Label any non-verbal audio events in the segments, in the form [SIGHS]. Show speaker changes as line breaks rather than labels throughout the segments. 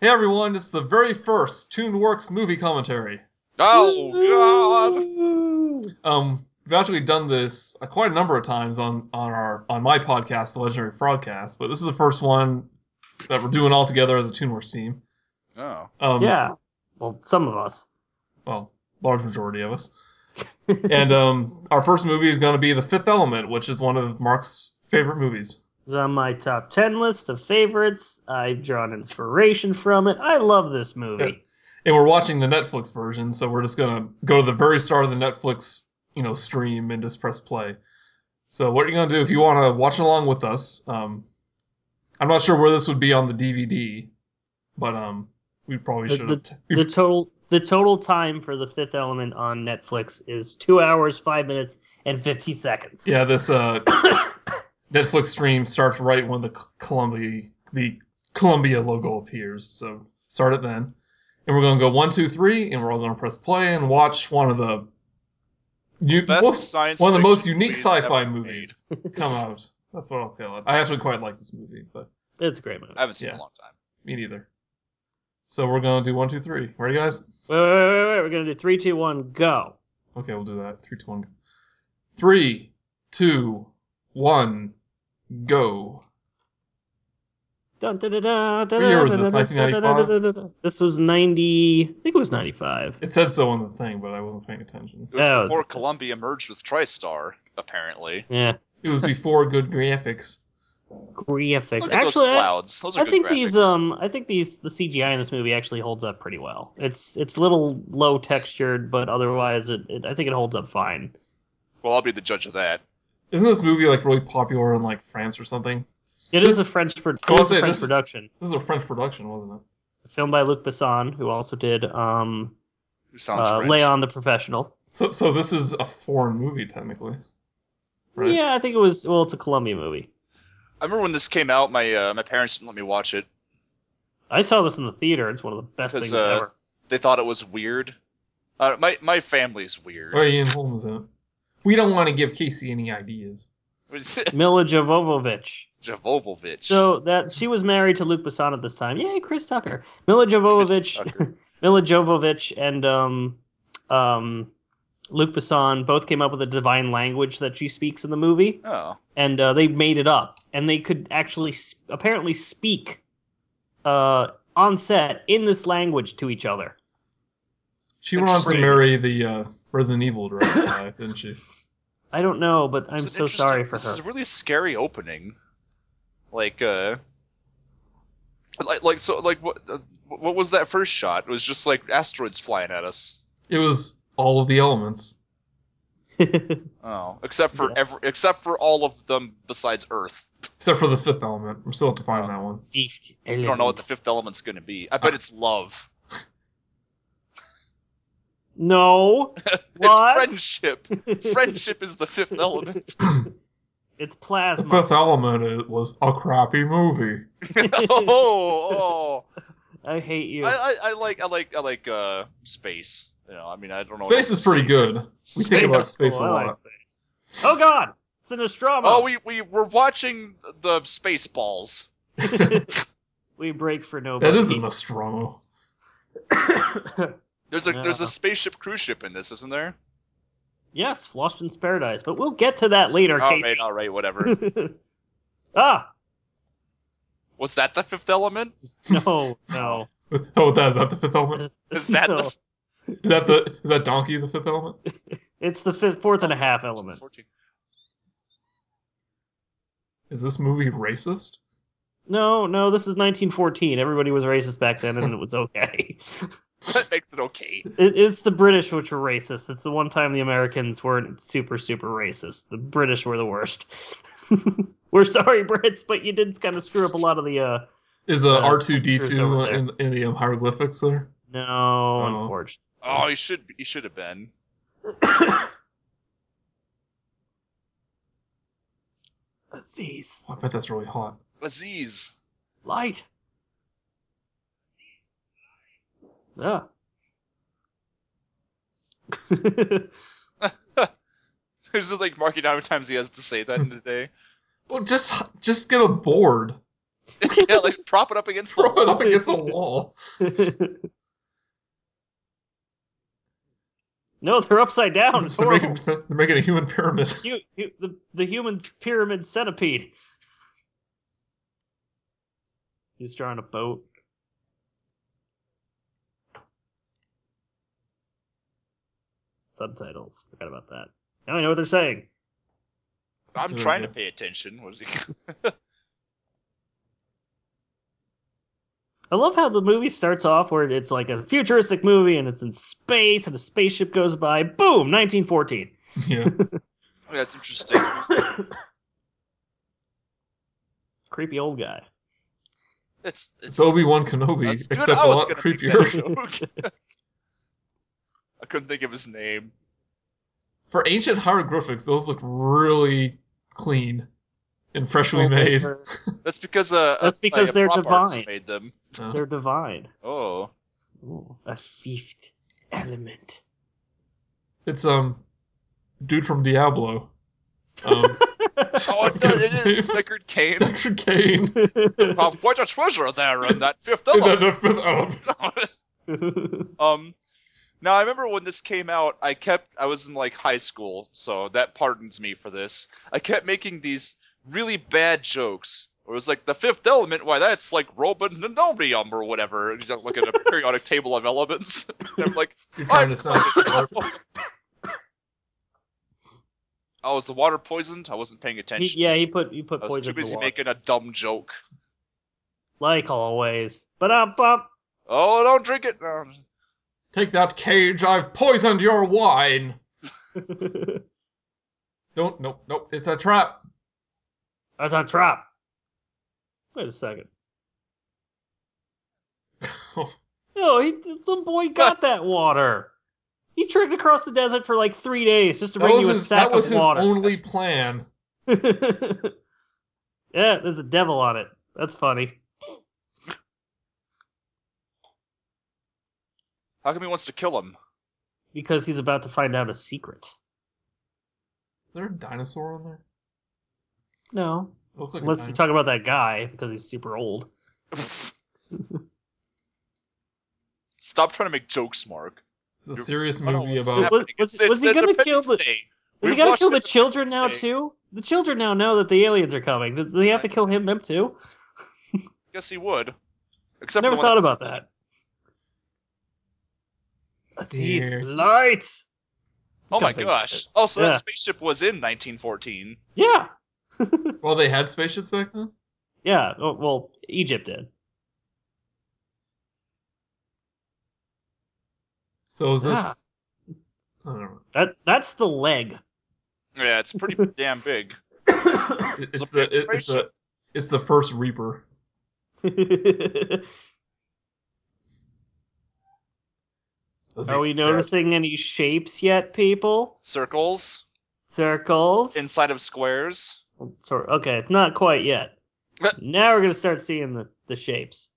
Hey everyone, it's the very first Toonwerks movie commentary.
Oh God!
Um, we've actually done this uh, quite a number of times on on our on my podcast, The Legendary Fraudcast, but this is the first one that we're doing all together as a Toonwerks team.
Oh,
Um,
yeah. Well, some of us.
Well, large majority of us. and um, our first movie is going to be The Fifth Element, which is one of Mark's favorite movies.
It's on my top 10 list of favorites. I've drawn inspiration from it. I love this movie.
And we're watching the Netflix version, so we're just gonna go to the very start of the Netflix, you know, stream and just press play. So what are you're gonna do if you want to watch along with us, um, I'm not sure where this would be on the DVD, but um, we probably should
the-. The total the total time for the fifth element on Netflix is two hours, five minutes, and fifty seconds.
yeah, this uh, [COUGHS] Netflix stream starts right when the Columbia the Columbia logo appears. So start it then, and we're gonna go one, two, three, and we're all gonna press play and watch one of the. You,
best
most-
science.
one of the most unique sci-fi movies to come out. That's what I'll call it. I actually quite like this movie, but
It's a great movie.
I haven't seen it in a long time.
me neither. So we're gonna do one, two, three. Ready, guys?
Wait, wait, wait, wait, wait. We're gonna do three, two, one, go.
Okay, we'll do that. Three, two, one. go. Three, two, one, go.
Dun, dun, dun, dun, dun,
What year was this,
dun, dun, dun,
1995?
dun, dun, dun. This was ninety. I think it was ninety-five.
It said so on the thing, but I wasn't paying attention.
It was
Oh.
before Columbia merged with TriStar, apparently.
Yeah,
It was before good graphics.
graphics.
Look at
Actually,
those
I-
clouds. Those are
I
good
think
graphics.
these um I think these the CGI in this movie actually holds up pretty well. It's it's a little low textured, but otherwise it, it I think it holds up fine.
Well, I'll be the judge of that.
Isn't this movie like really popular in like France or something?
It is
This-
a French pro-
I wanna
a French
this is-
production,
This is a French production, wasn't it?
filmed by Luc Besson, who also did um
Who sounds
uh, Leon the Professional.
So, so this is a foreign movie technically, right?
Yeah, I think it was well, it's a Columbia movie.
I remember when this came out, my uh, my parents didn't let me watch it.
I saw this in the theater. It's one of the best things
uh,
ever.
They thought it was weird. Uh, my my family's weird.
Oh, Ian Holm's in it. We don't want to give Casey any ideas. [LAUGHS]
Milla Jovovich.
Jovovich.
So that she was married to Luc Besson at this time. Yay, Chris Tucker. Milla Jovovich,
Tucker. [LAUGHS]
Milla Jovovich, and um, um, Luc Besson both came up with a divine language that she speaks in the movie,
oh,
and uh, they made it up, and they could actually s- apparently speak uh, on set in this language to each other.
She went on to marry the uh, Resident Evil director guy, didn't she? [LAUGHS]
I don't know, but I'm so sorry for
This is a really scary opening. Like uh, like like so like what uh, what was that first shot? It was just like asteroids flying at us.
It was all of the elements. [LAUGHS]
Oh, except for
Yeah.
every except for all of them besides Earth.
Except for the fifth element. We're still have to find that one.
I don't know what the fifth element's going to be. I bet it's love.
No. [LAUGHS]
It's friendship. [LAUGHS] friendship is the fifth element. [LAUGHS]
It's plasma.
The fifth element it was a crappy movie.
oh, oh.
I hate you.
I, I, I like I like I like uh space. You know, I mean I don't know. what
Space is pretty
say.
good. We think about space
Oh,
a
I like
lot.
space. Oh God, it's an Nostromo.
Oh, we we were watching the space balls.
we break for nobody.
That is a Nostromo. [COUGHS]
There's a there's a spaceship cruise ship in this, isn't there?
yes, Fhloston Paradise, but we'll get to that later.
All
Casey.
right, all right, whatever. [LAUGHS]
ah,
Was that the fifth element? [LAUGHS]
no, no. [LAUGHS]
Oh, that is that the fifth element?
Is that
No.
the
Is that the is that Donkey the fifth element?
It's the fifth, fourth and a half element.
14.
Is this movie racist?
No, no, this is 1914. Everybody was racist back then, and it was okay. [LAUGHS]
That makes it okay.
It, it's the British which were racist. It's the one time the Americans weren't super, super racist. The British were the worst. [LAUGHS] we're sorry, Brits, but you did kind of screw up a lot of the. uh
Is uh,
Uh,
R two D
pictures over
two in in the um, hieroglyphics there?
No, unfortunately.
Oh, he should he should have been. [COUGHS]
Aziz,
Oh, I bet that's really hot.
Aziz.
light. Yeah. [LAUGHS]
It's just like marking down how many times he has to say that in a day. [LAUGHS]
Well, just just get a board. [LAUGHS]
yeah, like prop it up against the
Throw it up against the wall.
no, they're upside down. It's
they're, making, they're making a human pyramid.
Hu- hu- the, the human pyramid centipede. He's drawing a boat. Subtitles. Forgot about that. Now I know what they're saying.
I'm
There
trying to pay attention. What is he- [LAUGHS]
I love how the movie starts off where it's like a futuristic movie and it's in space and a spaceship goes by. Boom, 1914. [LAUGHS]
Yeah.
oh, That's interesting. [LAUGHS]
Creepy old guy.
It's it's
It's Obi Wan Kenobi, except a lot
gonna make that
creepier.
Joke. I couldn't think of his name.
For ancient hieroglyphics, those look really clean and freshly made. [LAUGHS]
That's because uh,
That's
a-
because
like
they're
prop
divine.
made them.
Uh,
they're divine.
Oh,
Ooh, a fifth element.
it's um, dude from Diablo. Um, [LAUGHS]
oh, [LAUGHS] it, does, it is Deckard Cain.
Deckard Cain.
Oh, quite a treasure there in that fifth
And then
element.
the fifth element.
um, now I remember when this came out, I kept I was in like high school, so that pardons me for this. I kept making these really bad jokes. It was like the fifth element. Why that's like robonomium or whatever. You just look at a periodic [LAUGHS] table of elements. [LAUGHS] And I'm like,
You're trying
I'm
to sound.
Oh, [LAUGHS] was the water poisoned? I wasn't paying
He,
attention.
yeah, he put he put
I was
poison
too busy making a dumb joke.
Like always. But up up.
Oh, don't drink it. No.
Take that cage, I've poisoned your wine. [LAUGHS] Don't, nope, nope, it's a trap.
That's a trap. Wait a second. [LAUGHS] No, he some boy got [LAUGHS] that water. He trekked across the desert for like three days just to bring you a
his,
sack
that was
of
his
water.
only plan.
yeah, there's a devil on it. That's funny.
How come he wants to kill him?
Because he's about to find out a secret.
Is there a dinosaur on there?
No.
It looked like
Unless you talk about that guy because he's super old. [LAUGHS] [LAUGHS]
Stop trying to make jokes, Mark.
It's a serious
I don't
movie
what's
about.
happening. Was-
It's-
was
it's
he gonna kill the-
Day.
Is
We've
he gonna kill the children now
Day.
too? The children now know that the aliens are coming. Do they have to kill him them too?
Guess he would. Except
Never
for the one
thought about
asleep.
that. These
Here.
lights.
Oh my gosh!
tits.
Also, oh,
Yeah.
that spaceship was in 1914.
Yeah. [LAUGHS] [LAUGHS]
Well, they had spaceships back then?
Yeah. Oh, well, Egypt did.
So is this. I don't know.
That that's the leg.
Yeah, it's pretty [LAUGHS] damn big. It's
it's
a,
a, it's a, it's the first Reaper.
Are we
Aziz is dead.
noticing any shapes yet, people?
Circles
Circles.
inside of squares.
Sort okay, it's not quite yet.
But-
now we're gonna start seeing the, the shapes.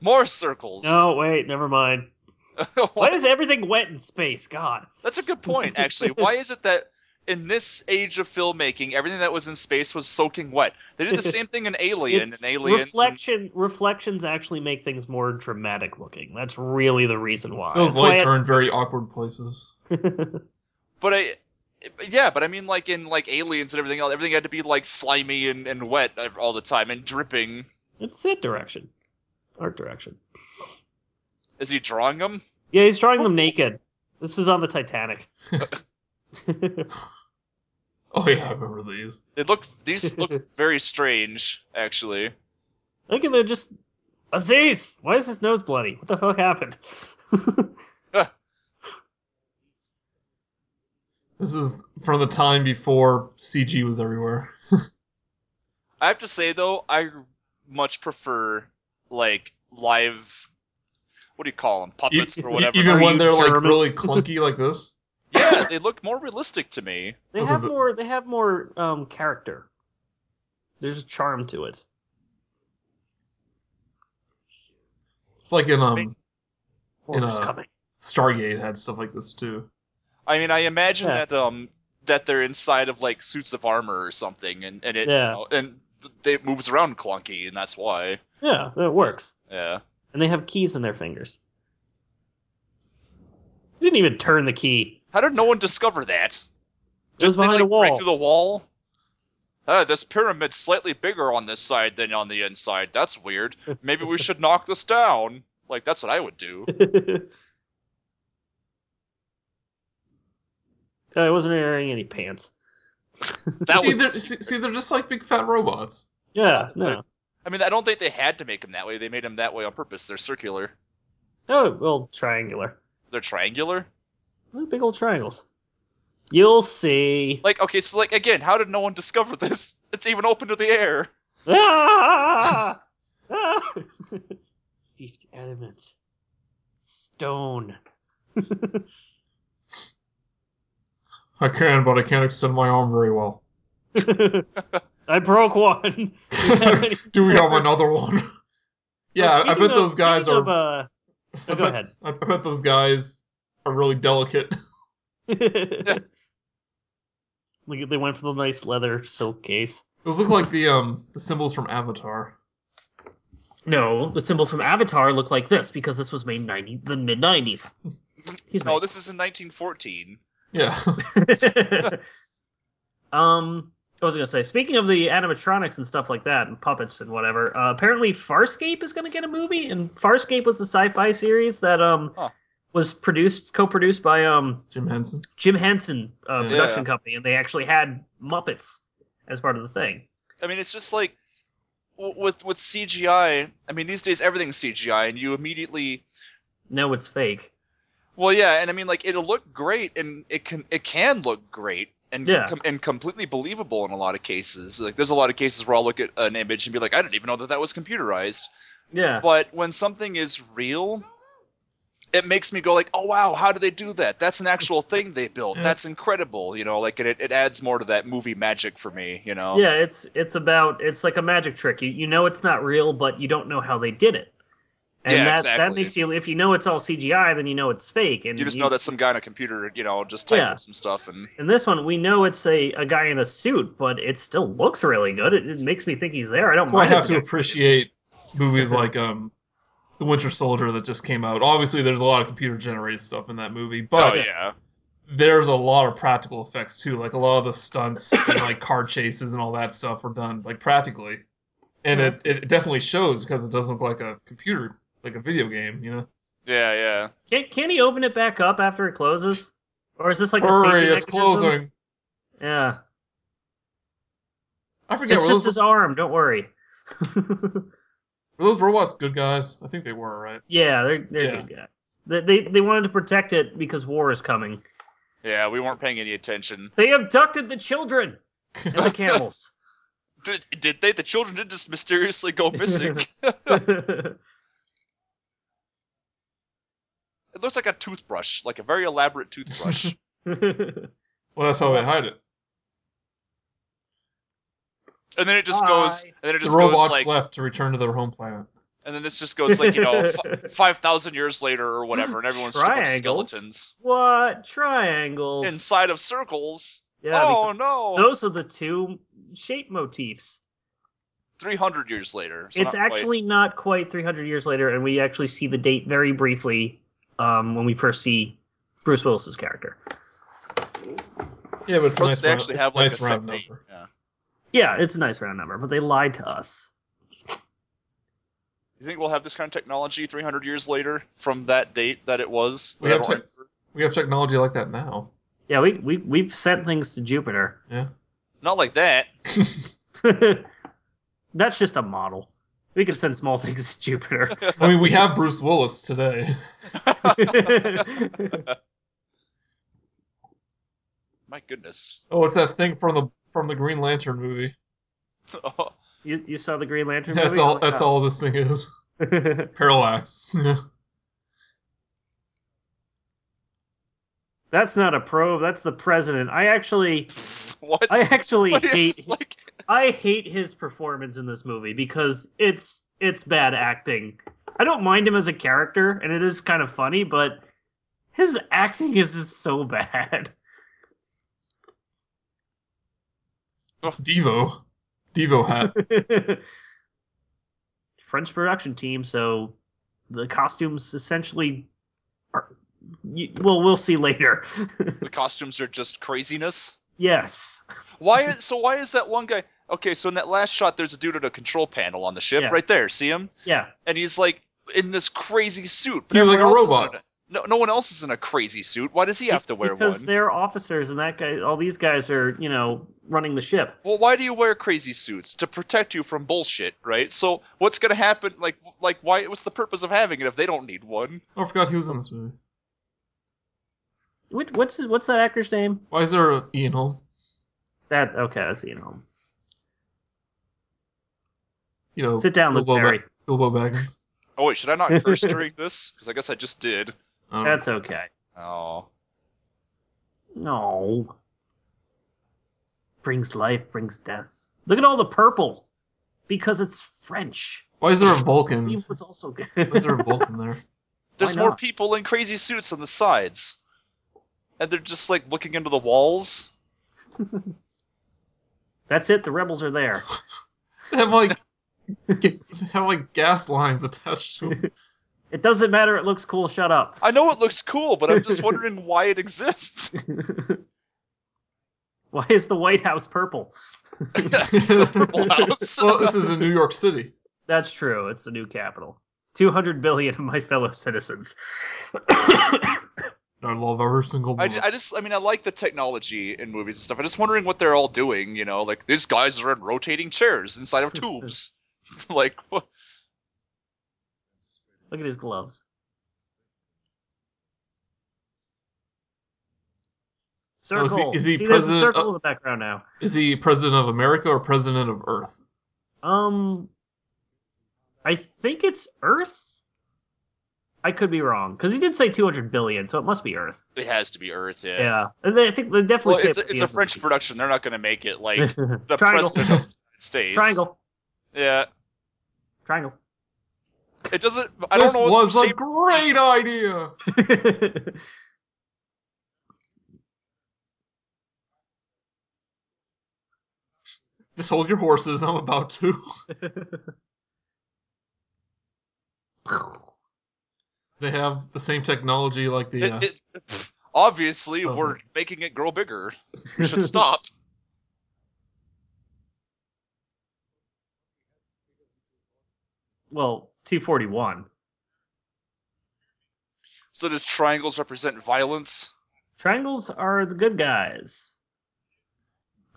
More circles.
No, wait, never mind. [LAUGHS] Why is everything wet in space? God.
That's a good [LAUGHS] point, actually. Why is it that in this age of filmmaking, everything that was in space was soaking wet? They did the [LAUGHS] same thing in Alien and Aliens. and-
reflections actually make things more dramatic looking. That's really the reason why.
Those
That's why
lights
it-
are in very awkward places. [LAUGHS]
But I, yeah, but I mean, like in like Aliens and everything else, everything had to be like slimy and, and wet all the time and dripping.
it's set direction, art direction.
Is he drawing them?
Yeah, he's drawing them naked. This was on the Titanic. [LAUGHS] [LAUGHS]
Oh, yeah, I remember these.
It looked these [LAUGHS] look very strange, actually.
Look at them, just Aziz. Why is his nose bloody? What the fuck happened? [LAUGHS]
This is from the time before CG was everywhere.
I have to say though, I much prefer like live. What do you call them? Puppets
E-
or whatever.
Even
Are
when they're like really clunky like this.
Yeah, [LAUGHS] they look more realistic to me.
They
What
have more. They have more um, character. There's a charm to it.
It's like in um
Order's
uh,
coming.
Stargate had stuff like this too.
I mean, I imagine
Yeah.
that um that they're inside of like suits of armor or something, and and it
Yeah.
and th- it moves around clunky, and that's why.
Yeah, it works.
Yeah.
And they have keys in their fingers. You didn't even turn the key.
How did no one discover that?
It was
Didn't they,
behind a
like, break through the wall. Uh, this pyramid's slightly bigger on this side than on the inside. That's weird. Maybe we should knock this down. Like that's what I would do. [LAUGHS]
I wasn't wearing any pants.
That
see,
was.
they're, see, see, they're just like big fat robots.
Yeah, no.
I mean, I don't think they had to make them that way. They made them that way on purpose. They're circular.
Oh, well, triangular.
They're triangular.
They're big old triangles. You'll see.
Like okay, so like again, how did no one discover this? [LAUGHS] It's even open to the air.
Ah! [LAUGHS] Ah! Beefed adamant. Stone. [LAUGHS]
I can, but I can't extend my arm very well.
I broke one.
Do we have another one? yeah, I bet
of-
those guys are.
of, uh,
I
go
bet,
ahead.
I bet those guys are really delicate. [LAUGHS] [LAUGHS]
Look, they went for the nice leather silk case.
Those look like the um the symbols from Avatar.
No, the symbols from Avatar look like this because this was made in 90, the mid 90s. Excuse me.
No, this is in 1914.
Yeah. [LAUGHS]
um, I was gonna say, speaking of the animatronics and stuff like that, and puppets and whatever, uh, apparently Farscape is gonna get a movie, and Farscape was the sci-fi series that um
Huh.
Was produced, co-produced by um
Jim Henson.
Jim Henson uh,
Yeah.
production company, and they actually had Muppets as part of the thing.
I mean, it's just like with with CGI. I mean, these days everything's CGI, and you immediately.
know it's fake.
Well, yeah, and I mean, like it'll look great, and it can it can look great, and
Yeah.
com- and completely believable in a lot of cases. Like, there's a lot of cases where I'll look at an image and be like, I didn't even know that that was computerized.
Yeah.
But when something is real, it makes me go like, oh wow, how do they do that? That's an actual thing they built.
Yeah.
That's incredible. You know, like and it, it adds more to that movie magic for me. You know.
Yeah, it's it's about it's like a magic trick. You you know it's not real, but you don't know how they did it. And
Yeah,
that, that makes you if you know it's all CGI, then you know it's fake. And
You just know that some guy on a computer, you know, just typed
Yeah.
up some stuff and
In this one, we know it's a, a guy in a suit, but it still looks really good. It, it makes me think he's there. I don't
Well, I have to appreciate movies [LAUGHS] like um The Winter Soldier that just came out. Obviously there's a lot of computer generated stuff in that movie, oh, but
oh yeah.
there's a lot of practical effects too. Like a lot of the stunts and like [COUGHS] car chases and all that stuff were done like practically. And
Yeah,
it, it definitely shows because it doesn't look like a computer like a video game, you know.
Yeah, yeah.
Can, can he open it back up after it closes? Or is this like a
Hurry,
safety
it's
mechanism?
closing.
Yeah.
I forget
It's just
those,
his arm, don't worry. [LAUGHS]
were those robots good guys? I think they were, right?
yeah, they're, they're
Yeah.
good guys. They, they, they wanted to protect it because war is coming.
Yeah, we weren't paying any attention.
They abducted the children and the [LAUGHS] camels.
Did, did they? The children did just mysteriously go missing. [LAUGHS] [LAUGHS] it looks like a toothbrush, like a very elaborate toothbrush.
Well, that's how they hide it.
And then it just goes,
Bye.
and then it
The
just goes
robots
like,
left to return to their home planet.
and then this just goes like, you know, [LAUGHS] f- five thousand years later or whatever, and everyone's just a bunch of
Triangles?
skeletons
what triangles?
inside of circles.
yeah,
oh no!
those are the two shape motifs.
Three hundred years later. so
it's
not quite.
actually not quite 300 years later, and we actually see the date very briefly um, when we first see Bruce Willis's character.
Yeah, but it's
Plus,
nice,
they
round,
actually
it's
have like
nice
a set
round
date.
number.
Yeah.
Yeah, it's a nice round number, but they lied to us.
You think we'll have this kind of technology 300 years later from that date that it was?
We have
Whatever.
tech- We have technology like that now.
Yeah, we, we, we've sent things to Jupiter.
Yeah.
Not like that. [LAUGHS] [LAUGHS]
That's just a model. We can send small things to Jupiter.
I mean, we have Bruce Willis today. [LAUGHS]
My goodness.
Oh, it's that thing from the from the Green Lantern movie. [LAUGHS]
you, you saw the Green Lantern
That's
movie?
all. That's all this thing is. [LAUGHS] Parallax. [LAUGHS]
That's not a probe. That's the president. I actually,
what?
I actually
What is,
hate.
like,
I hate his performance in this movie because it's it's bad acting. I don't mind him as a character, and it is kind of funny, but his acting is just so bad.
It's Devo. Devo hat. [LAUGHS]
French production team, so the costumes essentially are. You, well, we'll see later. [LAUGHS]
The costumes are just craziness.
yes.
Why? So why is that one guy? Okay, so in that last shot, there's a dude at a control panel on the ship,
Yeah.
right there. See him?
Yeah.
And he's like in this crazy suit. but
He's like a
else is
robot.
In a- no, no one else is in a crazy suit. Why does he have to wear
because
one?
Because they're officers, and that guy, all these guys are, you know, running the ship.
Well, why do you wear crazy suits to protect you from bullshit, right? So what's gonna happen? Like, like why? What's the purpose of having it if they don't need one?
Oh, I forgot he was in this movie.
What, what's his, what's that actor's name?
Why is there a Ian Holm?
That okay, that's you know.
You know,
Sit down, Luke
Bilbo,
Perry.
Ba- Bilbo Baggins.
Oh wait, should I not curse during this? Because I guess I just did.
I.
That's okay.
Oh,
No. Brings life, brings death. Look at all the purple. Because it's French.
Why is there a Vulcan?
He was also good.
Why is there a Vulcan there? [LAUGHS]
there's more people in crazy suits on the sides, and they're just like looking into the walls. [LAUGHS]
That's it. The rebels are there. [LAUGHS]
They have like ga- they have like gas lines attached to them.
It doesn't matter. It looks cool. Shut up.
I know it looks cool, but I'm just [LAUGHS] wondering why it exists. [LAUGHS]
Why is the White House purple?
Purple [LAUGHS] House.
well, this is in New York City.
That's true. It's the new capital. 200 billion of my fellow citizens. [COUGHS]
I love every single
I, I just, I mean, I like the technology in movies and stuff. I'm just wondering what they're all doing. You know, like these guys are in rotating chairs inside of tubes. like, what?
Look at his gloves.
Oh, is he-
Circle.
is he
See, there's a
president
circle
of-
in the background now.
Is he president of America or president of Earth?
Um, I think it's Earth. I could be wrong because he did say 200 billion, so it must be Earth.
it has to be Earth. Yeah.
Yeah, and they, I think they definitely.
Well, it's a, it's a French
the-
production. They're not going to make it like [LAUGHS] the president of the United States.
Triangle.
Yeah.
Triangle.
It doesn't. I
this
don't know. what
was a
shapes-
great idea. [LAUGHS] Just hold your horses. I'm about to. [LAUGHS] They have the same technology like the. Uh,
It, it, obviously,
Oh.
we're making it grow bigger. We should stop. [LAUGHS]
well, 241.
So does triangles represent violence?
Triangles are the good guys.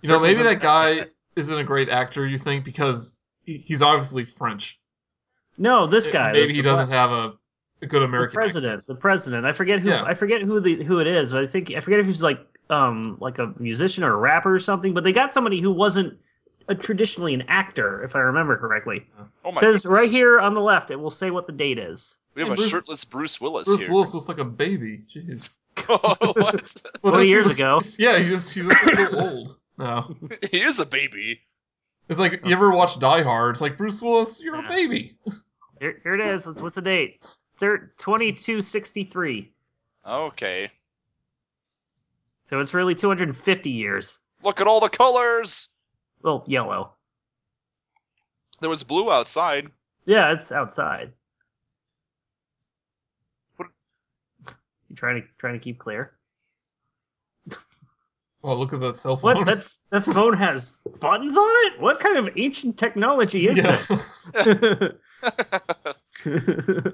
you know, maybe that guy
guys.
isn't a great actor. You think because he's obviously French.
No, this guy.
Maybe he doesn't have a, a good
the
American
president.
accent.
The president. I forget who.
Yeah.
I forget who the who it is. I think I forget if he's like um like a musician or a rapper or something. But they got somebody who wasn't a, traditionally an actor, if I remember correctly.
Uh, oh my
Says
goodness.
right here on the left. It will say what the date is.
We have
Hey,
a
Bruce-
shirtless Bruce Willis
Bruce
here.
Willis looks like a baby. Jeez. [LAUGHS] [LAUGHS]
Oh, what?
Well,
20 years
is-
ago. [LAUGHS]
Yeah, he's just he's just so old. No,
he is a baby.
it's like you ever watch Die Hard? It's like Bruce Willis, you're
Yeah.
a baby.
Here, here it is. What's, what's the date? Thir- 2263.
Okay.
So it's really 250 years.
Look at all the colors.
Well, yellow.
There was blue outside.
Yeah, it's outside.
What-
You trying to trying to keep clear? [LAUGHS]
Oh, look at that cell phone.
What? That that phone has buttons on it? What kind of ancient technology is
yeah.
this? [LAUGHS] [LAUGHS]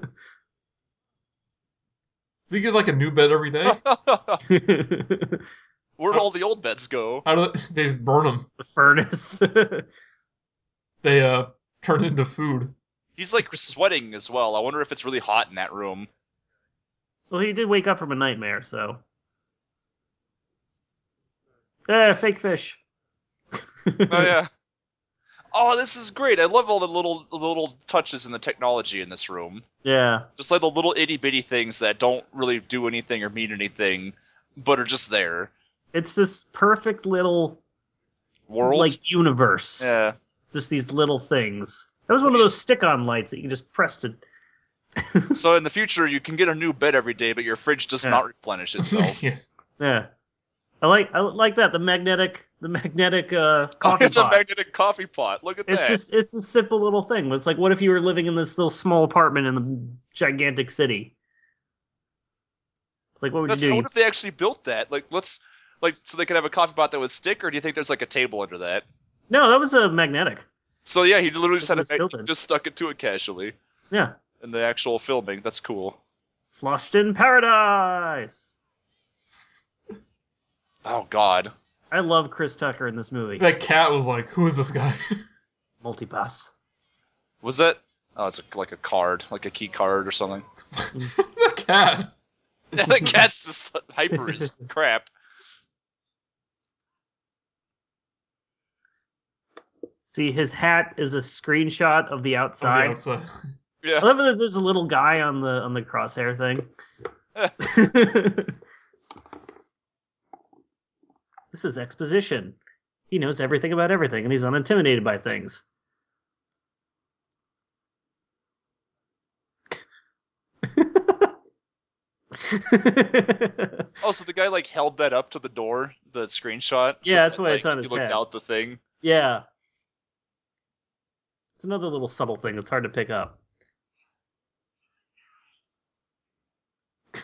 Does he get like a new bed every day?
Where'd all the old beds go?
How do they, [LAUGHS] they just burn them?
the furnace. [LAUGHS]
They uh turn into food.
He's like sweating as well. I wonder if it's really hot in that room.
well, he did wake up from a nightmare, so. Eh, fake fish. [LAUGHS]
Oh yeah. Oh, this is great. I love all the little little touches in the technology in this room.
Yeah.
Just like the little itty bitty things that don't really do anything or mean anything, but are just there.
It's this perfect little
World.
like universe.
yeah.
Just these little things. That was one of those stick-on lights that you just press to. [LAUGHS]
So in the future, you can get a new bed every day, but your fridge does
Yeah.
not replenish itself. [LAUGHS]
yeah.
Yeah. I like I like that the magnetic the magnetic uh, [LAUGHS]
Oh,
coffee
it's a
pot.
magnetic coffee pot. Look at
It's
that.
It's just it's a simple little thing. It's like what if you were living in this little small apartment in the gigantic city? It's like what would
That's,
you do?
wonder if they actually built that. Like, let's like so they could have a coffee pot that was stick, or do you think there's like a table under that?
No, that was a magnetic.
So yeah, he literally just had a
what
mag-
it's
just stuck it to it casually
Yeah,
in the actual filming. That's cool.
Fhloston paradise.
Oh God.
I love Chris Tucker in this movie.
That cat was like, "Who is this guy?" [LAUGHS]
Multipass.
Was that? Oh, it's a, like a card, like a key card or something. [LAUGHS]
the cat.
Yeah, [LAUGHS] the cat's just hyper as crap.
See, his hat is a screenshot of the
on the
outside.
outside. [LAUGHS]
Yeah.
I love that there's a little guy on the on the crosshair thing. [LAUGHS] [LAUGHS] this is exposition. He knows everything about everything, and he's unintimidated by things.
Oh, so the guy like held that up to the door, the screenshot. so
Yeah, that's
that,
why it's
like,
on
he looked
head.
out the thing.
yeah. It's another little subtle thing that's hard to pick up. [LAUGHS]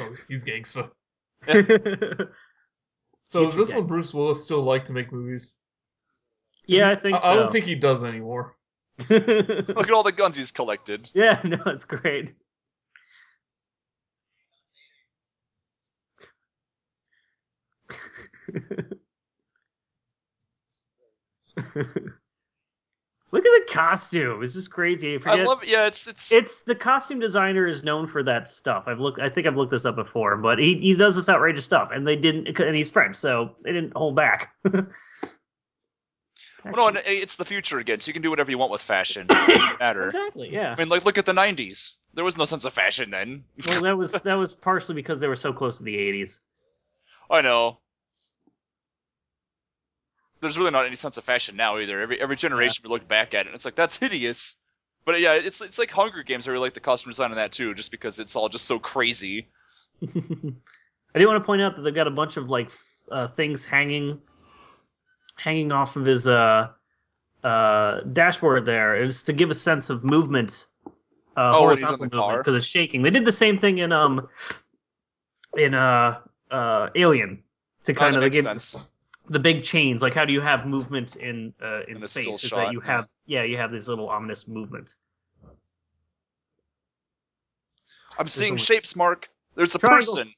Oh, he's gangsta. [LAUGHS] So is this
gang.
one Bruce Willis still like to make movies?
Yeah, I think
I,
so.
I don't think he does anymore. [LAUGHS]
Look at all the guns he's collected.
yeah, no, it's great. Look at the costume. It's just crazy. I,
I love. Yeah, it's it's.
it's the costume designer is known for that stuff. I've looked. I think I've looked this up before, but he, he does this outrageous stuff, and they didn't. And he's French, so they didn't hold back. [LAUGHS]
well, no, and it's the future again, so you can do whatever you want with fashion. [COUGHS] Matter.
exactly. Yeah.
I mean, like look at the '90s. There was no sense of fashion then.
Well, that was [LAUGHS] that was partially because they were so close to the '80s.
I know. There's really not any sense of fashion now either. Every every generation we look back at it, and it's like that's hideous. But yeah, it's it's like Hunger Games. I really like the costume design on that too, just because it's all just so crazy. [LAUGHS]
I do want to point out that they've got a bunch of like uh, things hanging, hanging off of his uh, uh, dashboard. There is to give a sense of movement. Uh,
Oh, when he's in
horizontal
the car?
because it's shaking. They did the same thing in um, in uh, uh, Alien to
Oh,
kind
that
of
makes
give
sense.
The big chains. Like, how do you have movement in uh, in space? Is
shot,
that you have yeah, you have this little ominous movement.
I'm seeing
someone-
shapes, Mark. There's a
Triangles.
person.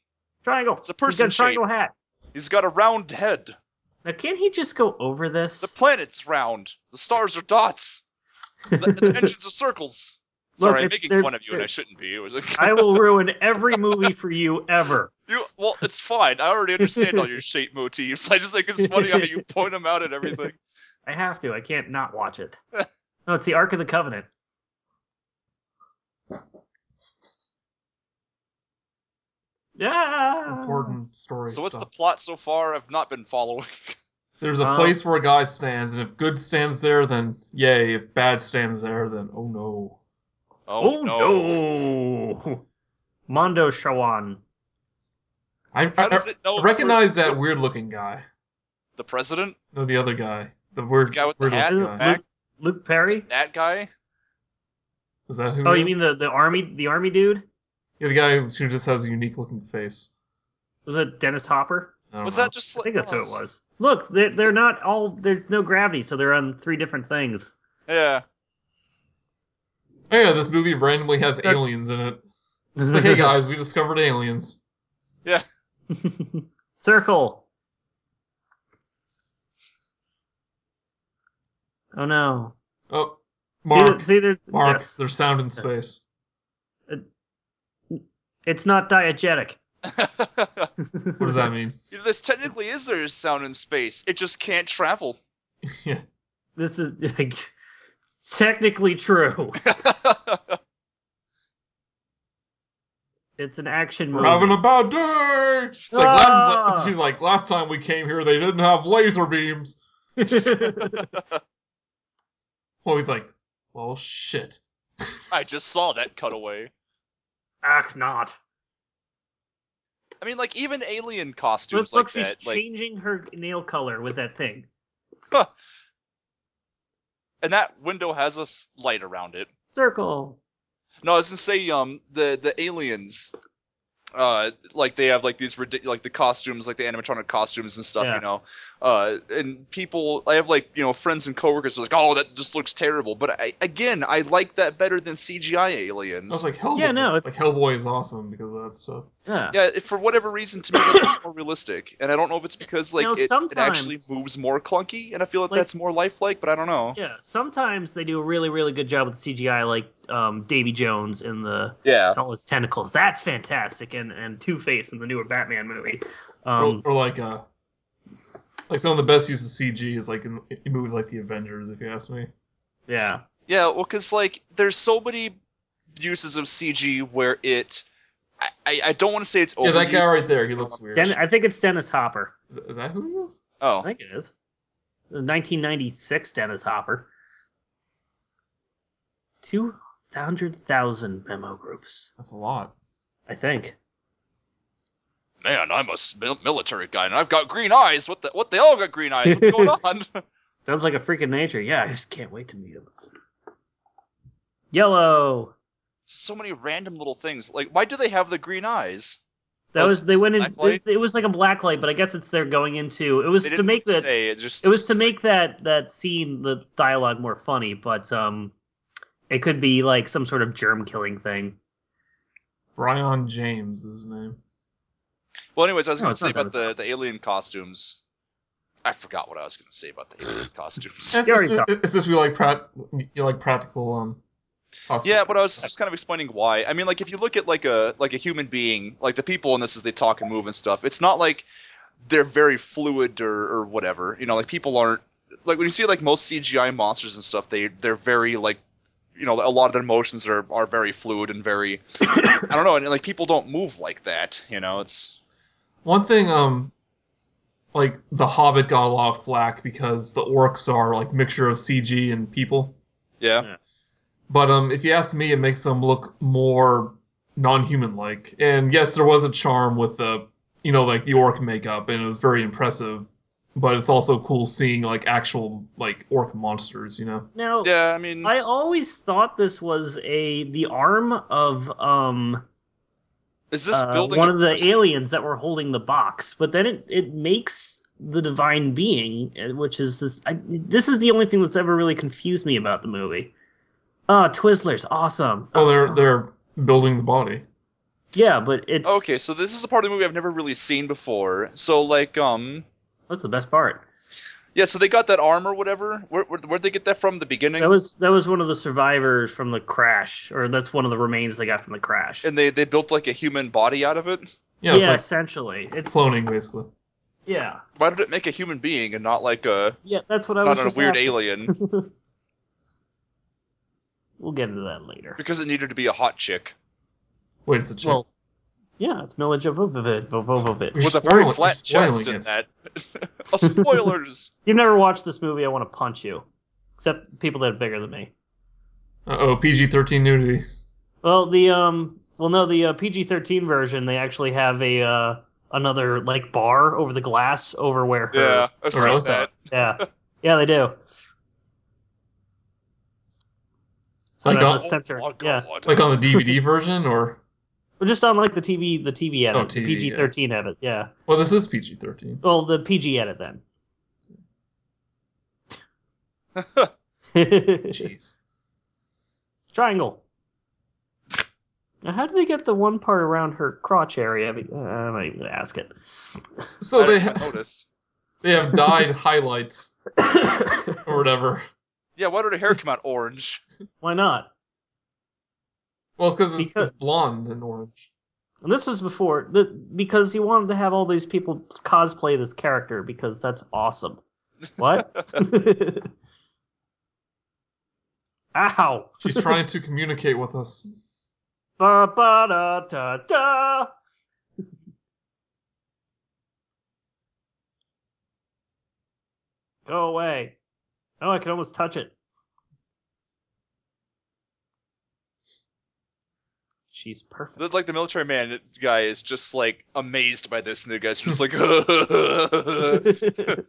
Triangle.
It's a
He's got
person
a triangle hat.
He's got a round head.
Now, can't he just go over this?
The planet's round. The stars are dots. The, the [LAUGHS] engines are circles.
Look,
Sorry, I'm making fun of you, and I shouldn't be. It was like,
I will [LAUGHS] ruin every movie for you ever. [LAUGHS]
You, well, it's fine. I already understand all your shape motifs. I just think it's funny how you [LAUGHS] point them out and everything.
I have to. I can't not watch it. No, it's the Ark of the Covenant. Yeah.
Important story
So what's the plot so far? I've not been following.
There's a
Um,
place where a guy stands, and if good stands there, then yay. If bad stands there, then oh no.
Oh,
Oh,
no.
no. Mondoshawan.
I, I,
does it know
I recognize that
so-
weird looking guy.
The president?
No, the other guy. The weird
The guy with the
weird
hat
looking guy.
back?
Luke Perry?
That guy?
Is that who?
Oh,
it
you
is?
mean the, the army the army dude?
Yeah, the guy who just has a unique looking face.
Was it Dennis Hopper?
Was
know.
that just
I
like.
think that's who it was. Look, they're, they're not all. There's no gravity, so they're on three different things.
Yeah.
Oh, yeah, this movie randomly has
That-
aliens in it. [LAUGHS] Like, hey guys, we discovered aliens. Yeah. [LAUGHS]
Circle. Oh no.
Oh, Mark,
there- see,
Mark,
yes.
there's sound in space.
It's not diegetic. [LAUGHS]
What does that mean?
this technically is there is sound in space. It just can't travel.
yeah.
This is technically true. [LAUGHS] It's an action
We're
movie.
having a bad day. It's like
Ah!
last, she's like last time we came here, they didn't have laser beams. [LAUGHS] Well, he's like, well, shit. [LAUGHS]
I just saw that cutaway.
Act not.
I mean, like even alien costumes
look
like
she's
that, like,
changing her nail color with that thing.
And that window has a light around it.
Circle.
No, I was gonna say, um, the the aliens, uh, like they have like these ridic- like the costumes, like the animatronic costumes and stuff,
Yeah.
you know. Uh, and people, I have like you know friends and coworkers who are like, oh, that just looks terrible. But I, again, I like that better than CGI aliens.
I was like Hellboy.
Yeah, no, it's-
like Hellboy is awesome because of that stuff.
Yeah.
yeah, for whatever reason, to me that looks more realistic, and I don't know if it's because like
Now,
it, it actually moves more clunky, and I feel like,
Like-
that's more lifelike, but I don't know.
Yeah. Sometimes they do a really, really good job with the CGI, like um, Davy Jones in the
Yeah.
all his tentacles. That's fantastic, and and Two Face in the newer Batman movie. Um,
or, or like uh, like some of the best use of CG is like in, in movies like the Avengers, if you ask me.
yeah.
Yeah, well, because like there's so many uses of CG where it, I, I, I don't want to say it's
Yeah, that guy right there, he looks weird.
Den- I think it's Dennis Hopper.
Is, is that who he is?
Oh.
I think it is. 1996 Dennis Hopper. 200,000 memo groups,
That's a lot.
I think.
Man, I'm a military guy and I've got green eyes. What the? What they all got green eyes? What's going on? [LAUGHS]
Sounds like a freak of nature. Yeah, I just can't wait to meet him. Yellow.
so many random little things. Like, why do they have the green eyes?
That
Was
was they went in. It, it was like a black light, but I guess it's they're going into. It was to make that.
say it just.
It was to
just
make that that scene, the dialogue more funny, but um, it could be like some sort of germ killing thing.
Brion James is his name.
Well, anyways, I was
No,
going to say about the the alien costumes. I forgot what I was going to say about the alien [LAUGHS] costumes.
It's
You already
just,
talked.
it's we like prac- you like practical um. costume
Yeah, but I was just kind of explaining why. I mean, like if you look at like a like a human being, like the people in this as they talk and move and stuff, it's not like they're very fluid or, or whatever. You know, like people aren't like when you see like most CGI monsters and stuff, they they're very like you know a lot of their emotions are are very fluid and very [COUGHS] I don't know, and like people don't move like that. You know, it's
One thing, um, like The Hobbit got a lot of flack because the orcs are like mixture of CG and people.
yeah.
But um, if you ask me, it makes them look more non-human like. And yes, there was a charm with the, you know, like the orc makeup, and it was very impressive. But it's also cool seeing like actual like orc monsters, you know.
Now,
Yeah, I mean,
I always thought this was a the arm of um
is this
uh,
building
one of the
person?
aliens that were holding the box, but then it it makes the divine being, uh, which is this. I, this is the only thing that's ever really confused me about the movie. Oh, Twizzlers, awesome.
Oh, they're they're building the body.
yeah, but it's
Okay, so this is a part of the movie I've never really seen before. So like, um,
what's the best part.
Yeah, so they got that arm or whatever. Where, where where'd they get that from? The beginning?
That was that was one of the survivors from the crash, or that's one of the remains they got from the crash.
and they they built like a human body out of it.
Yeah, it's
yeah,
like
essentially, it's
cloning basically.
yeah,
Why did it make a human being and not like a
yeah. That's what I was
not a weird
asking.
alien? [LAUGHS]
We'll get into that later.
because it needed to be a hot chick
Wait, it's a chick.
Well, yeah, it's Milla Jovovich. Jovovich.
You're
with a very
spoiling-
flat
you're
chest in
it.
that. [LAUGHS] oh, spoilers! [LAUGHS]
You've never watched this movie, I want to punch you. Except people that are bigger than me.
Uh oh, PG-13 nudity.
Well, the um, well, no, the uh, PG-13 version, they actually have a uh, another like bar over the glass over where her.
yeah, I've
Really?
seen that.
Yeah, [LAUGHS] yeah, they do. So
Like on-
have a censor.
Oh,
yeah,
Like on the DVD version, or
Well, just on like the TV, the TV edit,
Oh, TV,
PG-13 edit. Yeah.
well, this is PG-13.
Well, the PG edit then. [LAUGHS]
Jeez.
Triangle. Now, how did they get the one part around her crotch area? I mean, uh, I'm not even gonna ask it.
So
I
they
didn't
ha-
notice.
they have dyed highlights or whatever. [LAUGHS]
Yeah, why did her hair come out orange?
Why not?
Well, it's because it's, blonde and orange.
And this was before the because he wanted to have all these people cosplay this character because that's awesome. What? [LAUGHS] Ow!
She's trying to communicate with us. [LAUGHS]
Ba ba da da da. Go away. Oh, I can almost touch it. She's perfect.
The- like the military man guy is just like amazed by this, and the guy's just like, [LAUGHS] [LAUGHS]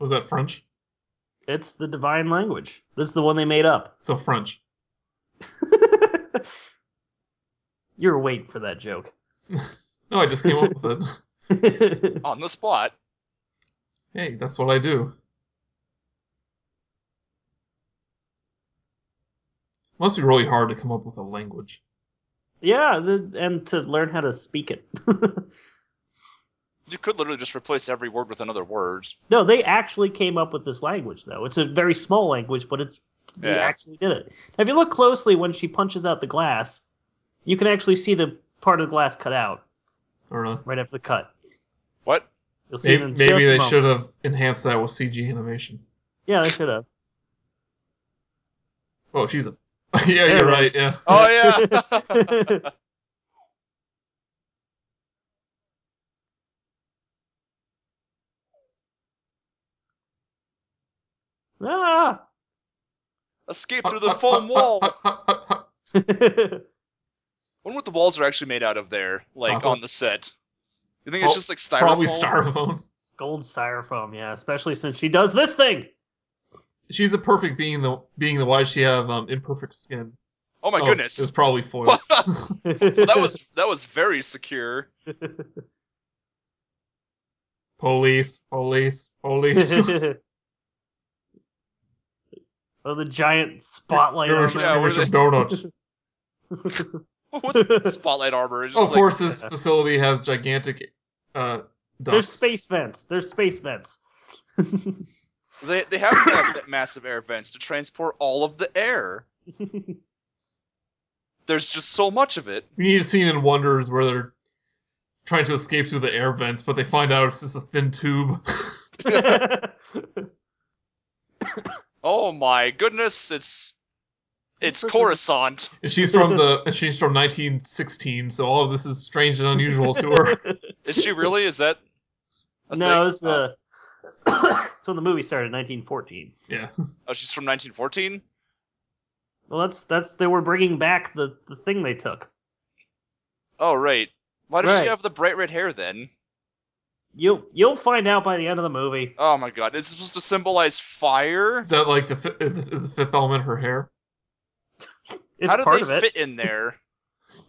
Was that French?
it's the divine language. This is the one they made up.
So French. [LAUGHS]
you were waiting for that joke.
No, I just came up with it.
on the spot.
Hey, that's what I do. Must be really hard to come up with a language.
yeah, the, and to learn how to speak it. [LAUGHS]
You could literally just replace every word with another word.
no, they actually came up with this language, though. It's a very small language, but it's they
Yeah.
actually did it. If you look closely when she punches out the glass, you can actually see the part of the glass cut out
Or uh,
right after the cut.
What?
You'll see it
maybe,
in
maybe they
moment.
should have enhanced that with CG animation.
Yeah, they should have.
Oh, she's a. [LAUGHS] yeah,
There
you're right. Yeah.
Oh yeah. [LAUGHS]
ah!
Escape uh, through the uh, foam uh, wall.
Uh, [LAUGHS]
Wonder what the walls are actually made out of there, like
Chocolate.
on the set. You think it's just like styrofoam?
Probably styrofoam.
gold styrofoam, yeah, especially since she does this thing.
She's a perfect being. The being the why does she have um, imperfect skin?
Oh my
Oh,
goodness.
It was probably foil.
well, [LAUGHS] [LAUGHS] that was that was very secure. [LAUGHS]
police, police, police.
oh, the giant spotlight
Give
on
her,
Yeah,
give
there.
some donuts.
What's spotlight armor? It's
of
just like-
course, this facility has gigantic uh,
There's space vents. There's space vents.
They they have to have that massive air vents to transport all of the air. [LAUGHS] There's just so much of it.
We need a scene in Wonders where they're trying to escape through the air vents, but they find out it's just a thin tube. [LAUGHS]
Oh my goodness, it's it's
Freaking- [LAUGHS]
Coruscant.
And she's from the and she's from 1916, so all of this is strange and unusual to her.
Is she really? Is that
no,
thing?
it's uh, oh. [COUGHS] it's when the movie started, in 1914.
yeah.
oh, she's from 1914.
Well, that's that's they were bringing back the the thing they took.
Oh right. Why does
Right.
she have the bright red hair then?
You'll you'll find out by the end of the movie.
Oh my god, it's supposed to symbolize fire.
Is that like the is is the fifth element her hair?
It's
How did
part
they
of it.
fit in there?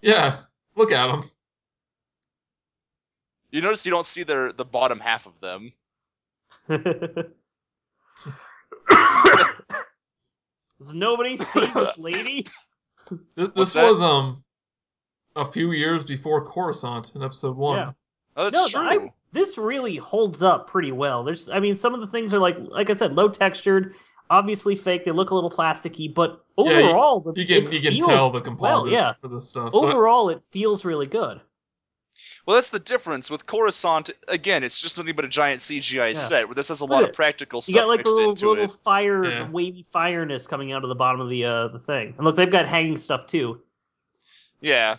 Yeah. Look at them.
You notice you don't see their the bottom half of them.
Does nobody see this lady?
This, this was um a few years before Coruscant in episode one.
Yeah.
Oh, that's
No,
true.
I- This really holds up pretty well. There's, I mean, some of the things are like, like I said, low textured, obviously fake. They look a little plasticky, but
Yeah, you-
overall, the,
You can you can tell the composite
yeah.
for this stuff. So
Overall, it feels really good.
Well, that's the difference with Coruscant. Again, it's just nothing but a giant CGI
Yeah.
set. Where this has a lot of practical
You
stuff
got like the
mixed
little,
into
little
it.
fire,
Yeah.
wavy fireness coming out of the bottom of the uh the thing. And look, they've got hanging stuff too.
Yeah,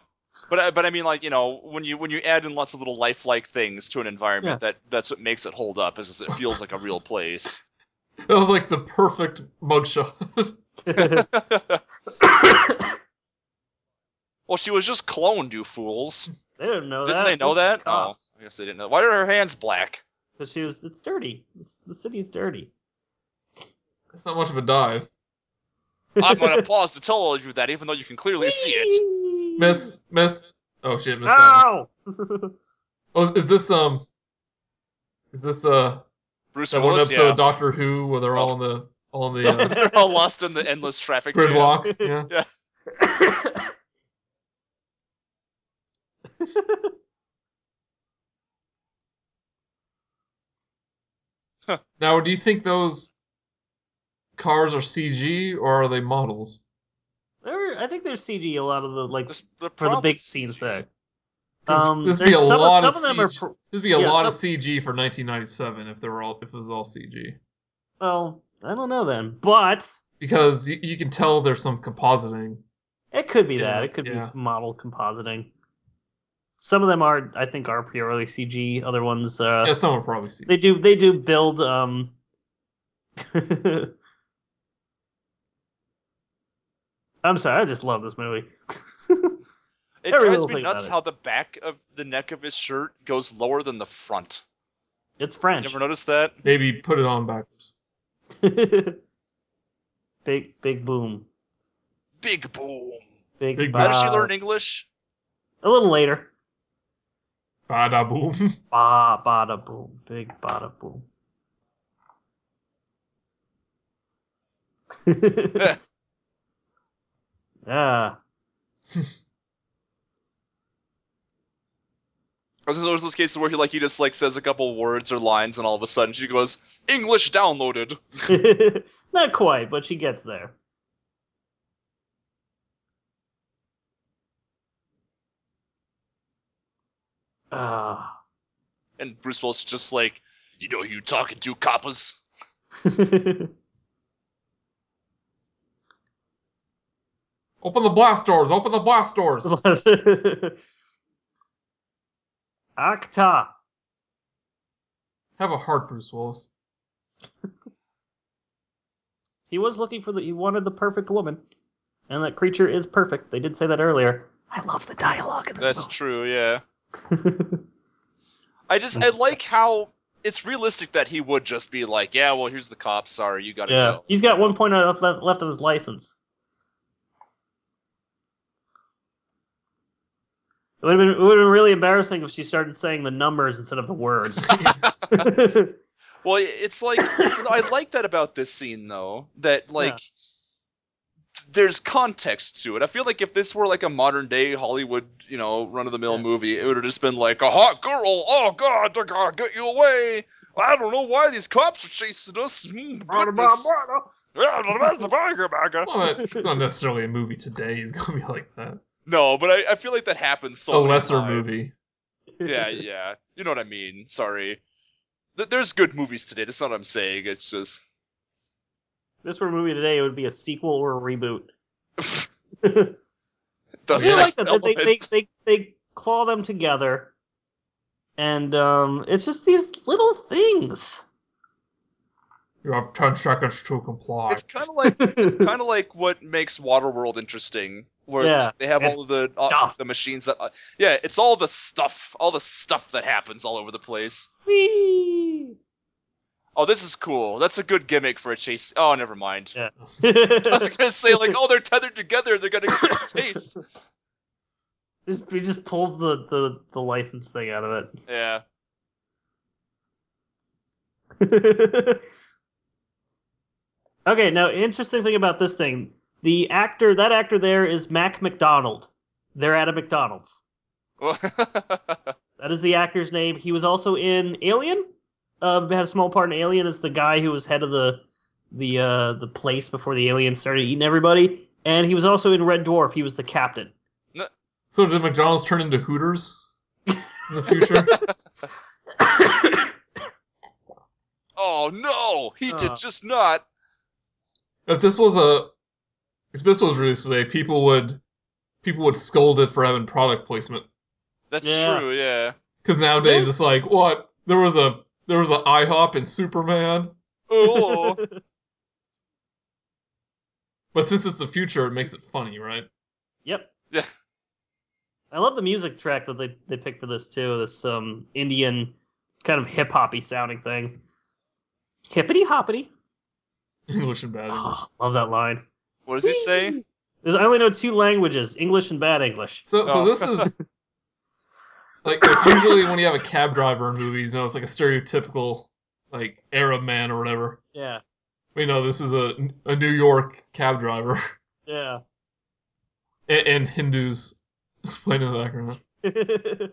but I- but I mean, like you know, when you when you add in lots of little lifelike things to an environment, that that's what makes it hold up. Is it feels like a real place. [LAUGHS]
that was like the perfect mugshot. [LAUGHS] [LAUGHS]
Well, she was just cloned, you fools.
They didn't know
Didn't
that.
they know
Those are
that? Oh. I guess they didn't know. Why are her hands black?
Because she was. It's dirty. It's, the city's dirty.
That's not much of a dive.
I'm gonna [LAUGHS] pause to tell all of you that, even though you can clearly see it.
Miss, miss. Oh shit, miss that.
No. [LAUGHS]
Oh, is, is this um? Is this uh
Bruce
that one
Willis,
episode
yeah.
of Doctor Who where they're all in the all in the [LAUGHS] uh,
They're all lost in the endless traffic jam.
gridlock? Yeah. Now, do you think those cars are CG or are they models?
There, I think there's CG a lot of the like
There's- they're
for the big scenes
CG.
there.
'Cause
Um,
this would be a
there's some,
lot
some
of
of are.
CG.
Pro-
There'd be a
Yeah,
lot of CG for 1997 if they were all if it was all CG.
well, I don't know then, but
Because you, you can tell there's some compositing.
it could be
Yeah,
that. It could
yeah.
be model compositing. Some of them are, I think, are purely CG. Other ones, uh,
yeah, some are probably CG.
they do they do build. Um, [LAUGHS] I'm sorry, I just love this movie. [LAUGHS]
It
Every
drives me nuts how the back of the neck of his shirt goes lower than the front.
It's French.
You Never noticed that?
Maybe put it on backwards. [LAUGHS]
big big boom.
Big boom.
Big,
Big
How does she
bow.
learn English?
A little later.
Bada boom. [LAUGHS]
Ba bada boom. Big bada boom. [LAUGHS] yeah.
Or is it those those cases where he like he just like says a couple words or lines and all of a sudden she goes English downloaded. [LAUGHS]
Not quite, but she gets there. Ah.
And Bruce Willis just like, you know who you talking to, coppers? [LAUGHS]
Open the blast doors. Open the blast doors. [LAUGHS]
Acta.
Have a heart, Bruce Willis. [LAUGHS]
He was looking for the. He wanted the perfect woman, and that creature is perfect. They did say that earlier. I love the dialogue in this
That's
this
true, yeah. [LAUGHS] I just I like how it's realistic that he would just be like, yeah, well here's the cops, sorry, you gotta
yeah,
go.
he's got one point left, of his license. It would have been it would have been really embarrassing if she started saying the numbers instead of the words. [LAUGHS] [LAUGHS]
Well, it's like you know, I like that about this scene though, that like there's context to it. I feel like if this were like a modern day Hollywood, you know, run of the mill
Yeah.
movie, it would have just been like a hot girl. Oh God, I gotta get you away. I don't know why these cops are chasing us. Mm.
Well, that's not necessarily a movie today. It's gonna be like that.
no, but I, I feel like that happens so
a lesser
times.
movie.
Yeah, yeah. You know what I mean. Sorry. Th- There's good movies today. That's not what I'm saying. It's just
this were a movie today, it would be a sequel or a reboot. [LAUGHS]
the
I feel like
sex
that. They, they, they, they claw them together, and um, it's just these little things.
You have ten seconds to comply.
It's kind of like [LAUGHS] it's kind of like what makes Waterworld interesting, where
Yeah,
they have all of the uh, the machines that. Uh, yeah, it's all the stuff, all the stuff that happens all over the place.
Whee!
Oh, this is cool. That's a good gimmick for a chase. Oh, never mind.
Yeah. [LAUGHS]
I was gonna say like, oh, they're tethered together. They're gonna get a chase. [LAUGHS]
Just, he just pulls the, the, the license thing out of it. Yeah. [LAUGHS] okay, now interesting thing about this thing: the actor, that actor there is Mac McDonald. They're at a McDonald's. That is the actor's name. He was also in Alien. Uh, had a small part in Alien as the guy who was head of the the uh, the place before the aliens started eating everybody. And he was also in Red Dwarf. He was the captain.
So did McDonald's turn into Hooters in the future? [LAUGHS]
oh no, he
Uh.
did just not.
if this was a, if this was released today, people would, people would scold it for having product placement.
That's
Yeah.
true. Yeah.
Because nowadays
Yeah.
it's like, what? There was a there was a IHOP in Superman,
Oh. [LAUGHS]
but since it's the future, it makes it funny, right?
Yep.
Yeah.
I love the music track that they, they picked for this too. This um Indian kind of hip hoppy sounding thing. Hippity hoppity.
English and bad English.
Oh, love that line.
what does he say?
There's, I only know two languages: English and bad English.
So, so
Oh.
this is [LAUGHS] like, like usually when you have a cab driver in movies, you know, it's like a stereotypical like Arab man or whatever.
Yeah,
We know this is a a New York cab driver, [LAUGHS]
yeah.
and, and Hindus [LAUGHS] playing in the background. [LAUGHS]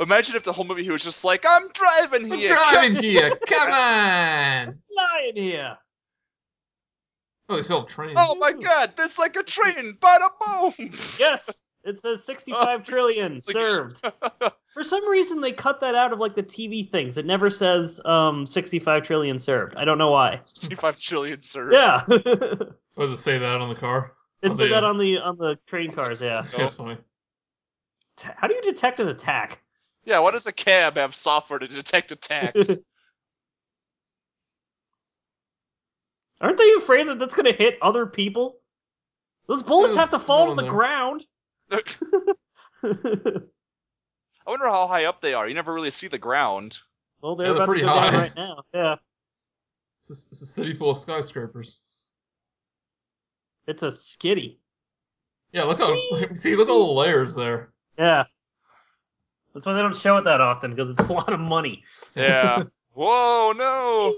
Imagine if the whole movie he was just like, "I'm driving here.
I'm
here."
driving here, come on!
Lion here.
Oh, they have trains.
Oh my god, there's like a train. Bada boom.
Yes, it says 65 trillion served. [LAUGHS] For some reason, they cut that out of like the TV things. It never says um 65 trillion served. I don't know why.
65 trillion, served.
Yeah, [LAUGHS]
What does it say that on the car?
it
Oh,
said
yeah.
that on the on the train cars. Yeah.
That's funny.
How do you detect an attack?
Yeah, why does a cab have software to detect attacks? [LAUGHS]
Aren't they afraid that that's going to hit other people? Those bullets
There's
have to fall to the
there.
ground.
I wonder how high up they are. You never really see the ground.
well, they're
Yeah, they're
about to
pretty
go down
high.
right now. Yeah,
It's a, it's a city full of skyscrapers.
it's a skitty.
Yeah, look how [LAUGHS] see look at all the layers there.
Yeah, that's why they don't show it that often because it's a lot of money.
Yeah. [LAUGHS] Whoa, no.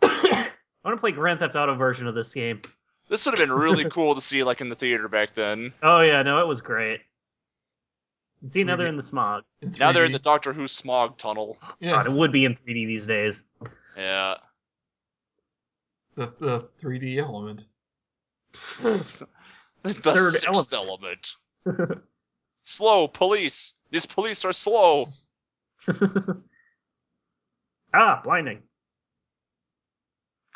[COUGHS]
I want to play Grand Theft Auto version of this game.
This would have been really [LAUGHS] cool to see like in the theater back then.
Oh yeah, no, it was great. See, now they're in the smog.
Now they're in the Doctor Who smog tunnel.
yeah
God, it would be in 3D these days.
Yeah.
the the 3D element. [LAUGHS]
The
Third
sixth element. Slow police. These police are slow. [LAUGHS]
ah, blinding.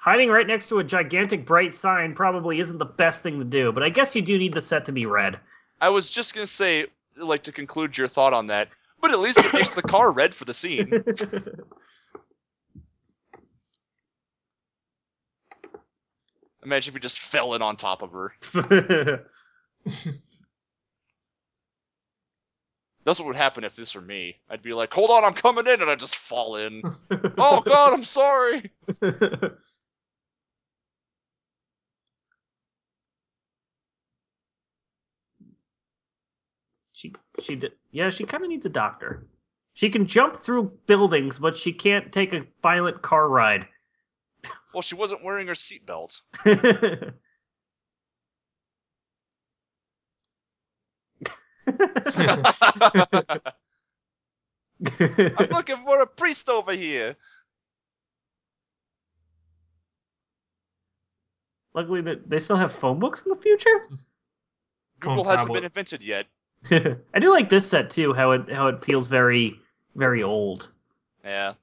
Hiding right next to a gigantic bright sign probably isn't the best thing to do, but I guess you do need the set to be red.
I was just gonna say, like, to conclude your thought on that, but at least it makes the car red for the scene. [LAUGHS] Imagine if we just fell in on top of her. [LAUGHS] That's what would happen if this were me. I'd be like, hold on, I'm coming in, and I'd just fall in. oh god, I'm sorry. [LAUGHS]
she she did, yeah, she kind of needs a doctor. She can jump through buildings, but she can't take a violent car ride.
Well, she wasn't wearing her seatbelt. [LAUGHS] I'm looking for a priest over here.
Luckily, they- they still have phone books in the future.
Google
Phone
hasn't
tablet.
been invented yet. [LAUGHS]
I do like this set too. How it how it feels very very old.
Yeah.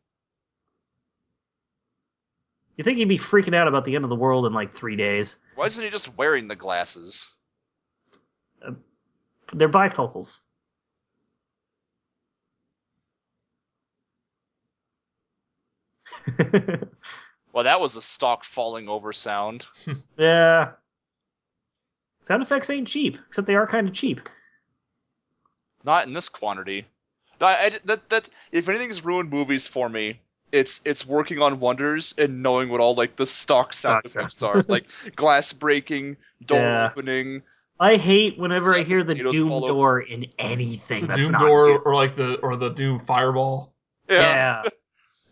You think he'd be freaking out about the end of the world in like three days?
Why isn't he just wearing the glasses?
Uh, they're bifocals. [LAUGHS]
Well, that was a stock falling over sound. [LAUGHS]
yeah. Sound effects ain't cheap, except they are kind of cheap.
Not in this quantity. I, I- that that if anything's ruined movies for me, it's it's working on wonders and knowing what all like the stock sound
Gotcha.
effects are, like glass breaking, door
Yeah.
opening.
I hate whenever I hear the Doom
fall over.
door in anything.
The
that's
Doom
not
door
Doom.
or like the or the Doom fireball.
Yeah.
Yeah.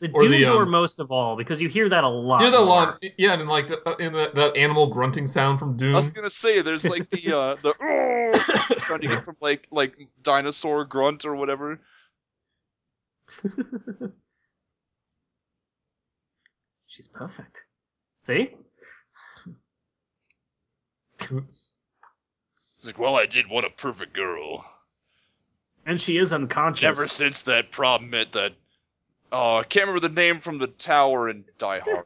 The
Or
Doom
the, um,
most of all because you hear that a lot.
You know that
more.
long, yeah, and like the, in that that animal grunting sound from Doom.
I was gonna say there's like the uh the sound you get from like like dinosaur grunt or whatever. [LAUGHS]
She's perfect. See?
It's like, well, I did want a perfect girl.
And she is unconscious.
Ever since that problem met that. Oh, I can't remember the name from the tower in Die Hard.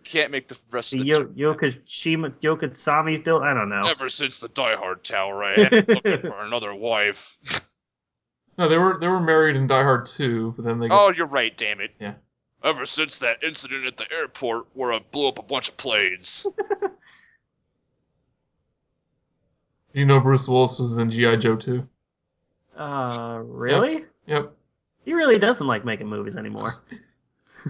[LAUGHS] Can't make the rest of the.
Yo- Yokoshima Yokotsami still I don't know.
Ever since the Die Hard tower, I had looking [LAUGHS] for another wife.
no, they were they were married in Die Hard 2, but then they got,
Oh, you're right, damn it.
Yeah.
Ever since that incident at the airport where I blew up a bunch of planes. [LAUGHS]
you know Bruce Willis was in GI Joe 2.
Uh really?
Yep.
He really doesn't like making movies anymore.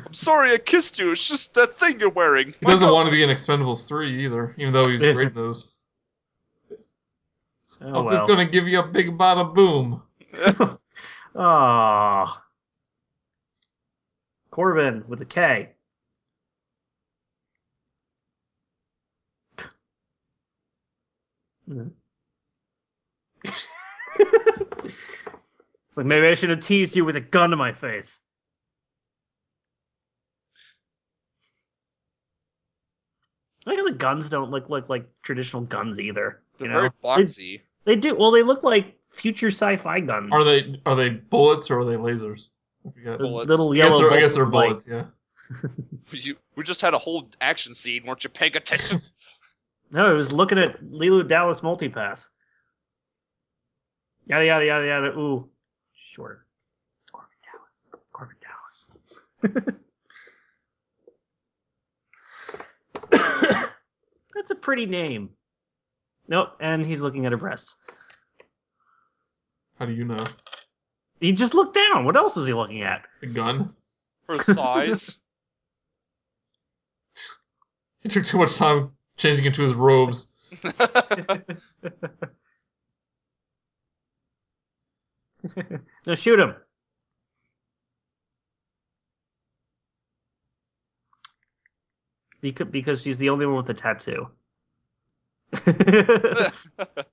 I'm sorry I kissed you, it's just that thing you're wearing.
He doesn't want to be in Expendables 3 either, even though he was great in those. I
Oh
was just gonna give you a big bada boom. [LAUGHS]
Aw. Korben with a K. [LAUGHS] Mhm. Like maybe I should have teased you with a gun to my face. I like how the guns don't look like like traditional guns either.
They're
you
very boxy.
They do. Well, they look like future sci-fi guns.
Are they are they bullets or are they lasers? I forget.
Bullets?
little
I
yellow?
guess they're, I guess they're
of light.
bullets. Yeah. [LAUGHS]
You, we just had a whole action scene. weren't you paying attention? [LAUGHS]
No, it was looking at Leeloo Dallas multipass. Yada yada yada yada. Ooh, short. Korben Dallas. Korben Dallas. [LAUGHS] It's a pretty name. Nope, and he's looking at her breast.
How do you know?
He just looked down. What else was he looking at?
A gun?
Her size. [LAUGHS]
He took too much time changing into his robes. [LAUGHS] [LAUGHS]
no, shoot him. Because, because she's the only one with a tattoo. [LAUGHS]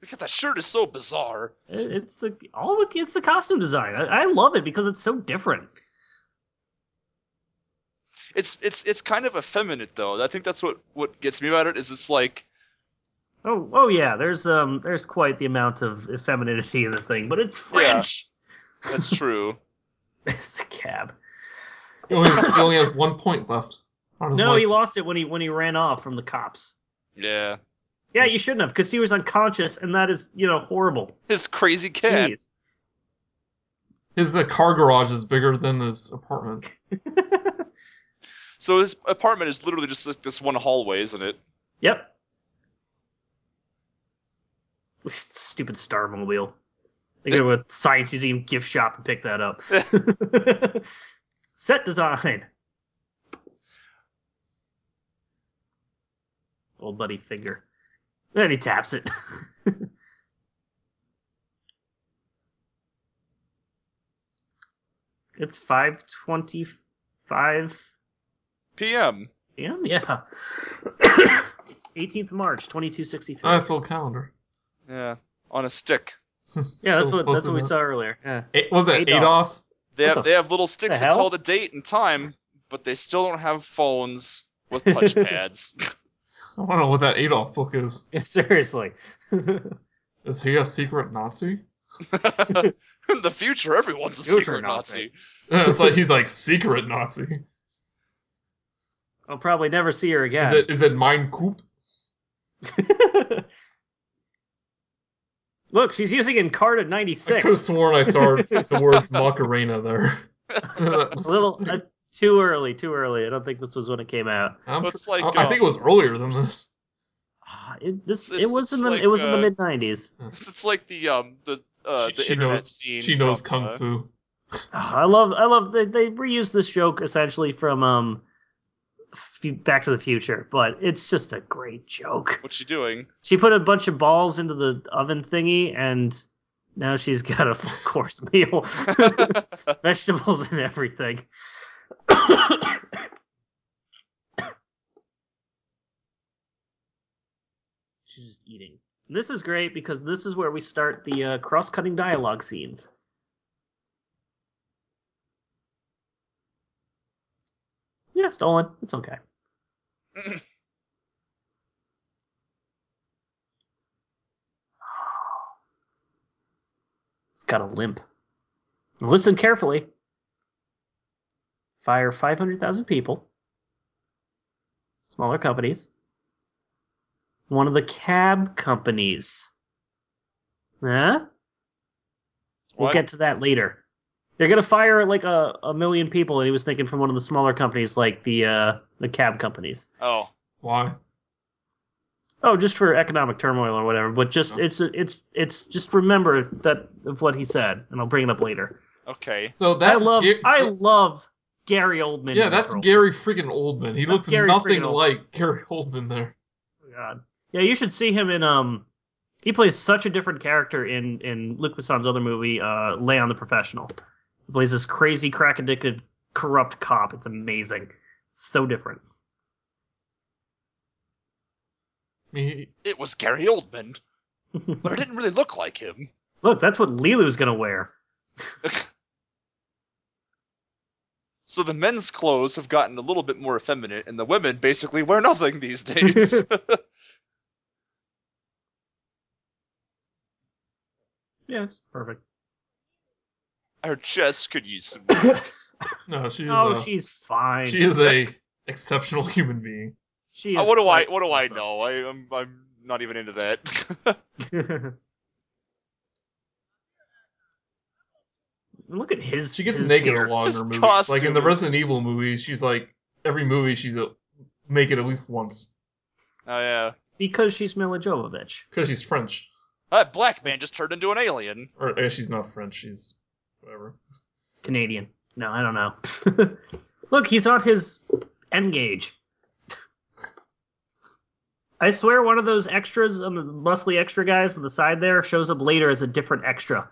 Because that shirt is so bizarre.
It's the all the it's the costume design. I, I love it because it's so different.
It's it's it's kind of effeminate though. I think that's what what gets me about it is it's like
Oh oh yeah, there's um there's quite the amount of effeminacy in the thing, but it's French.
Yeah, [LAUGHS] that's true. [LAUGHS]
it's a cab.
He only has, he only has one point left on his
No, he lost it when he when he ran off from the cops.
yeah.
Yeah, you shouldn't have because he was unconscious, and that is you know horrible.
His crazy cat.
Jeez.
His uh, car garage is bigger than his apartment. [LAUGHS]
So his apartment is literally just like this one hallway, isn't it?
Yep. Stupid Starmobile. They go to a science museum gift shop and pick that up. [LAUGHS] Set design. Old buddy finger. Then he taps it. [LAUGHS] it's five twenty-five
PM.
p.m. Yeah. 18th March, 2263.
Oh, ah, that's little calendar.
Yeah. On a stick. [LAUGHS]
yeah, that's what that's what we saw earlier. Yeah.
Eight, was that
Adolf.
Adolf?
They
What
have
the
they have little sticks
the
that tell the date and time, but they still don't have phones with touchpads. [LAUGHS]
I want to know what that Adolf book is. [LAUGHS]
Yeah, seriously.
Is he a secret Nazi?
In the future, everyone's a
Future
secret
Nazi.
Nazi.
it's like he's like secret Nazi.
I'll probably never see her again.
Is it is it Mein Kampf? [LAUGHS]
Look, she's using Encarta
I
96.
could have sworn I saw [LAUGHS] the words Macarena there.
A little uh, too early, too early. I don't think this was when it came out.
I'm
It's like,
I, I think it was earlier than this.
Ah, It, this
It's-
it was
it's
in the
like,
it was in the
uh,
mid 90s.
It's like the um the uh
She-
the
she
internet
knows-
scene.
She knows
from,
kung
uh,
fu.
Ah, I love I love they they reused this joke essentially from um Fu- Back to the Future, but it's just a great joke.
What you doing?
She put a bunch of balls into the oven thingy, and now she's got a full [LAUGHS] course meal, [LAUGHS] vegetables and everything. she's just eating. This is great because this is where we start the uh, cross-cutting dialogue scenes. Stolen. It's okay. [SIGHS] It's got a limp. Listen carefully. Fire 500,000 people. Smaller companies. One of the cab companies. Huh? We'll
What?
get to that later. They're gonna fire like a, a million people, and he was thinking from one of the smaller companies, like the uh, the cab companies.
Oh,
Why?
Oh, just for economic turmoil or whatever. But just
Oh.
it's it's it's just remember that of what he said, and I'll bring it up later.
okay.
So that's
I love
Ga-
I love Gary Oldman.
yeah, that's
this.
Gary freaking Oldman. He
That's
looks
Gary
nothing
freaking Oldman.
like Gary Oldman there.
Oh, God. Yeah, you should see him in um. He plays such a different character in in Luc Besson's other movie, uh, Léon the Professional. He plays this crazy, crack addicted, corrupt cop. It's amazing. So different.
I mean, he-
It was Gary Oldman, [LAUGHS] but it didn't really look like him.
Look, that's what Leeloo's gonna wear. [LAUGHS]
So the men's clothes have gotten a little bit more effeminate, and the women basically wear nothing these [LAUGHS] days.
Yes, perfect.
Her chest could use some work. [COUGHS]
no, she is
Oh,
a
she's fine.
she is a exceptional human being.
She
Uh,
is
what do I what do I know? I, I'm I'm not even into that. [LAUGHS]
Look at his.
She gets
his
naked
hair.
a lot in
His
her movies. Like in the Resident Evil movies, she's like every movie she's uh, naked at least once
Oh yeah.
because she's Milla Jovovich.
because she's French.
That black man just turned into an alien.
Or I guess she's not French. She's whatever.
Canadian. No, I don't know. [LAUGHS] Look, he's on his N-Gage. I swear one of those extras on the muscly extra guys on the side there shows up later as a different extra.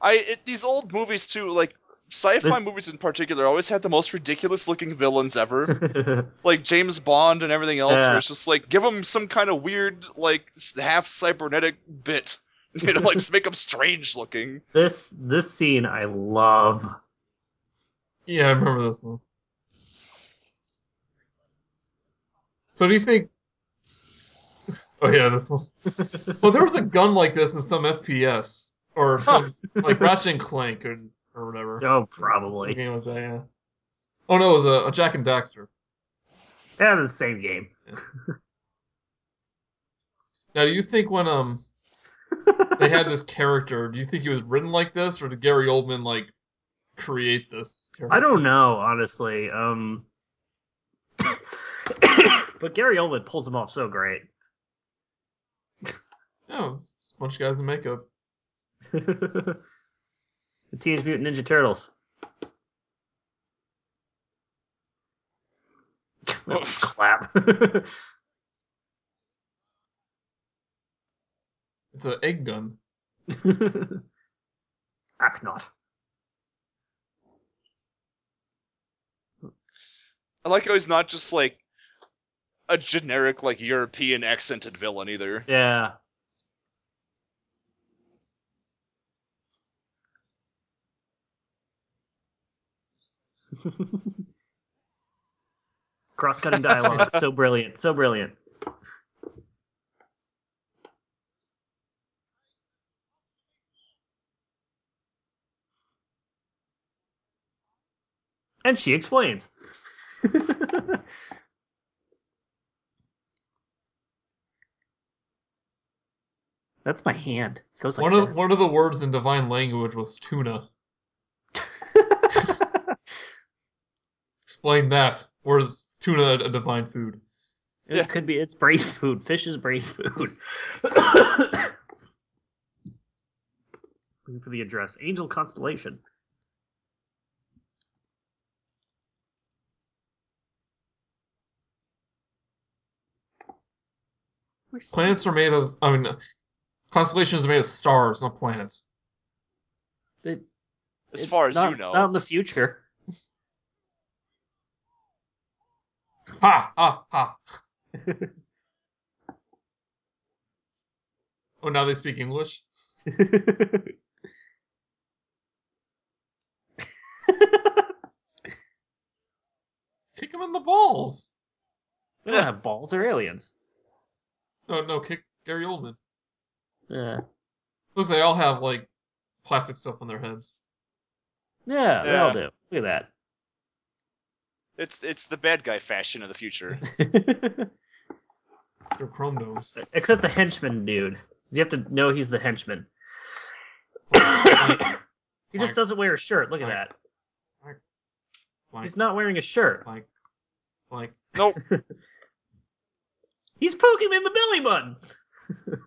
I it, these old movies too, like sci-fi movies in particular, always had the most ridiculous looking villains ever. [LAUGHS] like James Bond and everything else.
Yeah.
Where it's just like give them some kind of weird, like half cybernetic bit. [LAUGHS] You know, like just make them strange looking.
this this scene I love.
Yeah, I remember this one. So do you think? [LAUGHS] Oh yeah, this one. [LAUGHS] Well, there was a gun like this in some FPS or some like Ratchet and Clank or or whatever.
Oh, probably.
game like that, yeah. Oh no, it was a, a Jak and Daxter.
Yeah, the same game.
Now, do you think when um they had this character, do you think he was written like this, or did Gary Oldman like create this? Character?
I don't know, honestly. Um, [COUGHS] but Gary Oldman pulls him off so great.
No, it's just a bunch of guys in makeup. [LAUGHS]
the Teenage Mutant Ninja Turtles. [LAUGHS] Clap. [LAUGHS]
It's an egg gun. [LAUGHS]
Act not.
I like how he's not just like a generic like European accented villain either.
Yeah. [LAUGHS] Cross-cutting dialogue, [LAUGHS] so brilliant, so brilliant. And she explains. [LAUGHS] That's my hand. It goes like
one of
this.
one of the words in divine language was tuna. [LAUGHS] Explain that. Or is tuna a, a divine food?
It
Yeah.
could be. It's brain food. Fish is brain food. [COUGHS] Looking for the address. Angel Constellation.
Planets are made of. I mean, constellations are made of stars, not planets.
it-
As
it-
far as
not-
you know.
Not in the future.
Ha ha ha. [LAUGHS] Oh, now they speak English. [LAUGHS] Kick him in the balls. [LAUGHS]
they don't have balls. They're aliens.
No, no, kick Gary Oldman.
Yeah.
Look, they all have like plastic stuff on their heads.
Yeah, they all do. Look at that.
It's it's the bad guy fashion of the future. [LAUGHS]
They're chrome domes.
Except the henchman dude. You have to know he's the henchman. [COUGHS] he just doesn't wear a shirt. Look at that. He's not wearing a shirt.
Like, like.
Nope. [LAUGHS]
He's poking him in the belly button. [LAUGHS]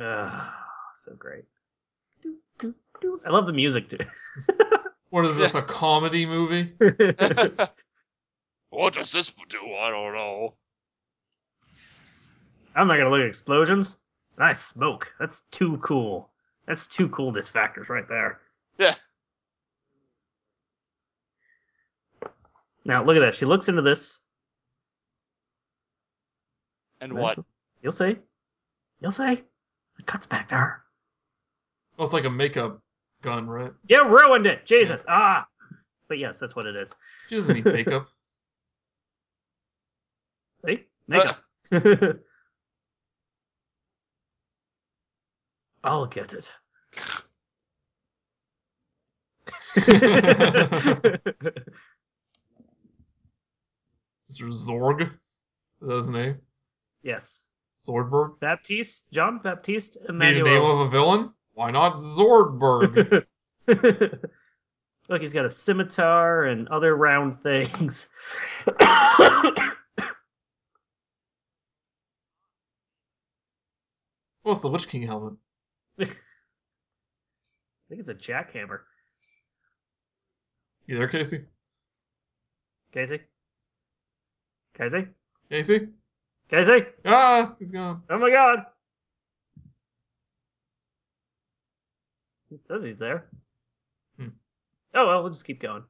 Ah, so great. I love the music too. [LAUGHS]
What is this? A comedy movie? [LAUGHS]
what does this do? I don't know.
I'm not gonna look at explosions. And I smoke. That's too cool. That's two coolness factors right there.
Yeah.
Now look at that. She looks into this.
And what?
You'll see. You'll see. It cuts back to her.
Well, it's like a makeup gun, right?
You ruined it. Jesus. Ah. But yes, that's what it is.
She doesn't need makeup. [LAUGHS]
See? Makeup. [LAUGHS] I'll get it. [LAUGHS]
Mr. Zorg. Is that his name?
Yes.
Zordberg.
Baptiste, John Baptiste
Need a name of a villain? Why not Zordberg? [LAUGHS]
Look, he's got a scimitar and other round things. [COUGHS]
What's the Witch King helmet? [LAUGHS]
I think it's a jackhammer.
You there, Casey?
Casey? Casey?
Casey?
Casey?
Ah, he's gone.
Oh my god! It says he's there.
Hmm.
Oh well, we'll just keep going.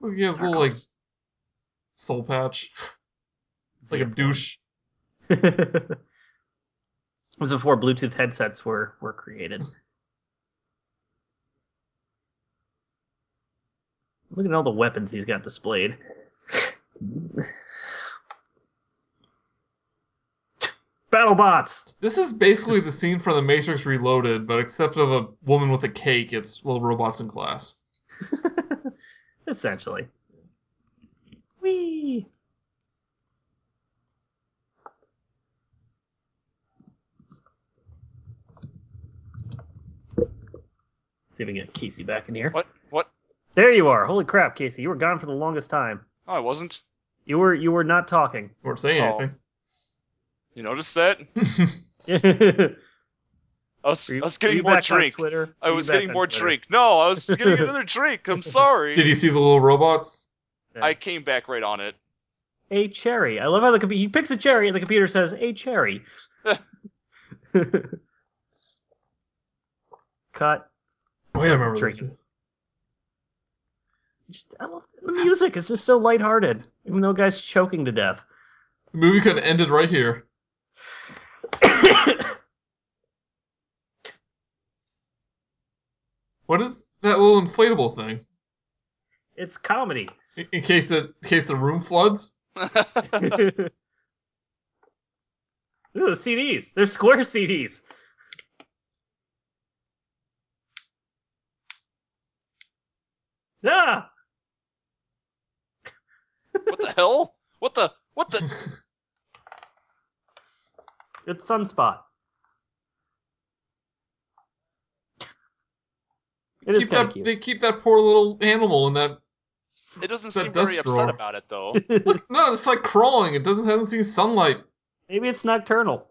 Look, he has a little like soul patch. [LAUGHS] It's like a douche. [LAUGHS]
it was before Bluetooth headsets were were created. [LAUGHS] Look at all the weapons he's got displayed. Battle bots.
This is basically the scene from The Matrix Reloaded, but except of a woman with a cake, it's little robots in glass. [LAUGHS]
Essentially. Whee! See if we can get Casey back in here.
What? What?
There you are. Holy crap, Casey. You were gone for the longest time.
Oh, I wasn't.
You were you were not talking.
We're saying
Oh.
anything.
You noticed that?
were [LAUGHS]
I was,
you,
I was getting
you
more
back on
drink.
Twitter?
I
Were you
was
back
getting more
Twitter?
drink. No, I was [LAUGHS] getting another drink. I'm sorry.
Did you see the little robots?
Yeah.
I came back right on it.
A cherry. I love how the computer he picks a cherry and the computer says a cherry. [LAUGHS] Cut.
Oh yeah, I remember this.
Just, I love the music. It's just so lighthearted, even though guy's choking to death.
The movie could have ended right here. [COUGHS] What is that little inflatable thing?
it's comedy.
In, in case it, in case the room floods. [LAUGHS]
Look at the CDs. They're square CDs. Ah!
What the hell? What the? What the? [LAUGHS]
It's Sunspot. It is
keep
kind of
that
cute.
they keep that poor little animal in that.
It doesn't
That
seem very
dust
upset about it though. [LAUGHS]
Look, no, it's like crawling. It doesn't hasn't seen sunlight.
Maybe it's nocturnal.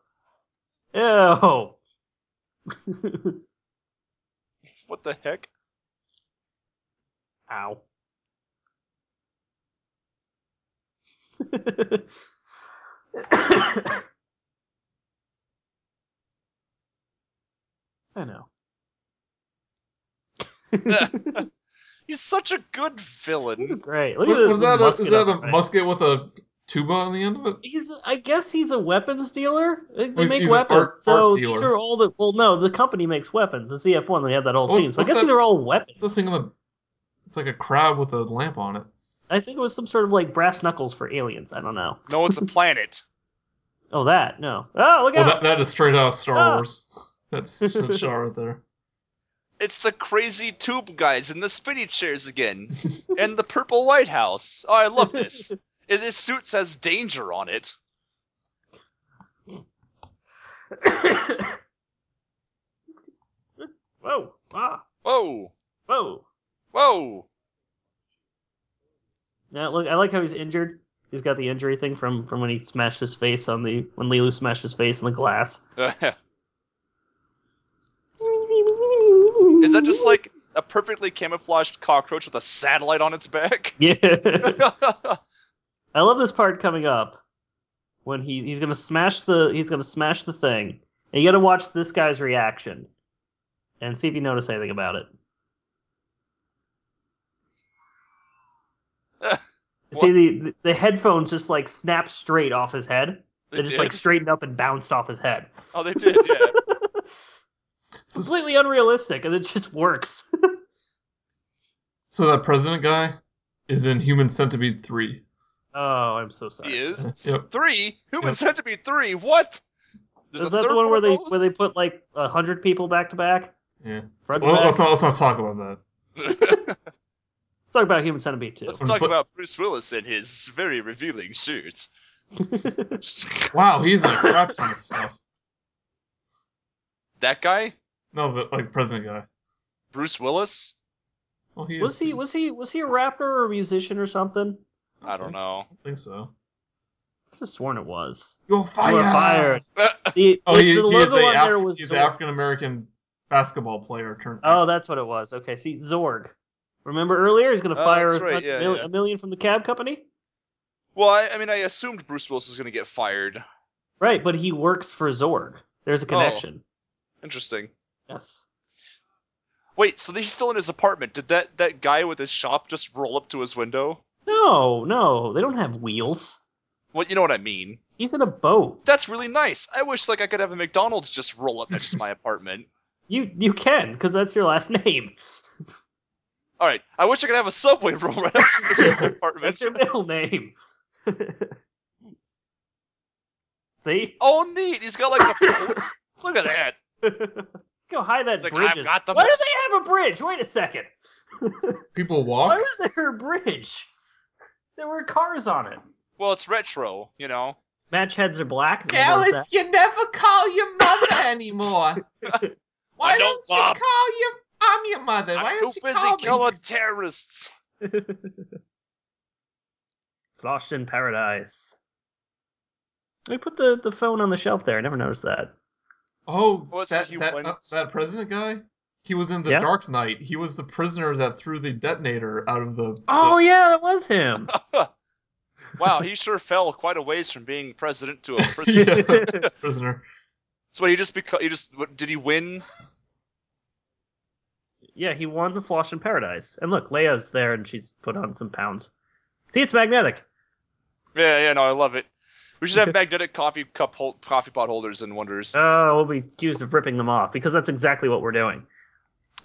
Ew. [LAUGHS]
What the heck?
Ow. [COUGHS] I know. [LAUGHS]
He's such a good
This is
villain.
great. Look
What,
at
was that? A,
musket
is that
on
a
the face.
musket with a tuba on the end of it?
He's. I guess he's a weapons dealer. They, they
He's-
make
he's an
weapons,
art-
so
art
these
dealer.
are all the. Well, no, the company makes weapons. The ZF1, they have that whole
What's-
scene. So I
what's
guess
that-
these are all weapons.
What's this thing on the? It's like a crab with a lamp on it.
I think it was some sort of like brass knuckles for aliens. I don't know.
No, it's a [LAUGHS] planet.
Oh, that no. Oh, look
Well,
out!
that, that is straight out of Star
Ah.
Wars. That's [LAUGHS] that's shot right there.
It's the crazy tube guys in the spinny chairs again, [LAUGHS] and the purple White House. Oh, I love this. His his suit says danger on it. [COUGHS]
whoa! Ah!
Whoa,
Whoa!
whoa.
Now look, I like how he's injured. He's got the injury thing from from when he smashed his face on the when Leeloo smashed his face in the glass. [LAUGHS]
Is that just like a perfectly camouflaged cockroach with a satellite on its back? [LAUGHS]
Yeah. [LAUGHS] I love this part coming up when he he's gonna smash the he's gonna smash the thing. And you gotta watch this guy's reaction and see if you notice anything about it. [LAUGHS] see the the headphones just like snap straight off his head. They,
They
just
did?
like straightened up and bounced off his head.
Oh, they did, yeah. [LAUGHS]
So,
Completely unrealistic, and it just works. [LAUGHS]
so that president guy is in Human Centipede three.
oh, I'm so sorry.
He is
Yep.
three. Human
Yep.
Centipede three. What? There's
Is that the
third
one where they
those?
where they put like a hundred people back to back?
Yeah.
Front
Well, let's not let's not talk about that.
Let's talk about Human Centipede too.
Let's talk about Bruce Willis and his very revealing shirt. [LAUGHS]
Wow, he's in a crap ton of stuff.
that guy,
No, the like president guy.
Bruce Willis.
Well, he
was
is
he
too.
was he was he a rapper or a musician or something?
I don't know.
I think so.
I could have sworn it was.
You're
You
fired.
were fired. [LAUGHS] The,
Oh,
the-
he,
the
he is
logo
a
on there
Af-
was
he's
Zorg.
African American basketball player turned.
Oh, that's what it was. Okay, see Zorg. Remember earlier he's going to
Oh, uh,
fire
that's right,
a,
yeah,
mil-
yeah.
a million from the cab company.
well, I, I mean, I assumed Bruce Willis was going to get fired.
Right, but he works for Zorg. There's a
Oh.
connection.
Interesting.
Yes.
Wait, so he's still in his apartment. Did that that guy with his shop just roll up to his window?
No, no, they don't have wheels.
Well, you know what I mean.
He's in a boat.
That's really nice. I wish like I could have a McDonald's just roll up next to my [LAUGHS] apartment.
You you can because that's your last [LAUGHS] name.
All right, I wish I could have a Subway roll right up to my apartment.
That's your middle name. [LAUGHS] See?
Oh, neat! He's got like a [LAUGHS] float. Look at that.
Go hide that
like,
bridge
I've got the
Why do they have a bridge? Wait a second. [LAUGHS]
People walk.
Why
walk.
was there a bridge? There were cars on it.
Well, it's retro, you know.
Match heads are black. and they notice
Alice, you never call your mother anymore. Why
I know,
don't you
Bob.
call your? I'm your mother. Why
I'm too
don't you
busy
call me?
killing [LAUGHS] terrorists.
that. [LAUGHS] Lost in Paradise. We put the, the phone on the shelf there. I never noticed that.
Oh,
What's
that, that, uh, that president guy? He was in the
Yeah.
Dark Knight. He was the prisoner that threw the detonator out of the.
Oh yeah, that was him. [LAUGHS]
Wow, he sure fell quite a ways from being president to a
the
prison.
yeah, prisoner.
so what, he just because he just what, did he win?
Yeah, he won the Fhloston Paradise. And look, Leia's there and she's put on some pounds. See, it's magnetic.
Yeah, yeah, no, I love it. We should have magnetic coffee cup hold, coffee pot holders and wonders.
Oh, we'll be accused of ripping them off because that's exactly what we're doing.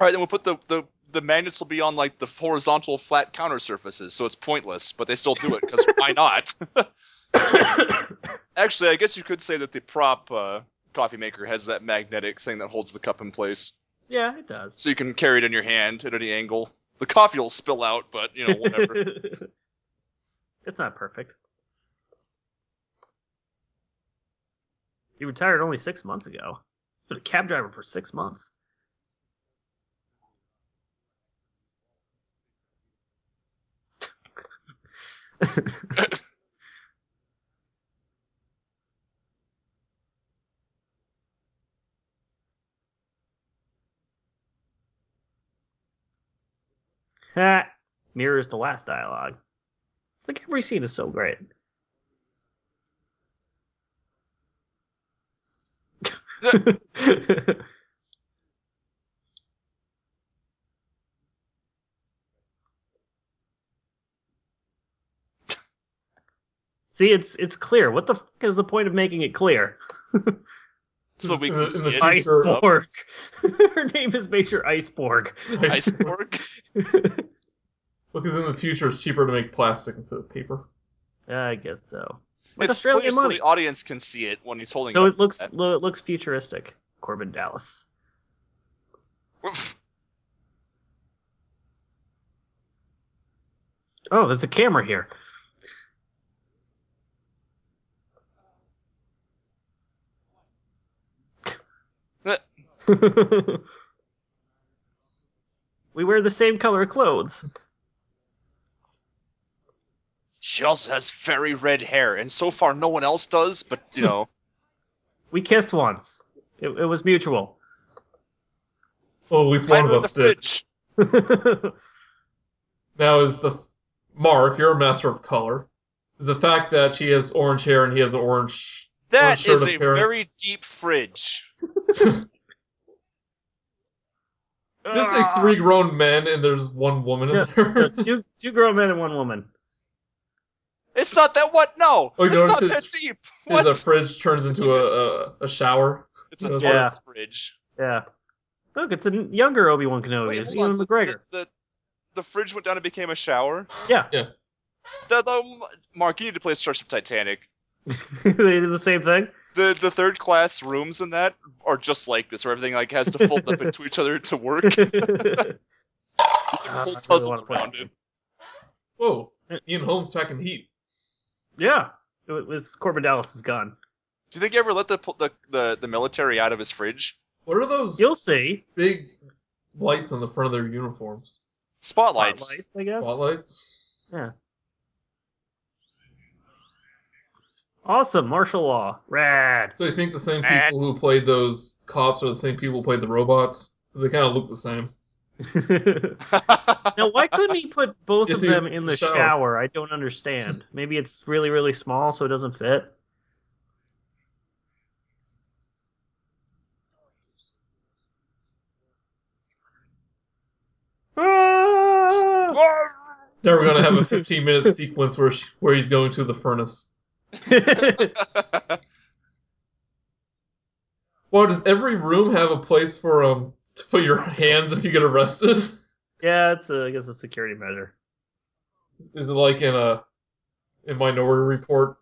All right, then we'll put the, the the magnets will be on like the horizontal flat counter surfaces, so it's pointless, but they still do it because why not? [COUGHS] Actually, I guess you could say that the prop uh, coffee maker has that magnetic thing that holds the cup in place,
yeah, it does.
so you can carry it in your hand at any angle. The coffee will spill out, but you know whatever. [LAUGHS]
it's not perfect. He retired only six months ago. He's been a cab driver for six months. [LAUGHS] Ha! Mirrors the last dialogue. Like every scene is so great. [LAUGHS] See, it's it's clear. What the fuck is the point of making it clear? [LAUGHS]
so we
In
can
the- in
see
the
it.
future-
Iceborg. [LAUGHS] Her name is Major Iceborg.
Iceborg. [LAUGHS]
Because in the future, it's cheaper to make plastic instead of paper.
I guess so. With
It's clear
Australian
so the audience can see it when he's holding.
So it looks lo- it looks futuristic. Korben Dallas. Oh, there's a camera here. [LAUGHS] we wear the same color clothes.
She also has very red hair, and so far no one else does. But you know, [LAUGHS]
We kissed once. It, it was mutual.
Well, at least one of us did.
fridge. [LAUGHS]
Now is the Mark, you're a master of color. Is the fact that she has orange hair and he has orange.
That
shirt
is a
hair.
very deep fridge.
Just like three grown men and there's one woman in
Yeah,
there.
two two grown men and one woman.
It's not that what? No,
Oh, you
it's
notice
not
his-
that deep.
His
What?
uh, fridge turns into a, a, a shower.
it's a
Yeah.
Fridge.
Yeah. Look, it's a younger Obi Wan Kenobi.
Wait,
It's
hold
Ewan
on.
McGregor.
The, the, the fridge went down and became a shower.
Yeah.
Yeah.
The, the, Mark, you need to play Starship Titanic. [LAUGHS]
they do the same thing.
The the third class rooms in that are just like this, where everything like has to fold up into each other to work. [LAUGHS] [LAUGHS] Ah, I whole
really
puzzle
wanna play
around it.
Whoa, Ian Holm's packing heat.
Yeah, it was Korben Dallas is gone.
Do you think he ever let the the the, the military out of his fridge?
What are those
You'll see.
big lights on the front of their uniforms?
Spotlights.
Spotlights, I guess.
Spotlights.
Yeah. Awesome, martial law, rad.
So you think the same
And-
people who played those cops are the same people who played the robots? Because they kind of look the same. [LAUGHS] [LAUGHS]
now, why couldn't he put both
You
of them in the
shower.
shower. I don't understand. [LAUGHS] Maybe it's really, really small, so it doesn't fit. Ah!
Now we're gonna have a 15 minute sequence where she, where he's going to the furnace. [LAUGHS] Well, does every room have a place for um to put your hands if you get arrested?
yeah, it's a, I guess a security measure.
Is it like in a in Minority Report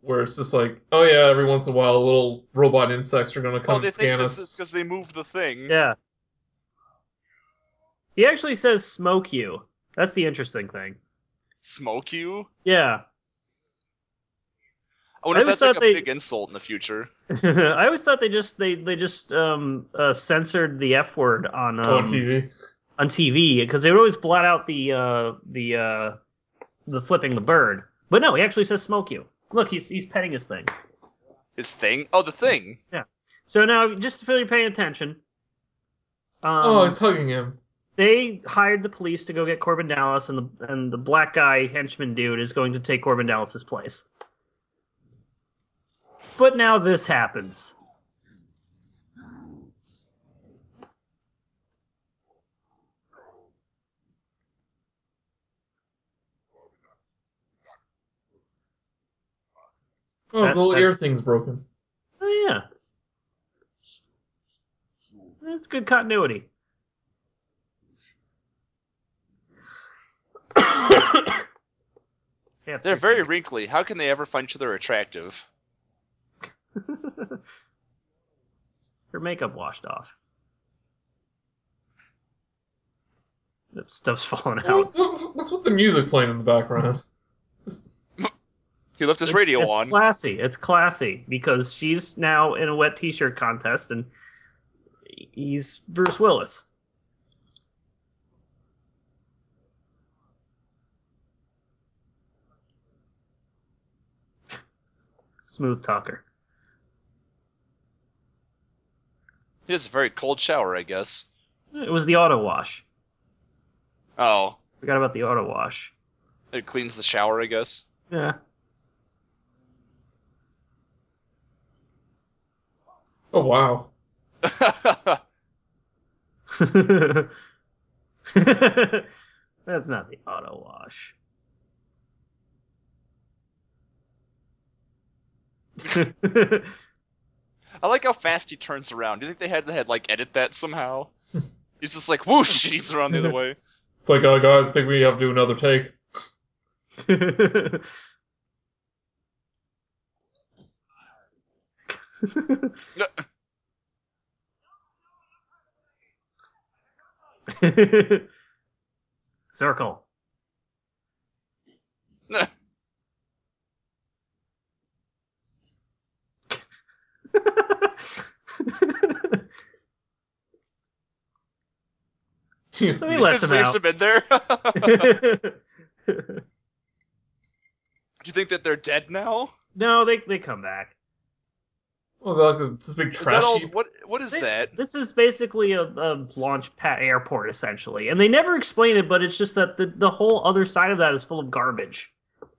where it's just like, oh yeah, every once in a while, little robot insects are gonna
oh,
come
they
and scan
think this is
us.
because they moved the thing.
Yeah. He actually says smoke you. That's the interesting thing.
Smoke you?
Yeah.
I wonder
I
if
always
that's like a
thought they-
big insult in the future. [LAUGHS]
I always thought they just they they just um uh, censored the F word on um,
on TV.
on TV because they would always blot out the uh the uh the flipping the bird. But no, he actually says smoke you. Look, he's he's petting his thing.
His thing? Oh, the thing. Yeah.
So now, just to feel you're paying attention, um,
oh, he's hugging him.
they hired the police to go get Korben Dallas, and the and the black guy henchman dude is going to take Korben Dallas's place. But now this happens.
Oh, his
That-
little ear thing's broken.
Oh yeah, that's good continuity. [COUGHS] yeah,
They're very wrinkly. How can they ever find each other attractive? [LAUGHS]
Her makeup washed off. The stuff's [LAUGHS] falling out.
What- what- What's with the music playing in the background?
He left his
It's-
radio
it's
on.
classy. It's classy because she's now in a wet T-shirt contest, and he's Bruce Willis. [LAUGHS] Smooth talker.
He has a very cold shower, I guess.
It was the auto wash.
Oh,
Forgot about the auto wash.
it cleans the shower, I guess.
Yeah.
Oh wow. [LAUGHS]
That's not the auto wash. [LAUGHS]
I like how fast he turns around. Do you think they had to had like edit that somehow? [LAUGHS] He's just like whoosh, and he's around the other way. [LAUGHS]
It's like, uh, guys, I think we have to do another take. [LAUGHS]
Circle.
You
So he
see.
Just
him
leaves
out.
him in there. [LAUGHS] Do you think that they're dead now?
no, they they come back.
What was that like this big trash
all,
heap?
what what is
They-
that?
This is basically a, a launch pad airport essentially, and they never explain it, but it's just that the the whole other side of that is full of garbage.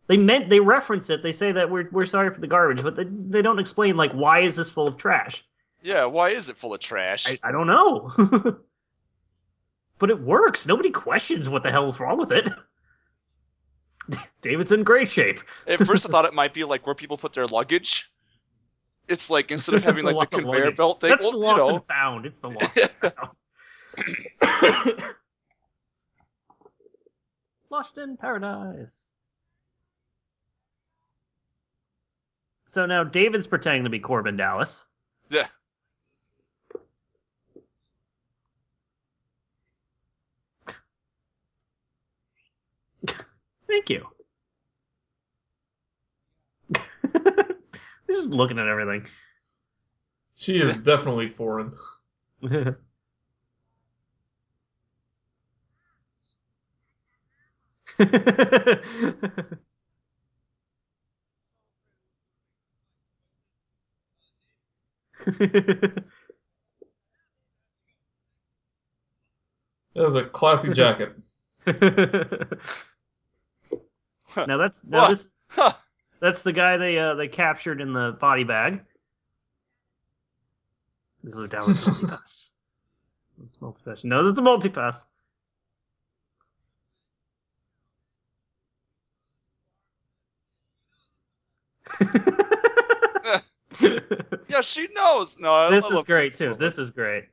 They meant they reference it. They say that we're we're sorry for the garbage, but they they don't explain like why is this full of trash.
Yeah, why is it full of trash?
I, I don't know. [LAUGHS] but it works. Nobody questions what the hell's wrong with it. [LAUGHS] David's in great shape.
At first, I thought it might be like where people put their luggage. It's like instead of [LAUGHS] having like the conveyor belt thing.
That's
well,
the
you
lost
know,
and found. It's the lost and [LAUGHS] found. [COUGHS] Lost in paradise. So now David's pretending to be Korben Dallas.
Yeah.
Thank you. [LAUGHS] Just looking at everything.
She is [LAUGHS] definitely foreign. [LAUGHS] That was a classy jacket.
Now that's now
What?
this
Huh.
that's the guy they uh, they captured in the body bag. Go down with multipass. It's multipass. No, it's a multipass. [LAUGHS]
Yeah, she knows. No, I,
this is great too. This is great.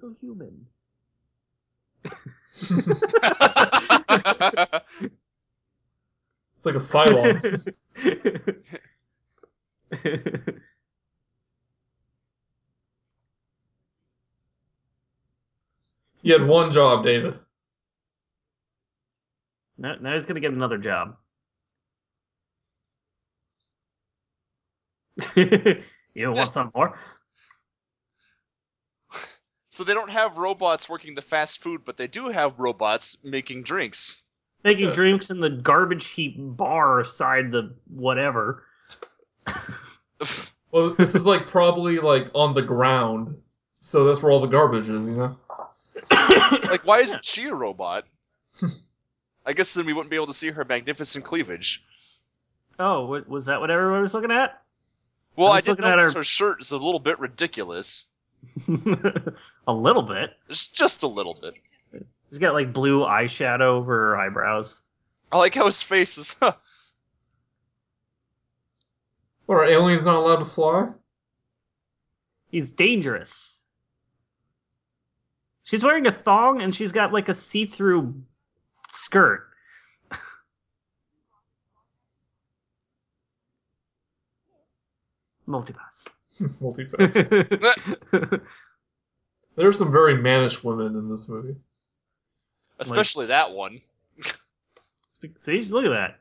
So human. [LAUGHS]
It's like a Cylon. [LAUGHS] you had one job, David.
now, now he's gonna get another job. [LAUGHS] you want some more?
So they don't have robots working the fast food, but they do have robots making drinks.
Making
Yeah.
drinks in the garbage heap bar aside the whatever. [LAUGHS]
Well, this is like probably like on the ground, so that's where all the garbage is, you know. [COUGHS]
like, why isn't she a robot? [LAUGHS] I guess then we wouldn't be able to see her magnificent cleavage.
Oh, wa- was that what everyone was looking at?
Well,
I'm
I did
looking at
notice
her-
her shirt is a little bit ridiculous. [LAUGHS]
a little bit.
It's just a little bit.
He's got like blue eyeshadow over her eyebrows.
I like how his face is.
What are aliens not allowed to fly?
He's dangerous. She's wearing a thong and she's got like a see-through skirt. [LAUGHS] Multipass. [LAUGHS]
Multipass. [LAUGHS] there are some very mannish women in this movie.
Especially that one.
See, look at that.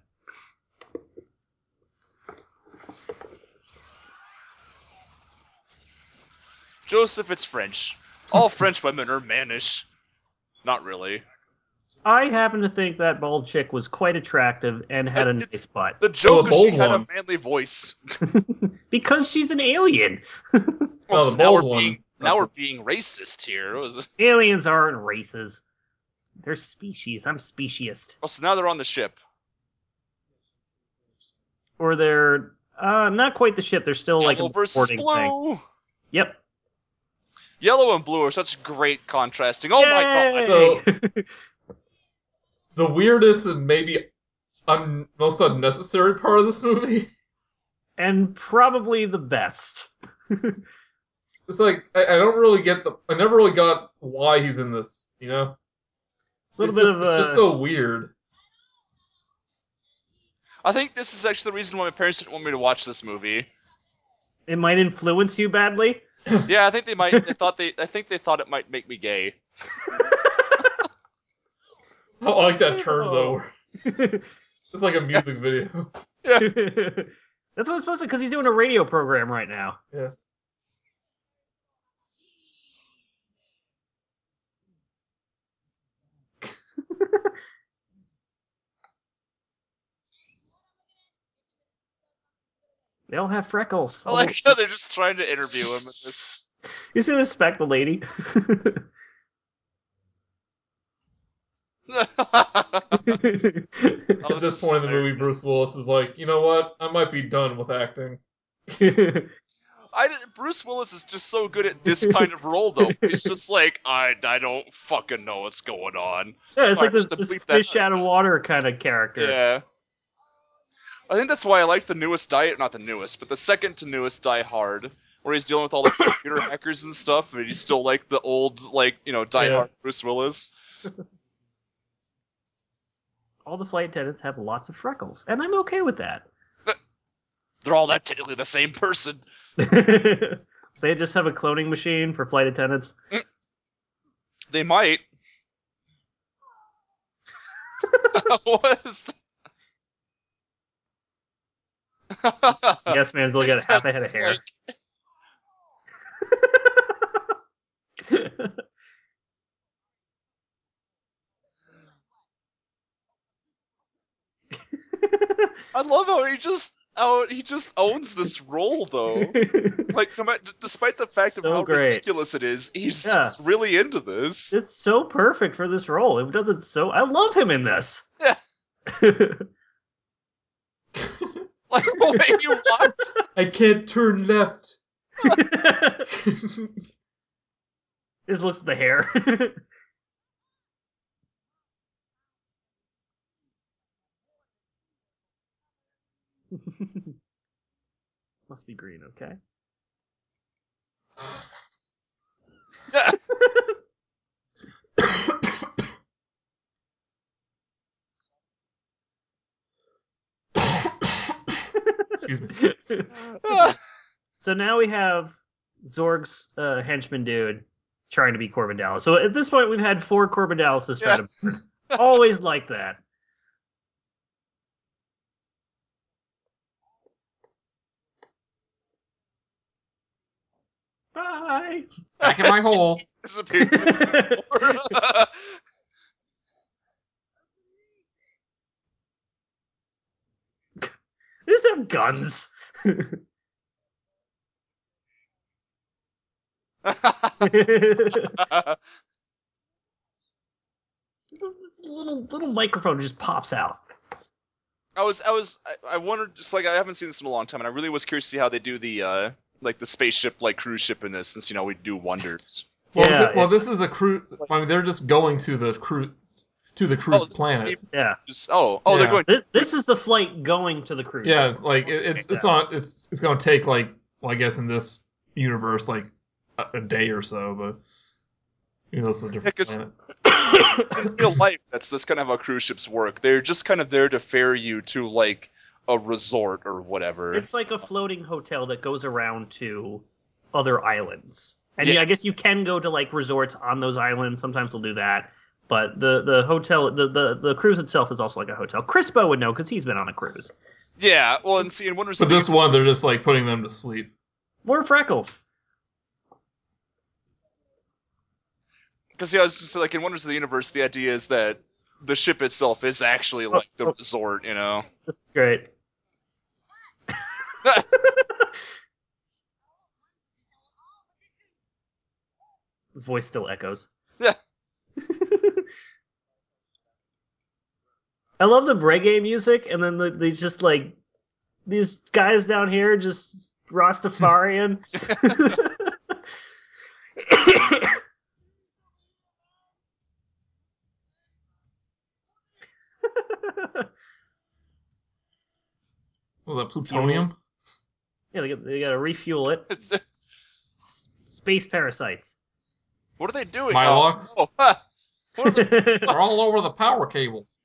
Joseph, it's French. All French women are mannish. Not really.
I happen to think that bald chick was quite attractive and had a nice butt.
The joke
the
is she
bold
had a manly voice. [LAUGHS]
because she's an alien. [LAUGHS]
Well,
Oh, the
now we're
one.
being now
That's
we're being racist here. Was- [LAUGHS]
Aliens aren't races. They're species. I'm speciesist.
Oh, so now they're on the ship.
Or they're uh not quite the ship. They're still like
Yellow
a
versus
boarding
blue.
thing. Yep.
Yellow and blue are such great contrasting. Oh my god!
So- The weirdest and maybe un- most unnecessary part of this movie.
and probably the best. [LAUGHS]
It's like I, I don't really get the. I never really got why he's in this. You know,
A little
it's
bit
just,
of
it's just so weird.
I think this is actually the reason why my parents didn't want me to watch this movie.
it might influence you badly.
Yeah, I think they might. They [LAUGHS] thought they. I think they thought it might make me gay. [LAUGHS] [LAUGHS]
I like that term though.
Oh. [LAUGHS]
It's like a music video. Yeah. [LAUGHS]
That's what it's supposed to because he's doing a radio program right now.
Yeah.
They all have freckles.
I like oh. how they're just trying to interview him. With this.
You see the spec the lady? [LAUGHS]
At
oh,
this
this
point in the movie. Bruce Willis is like, you know what? I might be done with acting.
I Bruce Willis is just so good at this kind of role, though. It's just like, I, I don't fucking know what's going on.
Yeah, it's
Sorry,
like this,
just to
this fish out of water kind of character.
Yeah. I think that's why I like the newest Die, not the newest, but the second to newest Die Hard, where he's dealing with all the computer [COUGHS] hackers and stuff, and he's still like the old, like you know, Die
Yeah.
Hard Bruce Willis.
All the flight attendants have lots of freckles, and I'm okay with that. [LAUGHS]
They're all that technically the same person. [LAUGHS]
they just have a cloning machine for flight attendants. Mm.
They might. [LAUGHS] what is
yes, man's only got half a head of hair. [LAUGHS]
I love how he just how he just owns this role though. [LAUGHS] Like, no matter, despite the fact of how
great.
ridiculous it is, he's
Yeah.
just really into this.
it's so perfect for this role. It does it so. I love him in this.
Yeah. [LAUGHS] Like the way he walks.
I can't turn left.
Just looks at the hair. [LAUGHS] Must be green, okay?
Excuse me.
so now we have Zorg's uh, henchman dude trying to be Korben Dallas. So at this point, we've had four Korben Dallases try
Yeah.
to. Always like that. Bye.
Back in my [LAUGHS] hole.
Disappears. into. [LAUGHS]
They just have guns. [LAUGHS] little little microphone just pops out.
I was, I was, I, I wondered, just like I haven't seen this in a long time, and I really was curious to see how they do the, uh, like the spaceship, like cruise ship in this, since you know we do wonders. [LAUGHS]
Well,
Yeah,
thi- well, this is a cruise. I mean, they're just going to the cruise to the cruise oh,
this is
planet.
Yeah,
Just, oh, oh, they're going.
this, this is the flight going to the cruise.
Yeah, it's like it, it's it's on it's it's going to take like well, I guess in this universe like a, a day or so, but you know, this is a different
Yeah, 'cause-
planet. [COUGHS]
in real life, that's that's kind of how cruise ships work. They're just kind of there to ferry you to like a resort or whatever.
It's like a floating hotel that goes around to other islands. And
Yeah.
yeah, I guess you can go to like resorts on those islands. Sometimes they'll do that. But the, the hotel, the, the, the cruise itself is also like a hotel. Crispo would know because he's been on a cruise.
yeah, well, and see, in Wonders
But
of the
this one, they're just like putting them to sleep.
More freckles.
Because yeah, I was just like in Wonders of the Universe, the idea is that the ship itself is actually oh, like the
oh.
resort, you know.
This is great. [LAUGHS] His voice still echoes.
Yeah. [LAUGHS]
I love the reggae music, and then the, these just like these guys down here just Rastafarian. [LAUGHS]
Was that plutonium?
Yeah, they got, they got to refuel it. [LAUGHS]
It's,
S- Space parasites.
what are they doing?
Mylocks?
Oh, oh, [LAUGHS] ha. What are they- [LAUGHS]
They're all over the power cables.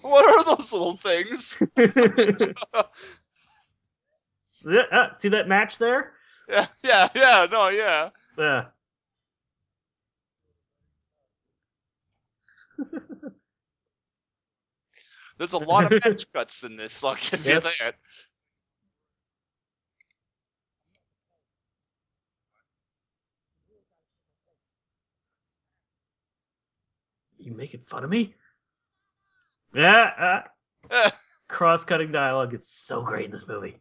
what are those little things?
Yeah, uh, see that match there?
Yeah, yeah, yeah. No, yeah.
Yeah.
There's a lot of [LAUGHS] match cuts in this. I'll give you
Yes.
that.
You making fun of me? Yeah. Uh, [LAUGHS] cross-cutting dialogue is so great in this movie.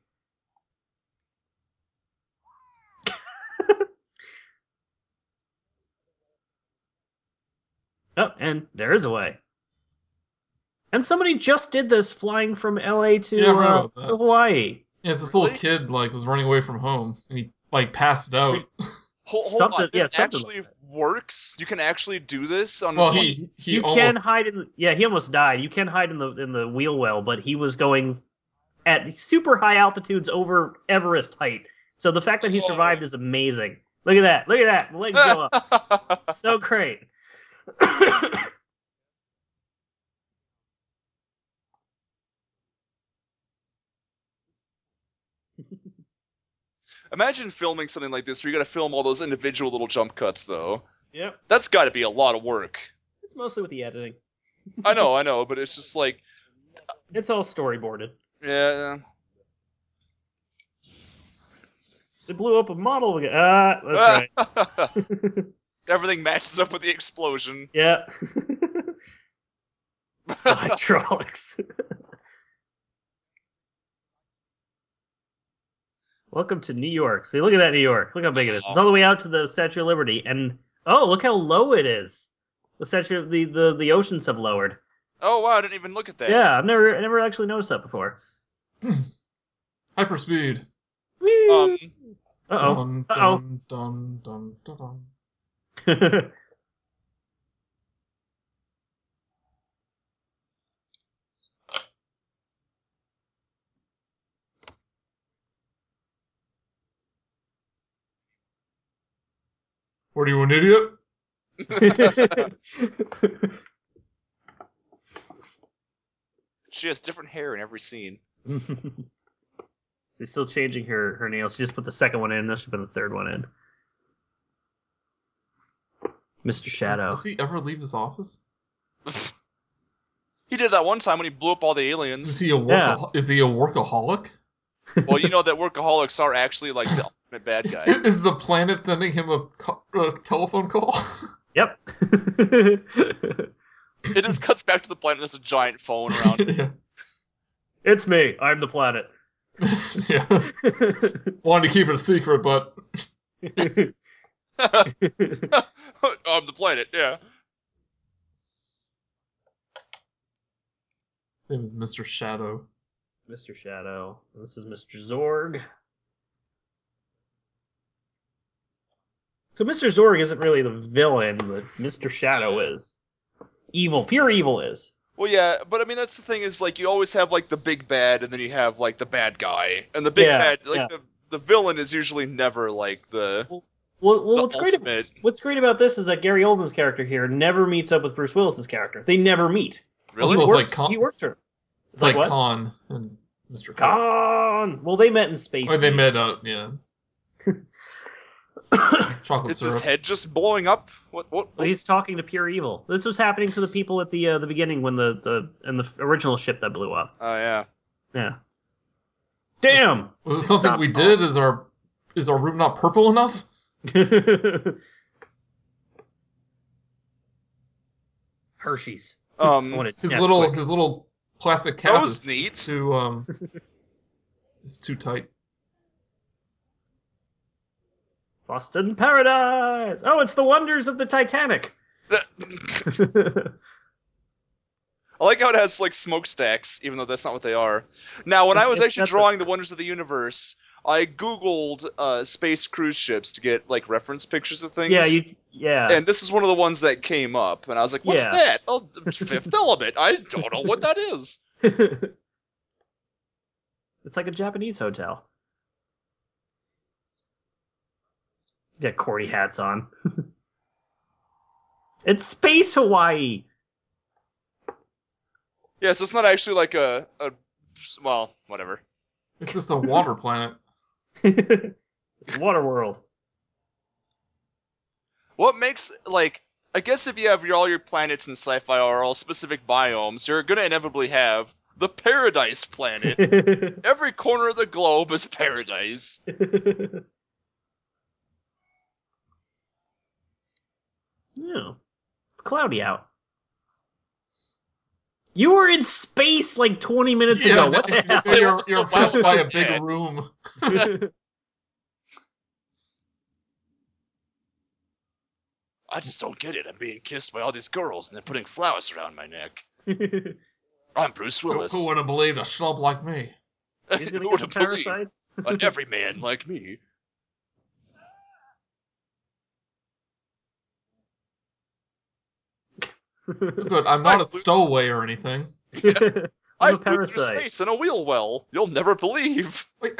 Oh, and there is a way. And somebody just did this flying from LA to,
Yeah,
uh, to Hawaii.
Yeah, it's this
Really?
little kid like was running away from home and he like passed out. [LAUGHS]
hold, hold
Something-
on.
yeah,
This
something
actually
like
works. You can actually do this on.
Well, he he
you
almost
can hide in. Yeah, he almost died. You can hide in the in the wheel well, but he was going at super high altitudes over Everest height. So the fact that he survived is amazing. Look at that! Look at that! The legs go up. [LAUGHS] So great. [COUGHS]
Imagine filming something like this where you got to film all those individual little jump cuts, though.
Yep.
That's got to be a lot of work.
It's mostly with the editing.
I know, [LAUGHS] I know, but it's just like,
It's all storyboarded.
yeah.
They blew up a model again. Ah, that's right. [LAUGHS]
Everything matches up with the explosion. [LAUGHS]
yeah. Hydraulics. Welcome to New York. See, look at that New York. Look how big it is. It's all the way out to the Statue of Liberty, and oh, look how low it is. The statue of the the, the oceans have lowered.
oh wow, I didn't even look at that.
Yeah, I've never I never actually noticed that before. [CLEARS THROAT]
Hyperspeed.
Um,
uh oh.
Dun,
Uh-oh.
dun, dun, dun, dun, dun. [LAUGHS] What are you, an idiot? [LAUGHS]
she has different hair in every scene. [LAUGHS]
She's still changing her, her nails. She just put the second one in, then she put the third one in. Mr. Shadow.
Does he ever leave his office? [LAUGHS]
He did that one time when he blew up all the aliens.
Is
aliens.
he a
Yeah.
is he a workaholic? [LAUGHS]
well, you know that workaholics are actually like the ultimate bad guy. [LAUGHS]
Is the planet sending him a, co- a telephone call?
Yep.
It just cuts back to the planet. There's a giant phone around.
yeah.
it's me. I'm the planet.
yeah. Wanted to keep it a secret, but [LAUGHS]
I'm the planet. Yeah.
his name is Mr. Shadow.
Mr. Shadow. This is Mr. Zorg. So Mr. Zorg isn't really the villain, but Mr. Shadow is. Evil, pure evil is.
Well, yeah, but I mean that's the thing is like you always have like the big bad, and then you have like the bad guy, and the big
Yeah,
bad like
yeah.
the the villain is usually never like the,
Well, well
the
what's great?
ultimate.
What's great about this is that Gary Oldman's character here never meets up with Bruce Willis's character. They never meet.
Really?
Also,
he
it's
works,
like Con-
he works for. him.
It's like
what?
Khan and Mr. Khan.
Khan. Well, they met in space.
Or they
Heat.
met out, yeah. [LAUGHS] Chocolate
Is his
syrup.
head just blowing up? What? What?
Well, he's talking to pure evil. This was happening to the people at the uh, the beginning when the the in the original ship that blew up.
Oh yeah.
Yeah. Damn.
Was it something
Stop.
we did? Is our is our room not purple enough? [LAUGHS]
Hershey's.
Um,
His
Nesquik.
little his little plastic cap
That
is,
neat.
is too um [LAUGHS] is too tight.
Fhloston Paradise. Oh, it's the wonders of the Titanic. [LAUGHS]
I like how it has like smokestacks, even though that's not what they are. Now, when I was actually
not the-
drawing the wonders of the universe, I googled uh, space cruise ships to get like reference pictures of things.
yeah, you. Yeah.
And this is one of the ones that came up, and I was like, "What's
Yeah.
that? Oh, Fifth [LAUGHS] Element. I don't know what that is." [LAUGHS]
it's like a Japanese hotel. Yeah, corny hats on. [LAUGHS] it's space Hawaii.
Yeah, so it's not actually like a, a well, whatever.
It's just a water planet. [LAUGHS]
it's water world.
What makes like I guess if you have your, all your planets in sci-fi are all specific biomes, you're gonna inevitably have the Paradise Planet. [LAUGHS] Every corner of the globe is paradise. [LAUGHS]
yeah. It's cloudy out. You were in space like 20 minutes
Yeah,
ago. What the
just
hell?
you're,
Say
you're
what's
by a big [LAUGHS] room.
I just don't get it. I'm being kissed by all these girls and then putting flowers around my neck. [LAUGHS] I'm Bruce
Who,
Willis.
who would have believed a schlub like me?
He's gonna
Who
get
would
the
have believed
parasites.
an [LAUGHS] everyman like me?
Good, I'm [LAUGHS] not a stowaway or anything. Yeah.
I'm [LAUGHS]
I
a
flew through space in a wheel well. You'll never believe.
Wait,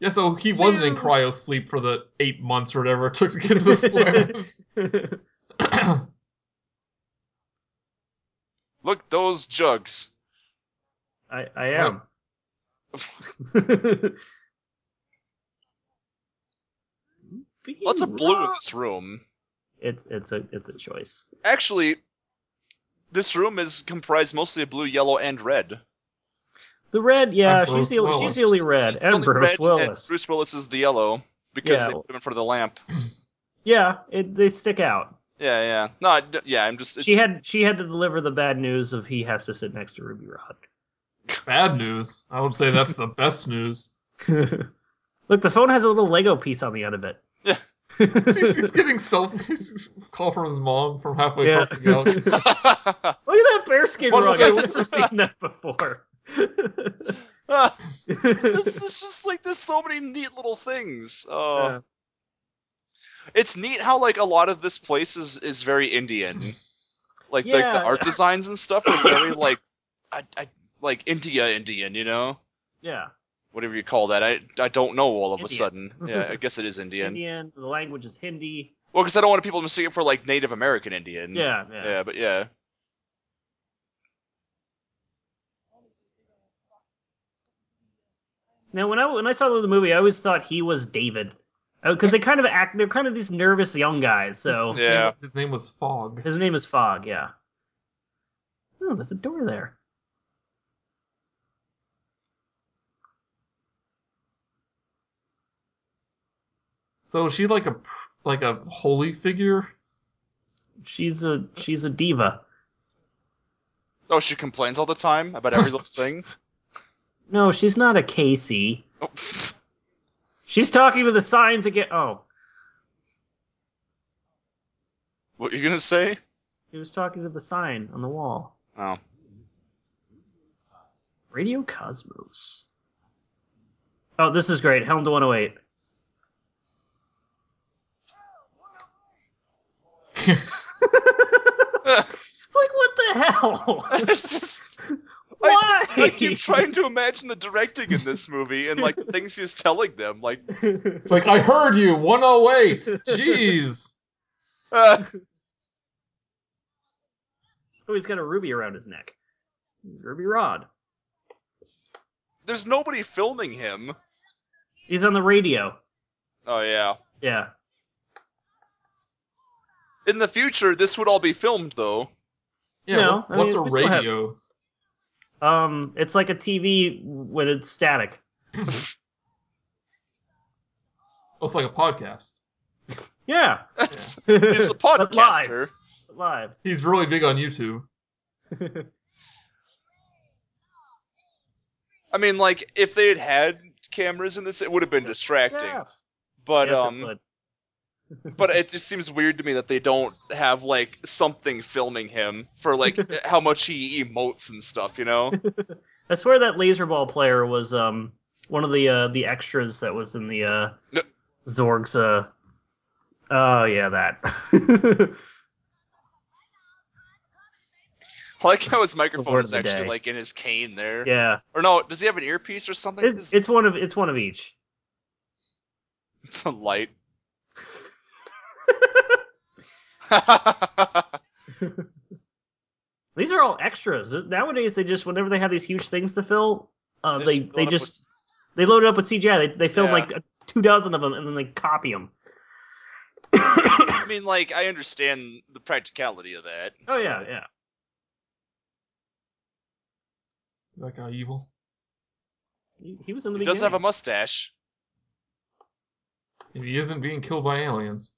yeah, so he wasn't in cryo sleep for the eight months or whatever it took to get to this planet. [LAUGHS] [CLEARS THROAT]
Look, those jugs.
I, I am.
Lots of blue in this room.
It's it's a it's a choice.
Actually, this room is comprised mostly of blue, yellow, and red.
The red, yeah,
And
she's
Bruce
the only, she's the only red,
It's the
and
only
Bruce
red,
Willis.
And Bruce Willis is the yellow because
Yeah.
they put him in front of the lamp. [CLEARS THROAT]
Yeah, it, they stick out.
Yeah, yeah. No, I d yeah. I'm just. It's,
She had she had to deliver the bad news of he has to sit next to Ruby Rod. [LAUGHS]
Bad news. I would say that's the best news. [LAUGHS]
Look, the phone has a little Lego piece on the end of it.
Yeah. [LAUGHS]
he's, he's getting self. He's call from his mom from halfway
Yeah.
across the galaxy. [LAUGHS] [LAUGHS]
Look at that bearskin
What's
rug. I've never seen that before.
Ah, this is just like there's so many neat little things. Uh,
Yeah.
It's neat how like a lot of this place is is very Indian. Like the, the art designs and stuff are very like I, I like India Indian, you know?
yeah.
Whatever you call that. I I don't know all of a sudden. Yeah, I guess it is Indian. [LAUGHS]
Indian. The language is Hindi.
Well, because I don't want people to mistake it for like Native American Indian.
Yeah, yeah.
Yeah, but yeah.
Now, when I when I saw the movie, I always thought he was David, uh, because they kind of act. They're kind of these nervous young guys. So
his,
Yeah.
name, his name was Fog.
his name is Fog. Yeah. Oh, there's a door there.
So is she like a like a holy figure?
She's a she's a diva.
Oh, she complains all the time about every little thing. [LAUGHS]
No, she's not a Casey.
Oh,
She's talking to the signs again. Oh,
what are you gonna say?
he was talking to the sign on the wall.
Oh.
Radio Cosmos. Oh, this is great. Helm to 108. It's like, what the hell? [LAUGHS]
it's just I, [LAUGHS]
Why?
just, I keep [LAUGHS] trying to imagine the directing in this movie and like the things he's telling them. Like,
It's like I heard you. 108. Jeez.
uh,
oh, he's got a ruby around his neck. He's Ruby Rod.
there's nobody filming him.
He's on the radio.
Oh yeah.
Yeah.
In the future, this would all be filmed though.
Yeah.
No,
what's
I
what's
mean,
a
we have-
radio?
Um, it's like a TV when it's static. [LAUGHS]
Oh, it's like a podcast.
Yeah.
That's, [LAUGHS]
He's
He's a podcaster.
Live.
He's really big on YouTube. [LAUGHS]
I mean, like if they had had cameras in this, it would have been distracting.
Yeah.
But
Yes, it
um,
would.
But it just seems weird to me that they don't have like something filming him for like [LAUGHS] how much he emotes and stuff. You know? [LAUGHS]
I swear that laser ball player was um one of the uh the extras that was in the uh
No.
Zorg's uh oh yeah that
I like how his microphone is actually
day.
like in his cane there.
yeah
Or no, does he have an earpiece or something?
it's, it's one of it's one of each
It's a light. [LAUGHS]
these are all extras nowadays they just whenever they have these huge things to fill uh
They
they
just
they
fill it up
just they load it up with CGI they they film
Yeah.
like two dozen of them and then they copy them
I mean, like I understand the practicality of that.
oh yeah yeah
Is that guy evil?
he, he was in the
He does
beginning.
have a mustache.
If he isn't being killed by aliens.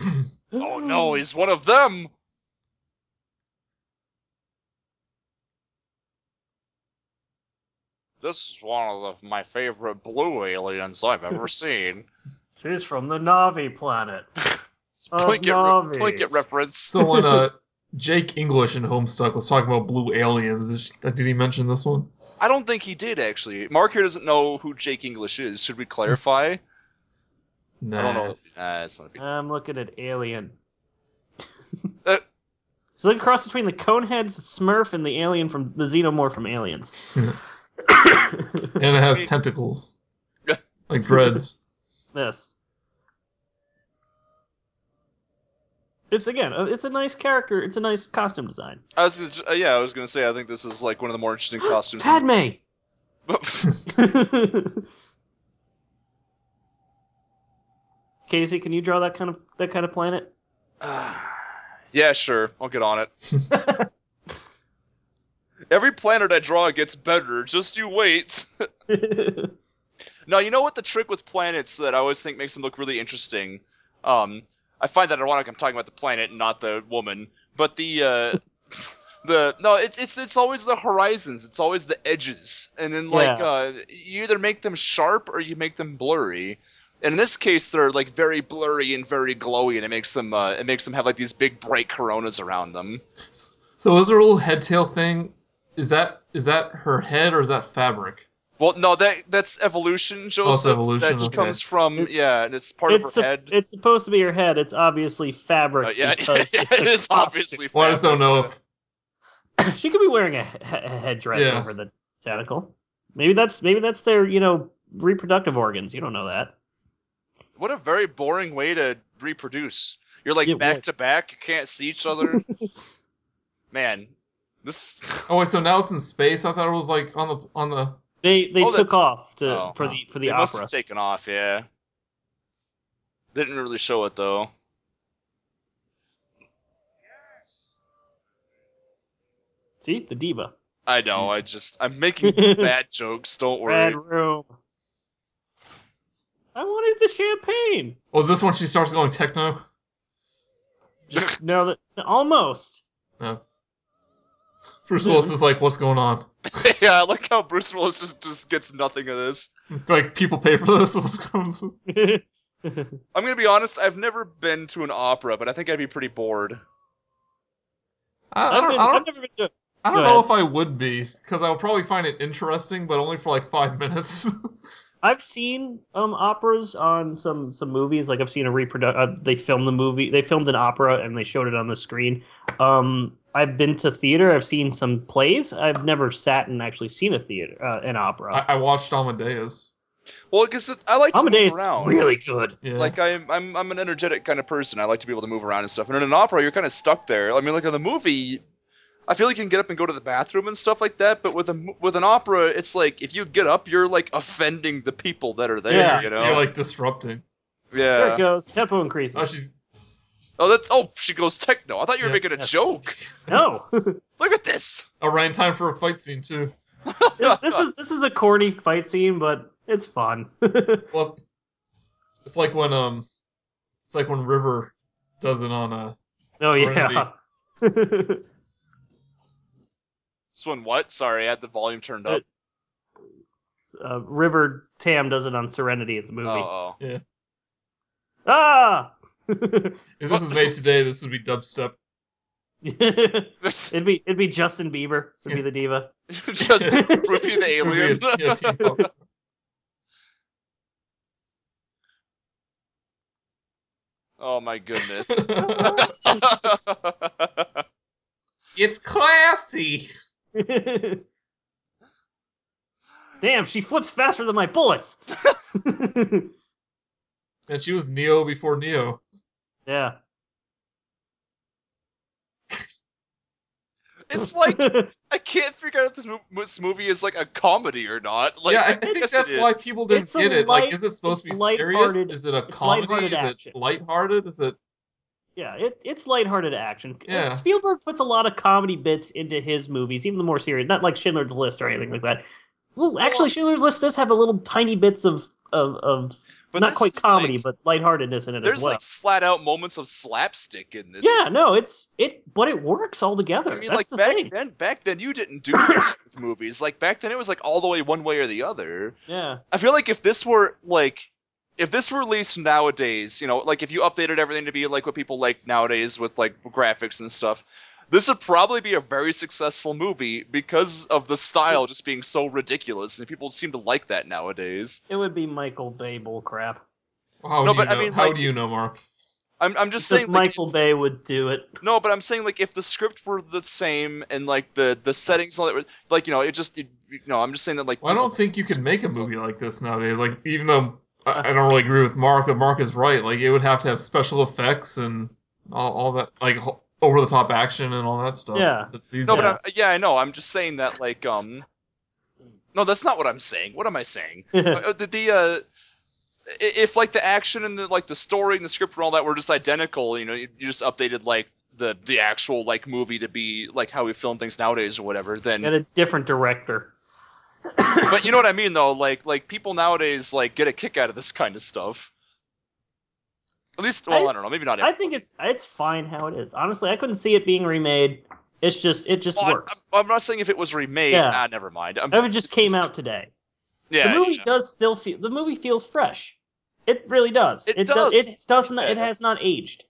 [CLEARS THROAT]
Oh no, he's one of them. This is one of the, my favorite blue aliens I've ever [LAUGHS] seen.
she's from the Na'vi planet [LAUGHS]
It's
Of
Blanket, re- blanket reference.
So when uh [LAUGHS] Jake English in Homestuck was talking about blue aliens, did he mention this one?
I don't think he did actually. Mark here doesn't know who Jake English is. Should we clarify?
Nah.
I don't know. Nah, it's not a big.
I'm looking at Alien. [LAUGHS]
Uh,
It's like a cross between the Coneheads Smurf and the alien from the Xenomorph from Aliens. [LAUGHS]
and it has tentacles. like dreads. [LAUGHS]
Yes. It's again, uh, it's a nice character. It's a nice costume design.
I was just- uh, yeah, I was gonna say I think this is like one of the more interesting [GASPS] costumes. in-
Casey, can you draw that kind of that kind of planet? [SIGHS]
yeah, sure. I'll get on it. [LAUGHS] Every planet I draw gets better. Just you wait. [LAUGHS] now, you know what the trick with planets that I always think makes them look really interesting? Um, I find that ironic. I'm talking about the planet, not the woman. But the uh, [LAUGHS] the no, it's it's it's always the horizons. It's always the edges, and then like
Yeah.
uh, you either make them sharp or you make them blurry. And in this case, they're like very blurry and very glowy, and it makes them uh, it makes them have like these big bright coronas around them.
So is there a little head tail thing? Is that is that her head or is that fabric?
Well, no, that that's evolution, Joseph.
evolution,
That
okay.
comes from
It's-
yeah, and it's part
it's
of her
a-
head.
it's supposed to be her head. It's obviously fabric.
Uh, yeah, [LAUGHS]
because
yeah,
it's
it
a costume.
obviously.
Well, I just don't know if
she could be wearing a, a headdress
Yeah.
over the tentacle. Maybe that's maybe that's their you know reproductive organs. You don't know that.
What a very boring way to reproduce. You're like
It
back
was.
to back. You can't see each other. [LAUGHS] Man, this.
Oh wait, so now it's in space. I thought it was like on the on the.
They they
Oh, that-
took off to
Oh,
for the for the
they must
opera.
have taken off. Yeah. Didn't really show it though.
See the diva.
I know. I just I'm making [LAUGHS] bad jokes. Don't worry.
Red room. I wanted the champagne.
Oh, Was this when she starts going techno?
No, that almost.
No. Bruce Willis is like, what's going on? [LAUGHS]
yeah, I like how Bruce Willis just just gets nothing of this.
Like people pay for this? [LAUGHS] What's going on? [LAUGHS]
I'm gonna be honest. I've never been to an opera, but I think I'd be pretty bored.
I, I
I've,
don't.
been,
I
I've
don't,
never been to.
I don't know
ahead.
if I would be because I would probably find it interesting, but only for like five minutes.
I've seen um operas on some some movies. Like I've seen a reproduct. Uh, they filmed the movie. They filmed an opera and they showed it on the screen. Um, I've been to theater. I've seen some plays. I've never sat and actually seen a theater uh, an opera.
I, I watched Amadeus.
Well, because I like to
Amadeus
move
is
around.
really good.
Yeah.
Like I'm, I'm, I'm an energetic kind of person. I like to be able to move around and stuff. And in an opera, you're kind of stuck there. I mean, like in the movie, I feel like you can get up and go to the bathroom and stuff like that. But with a m- with an opera, it's like if you get up, you're like offending the people that are there.
Yeah.
you know.
You're like disrupting.
Yeah.
There it goes. Tempo increases.
Oh, she's.
Oh, that's. Oh, she goes techno. I thought you were
Yeah.
making a
Yes.
joke. [LAUGHS]
no, [LAUGHS]
Look at this.
Oh, right time for a fight scene too. [LAUGHS]
this is this is a corny fight scene, but it's fun.
Well, it's like when um, it's like when River does it on a.
oh
Serenity.
yeah.
This one, what? Sorry, I had the volume turned up.
uh, River Tam does it on Serenity. It's a movie.
Oh, oh.
Ah.
If this was made today, this would be dubstep. [LAUGHS]
it'd be it'd be Justin Bieber It would be the diva. [LAUGHS]
Just Rupee the [LAUGHS]
It would be a-
alien.
yeah, Teen Pop.
oh my goodness.
it's classy. [LAUGHS]
Damn, she flips faster than my bullets. [LAUGHS]
And she was Neo before Neo.
yeah. [LAUGHS]
it's like I can't figure out if this, mo- this movie is like a comedy or not. Like,
yeah, I
I
think that's
it
why people didn't
It's
get it.
light-
like, is it supposed to be serious? Is it a comedy?
lighthearted
Is
action.
it lighthearted? Is it?
Yeah, it, it's lighthearted action.
Uh, yeah.
Spielberg puts a lot of comedy bits into his movies, even the more serious, not like Schindler's List or anything like that. Well, actually, Schindler's List does have a little tiny bits of of, of
But
not quite comedy,
like-
but lightheartedness in it
there's
as well.
like flat out moments of slapstick in this.
yeah, no, it's it, but it works all together.
I mean,
That's
like
the
back
thing.
then, back then you didn't do [COUGHS] movies. Like back then, it was like all the way one way or the other.
Yeah,
I feel like if this were like, if this were released nowadays, you know, like if you updated everything to be like what people like nowadays with like graphics and stuff, this would probably be a very successful movie because of the style just being so ridiculous, and people seem to like that nowadays.
it would be Michael Bay bull crap.
How
No,
do
but
you
I mean,
How
like-
do you know, Mark?
I'm, I'm just
Because
saying, like,
Michael Bay would do it.
No, but I'm saying like if the script were the same and like the the settings and all that like you know it just it, you know I'm just saying that like
Well, I don't think you could make a movie like this nowadays. Like, even though I, I don't really agree with Mark, but Mark is right. Like, it would have to have special effects and all, all that, like over the top action and all that stuff.
Yeah.
These
no, but I'm, yeah I know I'm just saying that like um no that's not what I'm saying what am I saying [LAUGHS] Uh, the, the uh if like the action and the like the story and the script and all that were just identical, you know, you, you just updated like the the actual like movie to be like how we film things nowadays or whatever, then
And a different director.
But you know what I mean though, like like people nowadays like get a kick out of this kind of stuff. At least, well, I,
I-
don't know, maybe not.
I think it's it's fine how it is. Honestly, I couldn't see it being remade. It's just it just
Well,
works.
I'm, I'm not saying if it was remade.
Yeah.
Ah, never mind. I'm,
if it just came out today.
yeah,
the movie
yeah.
does still feel the movie feels fresh. It really does.
It
do-
does.
it does not. It has not aged.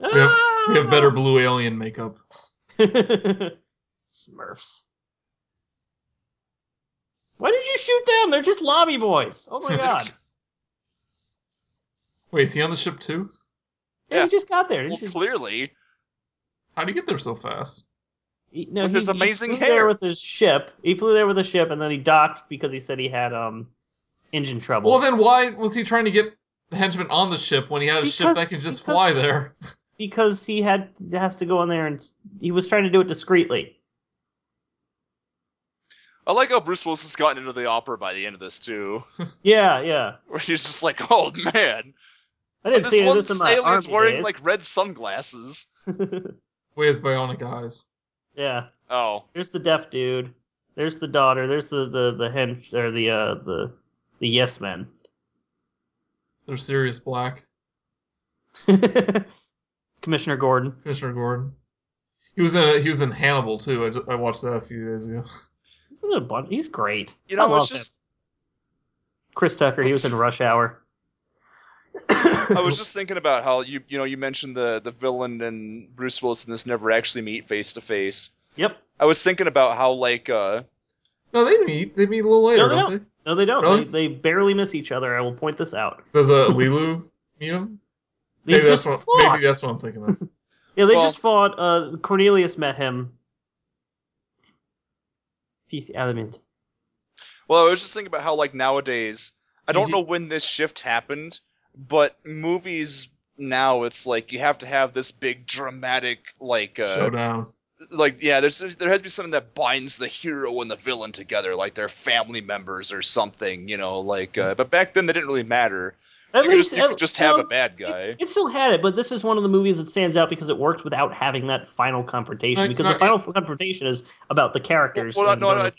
We have, we have better blue alien makeup.
Smurfs. Why did you shoot them? They're just lobby boys. Oh my [LAUGHS] god.
Wait, is he on the ship too?
Yeah,
Yeah.
he just got there.
Well,
just-
clearly,
How'd he get there so fast?
he- no,
with
he-
his
he
amazing
flew
hair.
there with his ship. He flew there with a ship, and then he docked because he said he had um engine trouble.
Well, then why was he trying to get the henchman on the ship when he had a ship that can just
because-
fly there? [LAUGHS]
because he had has to go in there and he was trying to do it discreetly.
I like how Bruce Willis has gotten into the opera by the end of this too, [LAUGHS]
Yeah, yeah.
where he's just like, "Oh man,
I didn't
this
see
one
this in my
alien's wearing
days.
like red sunglasses." [LAUGHS]
Where's his bionic eyes.
yeah.
Oh,
There's the deaf dude. There's the daughter. There's the the the hench or the uh the the yes men.
They're Sirius Black. [LAUGHS]
Commissioner Gordon.
Commissioner Gordon. He was in he was in Hannibal too. I, ju- I watched that a few days ago.
He's, a bun- he's great.
you
I
know,
love
it's just
him. Chris Tucker. He was in Rush Hour. [COUGHS]
I was [COUGHS] just thinking about how you you know you mentioned the the villain and Bruce Willis and this never actually meet face to face.
Yep.
I was thinking about how like uh
No, they meet. They meet a little later,
No, they
don't they?
No, they don't.
Really?
They, they barely miss each other. I will point this out.
Does uh, Leeloo meet him?
They
Maybe that's what.
fought.
Maybe that's what I'm thinking of. [LAUGHS]
Yeah, they
Well-
just fought. Uh, Cornelius met him. Peace element.
well I was just thinking about how like nowadays I don't know when this shift happened, but movies now it's like you have to have this big dramatic like uh
Showdown.
like yeah there's there has to be something that binds the hero and the villain together like they're family members or something you know like uh, but back then they didn't really matter
At
you could
least
just, you
at-
just have
well,
a bad guy
It, it still had it, but this is one of the movies that stands out because it worked without having that final confrontation.
Right,
because
no,
the final confrontation is about the characters.
Well,
and
no, no,
going-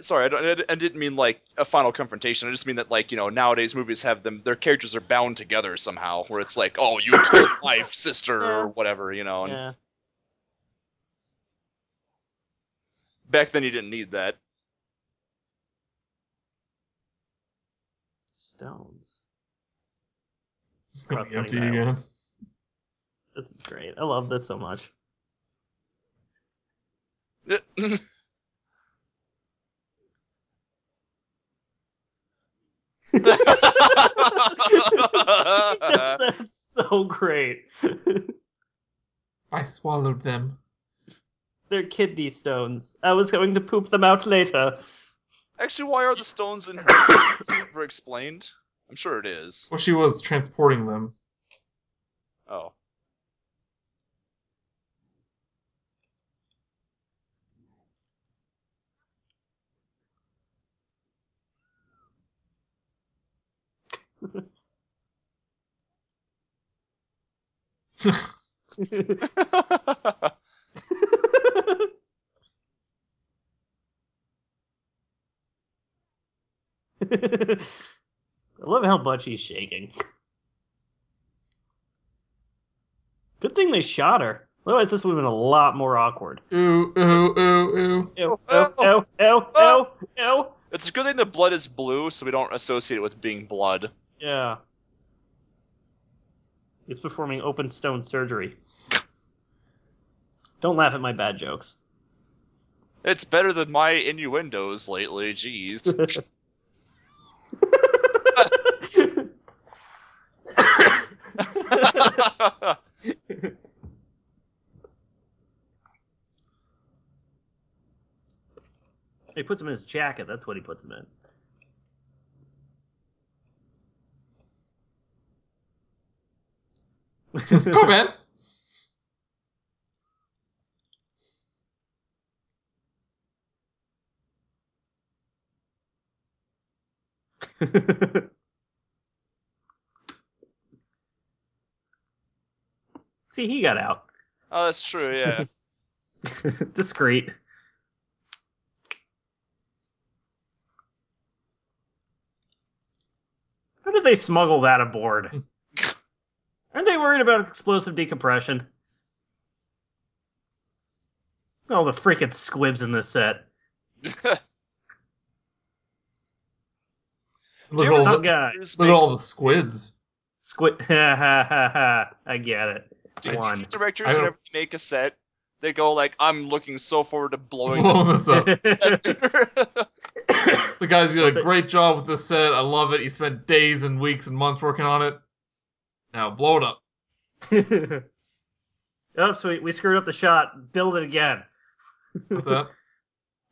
sorry I, don't, I didn't mean like a final confrontation i just mean that like you know nowadays movies have them their characters are bound together somehow where it's like oh you killed [COUGHS] my sister
Yeah.
or whatever you know and
yeah.
back then you didn't need that
Stones.
It's gonna be
Cross-cutting
empty
dialogue.
again.
This is great. I love this so much. that's, [LAUGHS] that's so great.
I swallowed them.
They're kidney stones. I was going to poop them out later.
Actually, why are the stones in [COUGHS] her? Is it ever explained? I'm sure it is.
Well, she was transporting them.
Oh. [LAUGHS] [LAUGHS] [LAUGHS]
I love how much he's shaking. Good thing they shot her. Otherwise, this would have been a lot more awkward.
ooh, ooh, ooh, ooh.
Ew,
Oh,
ew, ew, ew, ew, ew.
it's a good thing the blood is blue, so we don't associate it with being blood.
Yeah. He's performing open stone surgery. [LAUGHS] Don't laugh at my bad jokes.
It's better than my innuendos lately. Jeez. [LAUGHS]
he puts him in his jacket. That's what he puts him in. [LAUGHS]
Come in. [LAUGHS]
See, he got out.
Oh, that's true. Yeah. [LAUGHS]
Discreet. How did they smuggle that aboard? Hmm. [LAUGHS] Aren't they worried about explosive decompression? All the freaking squibs in this set. [LAUGHS]
Look at all the, look at all the squids.
Squid. Ha ha ha ha. I get it.
Do, do you
One.
think directors,
I don't-
whenever you make a set, they go like, "I'm looking so forward to blowing
Blowing this up. [LAUGHS] [LAUGHS]
the
guy's did a great job with this set. I love it. He spent days and weeks and months working on it. Now blow it up. [LAUGHS]
oh, so we, we screwed up the shot. Build it again.
What's that?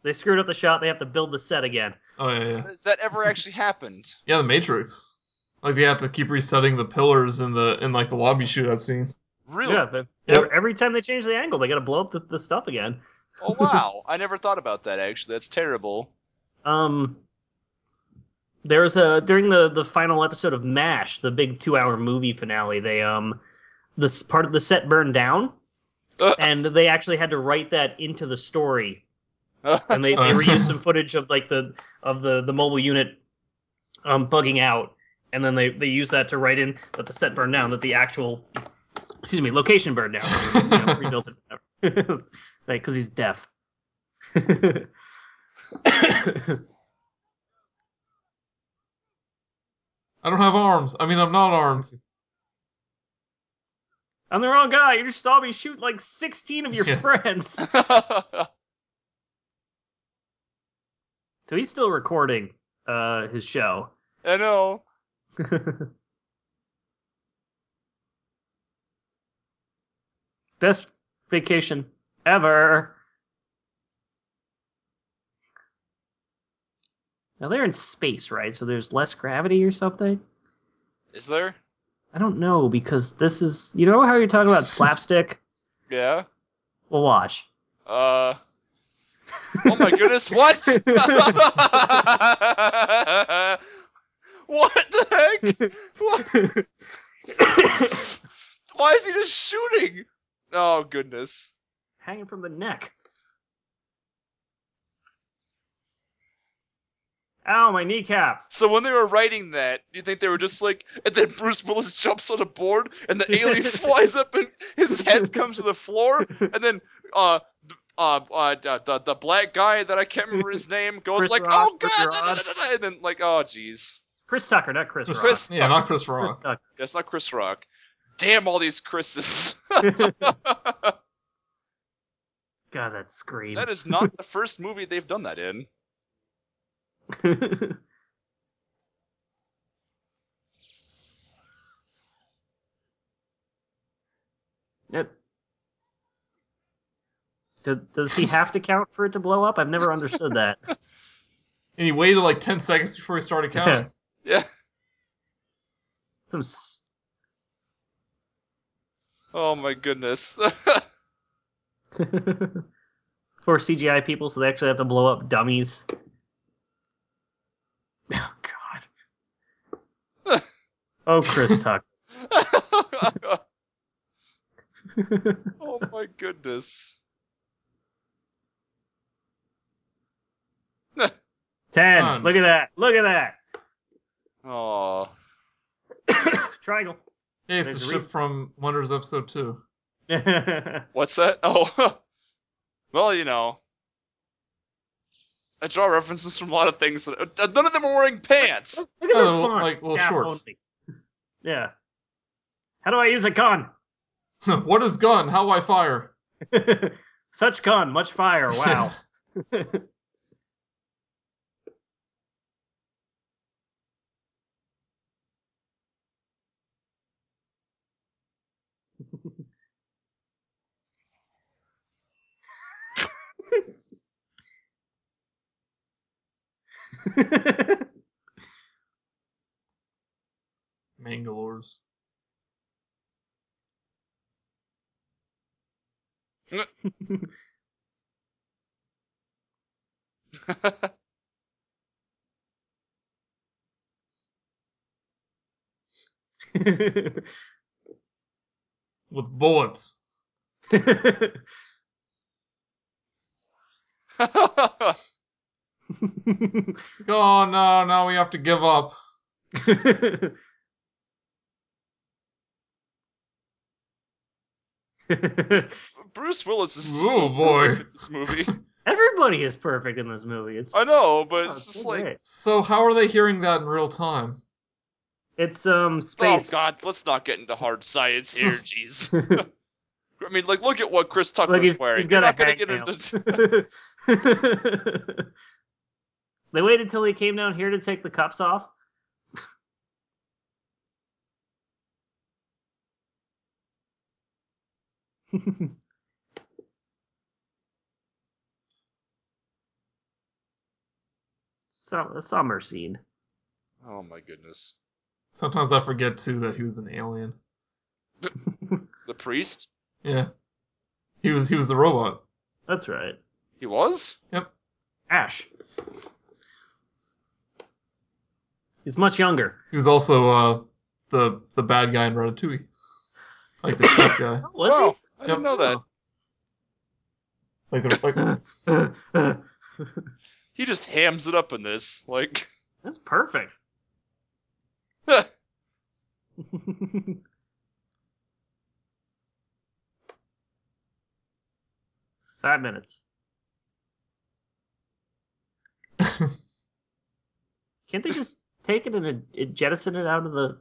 They screwed up the shot. They have to build the set again.
Oh yeah, yeah.
Has that ever actually happened?
Yeah, the Matrix. Like they have to keep resetting the pillars in the in like the lobby shootout scene.
Really?
Yeah, but
Yep.
every, time they change the angle, they got to blow up the, the stuff again.
Oh [LAUGHS] wow! I never thought about that. Actually, that's terrible.
Um, there was a during the the final episode of Mash, the big two hour movie finale. They um, this part of the set burned down,
Uh.
and they actually had to write that into the story. [LAUGHS] And they, they
Uh.
reused some footage of like the of the the mobile unit um bugging out, and then they they used that to write in that the set burned down, that the actual excuse me location burned down. you know, [LAUGHS] rebuilt it, [LAUGHS] like because he's deaf.
I don't have arms. I mean, I'm not armed.
I'm the wrong guy. You just saw me shoot like 16 of your
Yeah.
friends. [LAUGHS] So he's still recording uh, his show.
I know.
Best vacation ever. Now they're in space, right? So there's less gravity or something?
Is there?
I don't know because this is. You know how you're talking about [LAUGHS] slapstick?
Yeah.
Well, watch.
Uh. Oh my goodness! What? [LAUGHS] what the heck? What? [LAUGHS] Why is he just shooting? Oh goodness.
Hanging from the neck. Ow, my kneecap.
So when they were writing that, you think they were just like, and then Bruce Willis jumps on a board, and the alien [LAUGHS] flies up, and his head comes to the floor, and then uh, uh, uh, the, the the black guy that I can't remember his name goes
Chris
like,
Rock,
oh god, da, da, da, da, da," and then like, oh jeez,
Chris Tucker, not Chris,
Chris,
Rock.
Chris
yeah, not Chris
Chris
Rock.
Tucker.
that's not Chris Rock. Damn all these Chris's. [LAUGHS]
God, that scream.
that is not the first movie they've done that in. [LAUGHS]
Yep. Does, does he have to count for it to blow up? I've never understood that. [LAUGHS]
And he waited like ten seconds before he started counting.
Yeah.
Some s-
Oh my goodness. [LAUGHS] [LAUGHS]
for CGI people, so they actually have to blow up dummies. [LAUGHS] Oh God. Oh, Chris Tucker.
oh my goodness.
Ten.
Done.
Look at that. Look at that. Oh. [COUGHS] Triangle.
Hey, it's
There's
the
a
ship
reason.
from Wonders episode two. [LAUGHS]
What's that? Oh. [LAUGHS] well, you know. I draw references from a lot of things. That, uh, none of them are wearing pants. [LAUGHS]
Look at
Oh,
that
little- like little
Staff
shorts.
only. Yeah. How do I use a gun?
what is gun? How do I fire?
Such gun, much fire. Wow. [LAUGHS]
Mangalores. with bullets. [LAUGHS] [LAUGHS] It's like, oh no, now we have to give up. [LAUGHS]
Bruce Willis is
Oh,
so
boy.
in this movie. [LAUGHS]
Everybody is perfect in this movie. It's
I know, but
oh,
it's
it's
just
so
like,
great.
So how are they hearing that in real time?
it's um space.
oh
space.
god, let's not get into hard science here. [LAUGHS] Jeez. I mean, like, look at what Chris Tucker's
Like he's,
wearing.
he's
You're
got
not gonna get into.
They waited until he came down here to take the cuffs off. so, a summer scene.
Oh my goodness.
Sometimes I forget too that he was an alien. [LAUGHS]
The priest?
Yeah, he was he was the robot.
That's right.
He was? Yep.
Ash. He's much younger.
He was also uh, the the bad guy in Ratatouille, like the chef guy. [LAUGHS]
Was
wow, I didn't
Yep.
know that. [LAUGHS]
Like the like
he? [LAUGHS]
He just hams it up in this. Like,
That's perfect. Five minutes. Can't they just take it and it, it jettison it out of the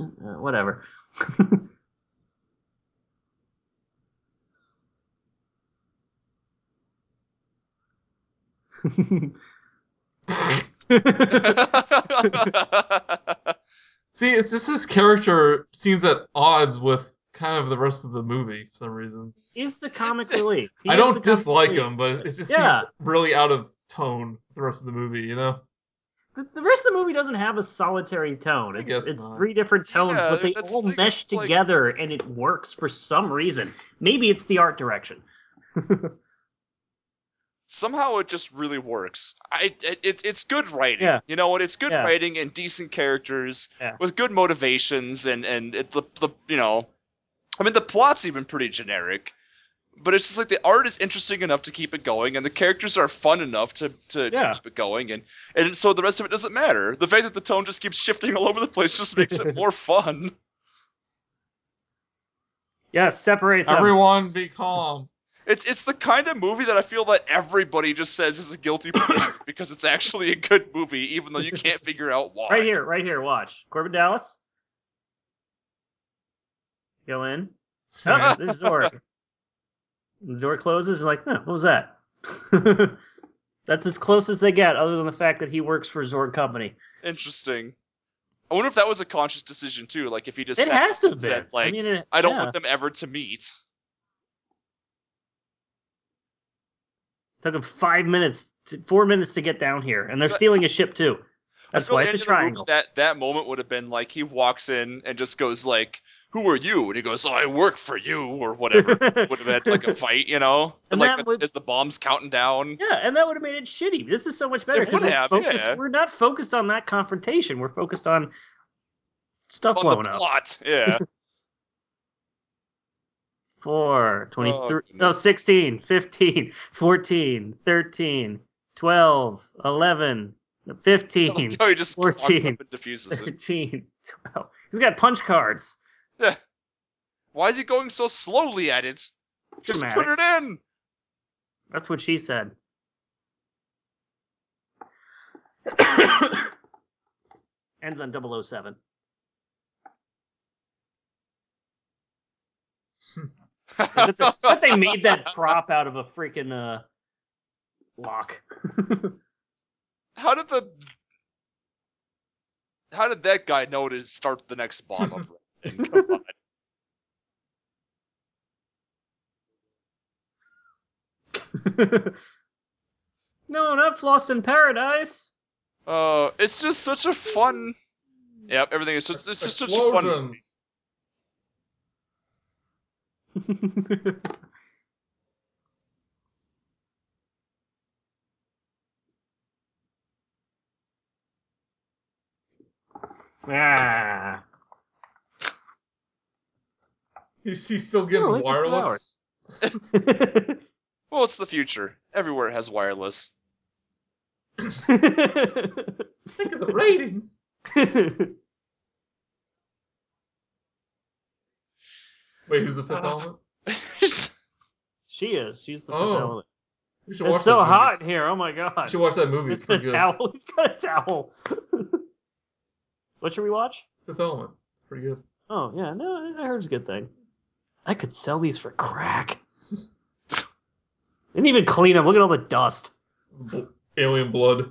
uh, whatever? [LAUGHS]
see, it's just his character seems at odds with kind of the rest of the movie for some reason.
He's the comic relief. [LAUGHS]
I don't dislike
relief.
him, but it just
Yeah.
seems really out of tone the rest of the movie. You know?
The, the rest of the movie doesn't have a solitary tone. It's, it's
not.
three different tones,
Yeah,
but they
that's the
all
thing,
mesh
it's like-
together and it works for some reason. Maybe it's the art direction. [LAUGHS]
Somehow it just really works. I it, it, it's good writing.
Yeah.
You know what? It's good
Yeah.
writing and decent characters
Yeah.
with good motivations and and it, the the you know, I mean the plot's even pretty generic, but it's just like the art is interesting enough to keep it going and the characters are fun enough to to,
Yeah.
to keep it going and and so the rest of it doesn't matter. The fact that the tone just keeps shifting [LAUGHS] all over the place just makes it more [LAUGHS] fun.
Yeah, separate them.
Everyone, be calm.
It's it's the kind of movie that I feel that everybody just says is a guilty pleasure [LAUGHS] because it's actually a good movie, even though you can't figure out why.
Right here, right here. Watch Korben Dallas. Go in. Oh, this is Zorg. The door closes. Like, no, what was that? [LAUGHS] That's as close as they get, other than the fact that he works for Zorg Company.
Interesting. I wonder if that was a conscious decision too. Like if he just
It has to have
said,
been.
like,
I mean, it,
I don't
yeah.
want them ever to meet.
Took him five minutes, to, four minutes to get down here, and they're
So-
stealing a ship too. That's why
like
it's a
any other movie
triangle.
That that moment would have been like he walks in and just goes like, "Who are you?" And he goes, "Oh, I work for you," or whatever. [LAUGHS] would have had like a fight, you know,
And
like
that would-
as the bombs counting down.
Yeah, and that would have made it shitty. This is so much better
It would
we're,
have,
focused,
yeah.
we're not focused on that confrontation. We're focused on stuff
On
blowing
the
up.
plot, yeah. [LAUGHS]
4, 23,
Oh,
no, 16, 15, 14, 13, 12, 11, [LAUGHS] 15,
no, he just walks up
14,
and diffuses it.
13, 12. He's got punch cards.
Why is he going so slowly at it? Just put it in.
That's what she said. [COUGHS] Ends on 007. [LAUGHS] I bet they, I they made that drop out of a freaking uh, lock. [LAUGHS]
How did the How did that guy know to start the next bomb [LAUGHS] up? Come on. [LAUGHS]
no, not Lost in Paradise.
Uh, it's just such a fun. Yep, everything is just it's just such a fun.
Explosions. [LAUGHS]
ah.
He's, he's still getting
Oh, wait, for two
wireless. [LAUGHS]
hours.
Well, it's the future. Everywhere has wireless.
Think of the ratings. Wait, who's the fifth
Uh,
element? [LAUGHS]
she is. She's the
Oh,
fifth element.
We should watch
It's so
that movie.
hot in here. Oh my god.
We should watch that movie.
He's
It's
got a
pretty good.
towel. [LAUGHS] He's got a towel. what should we watch?
Fifth element. It's pretty good.
Oh yeah, no, I heard it's a good thing. I could sell these for crack. Didn't even clean them. Look at all the dust.
Alien blood.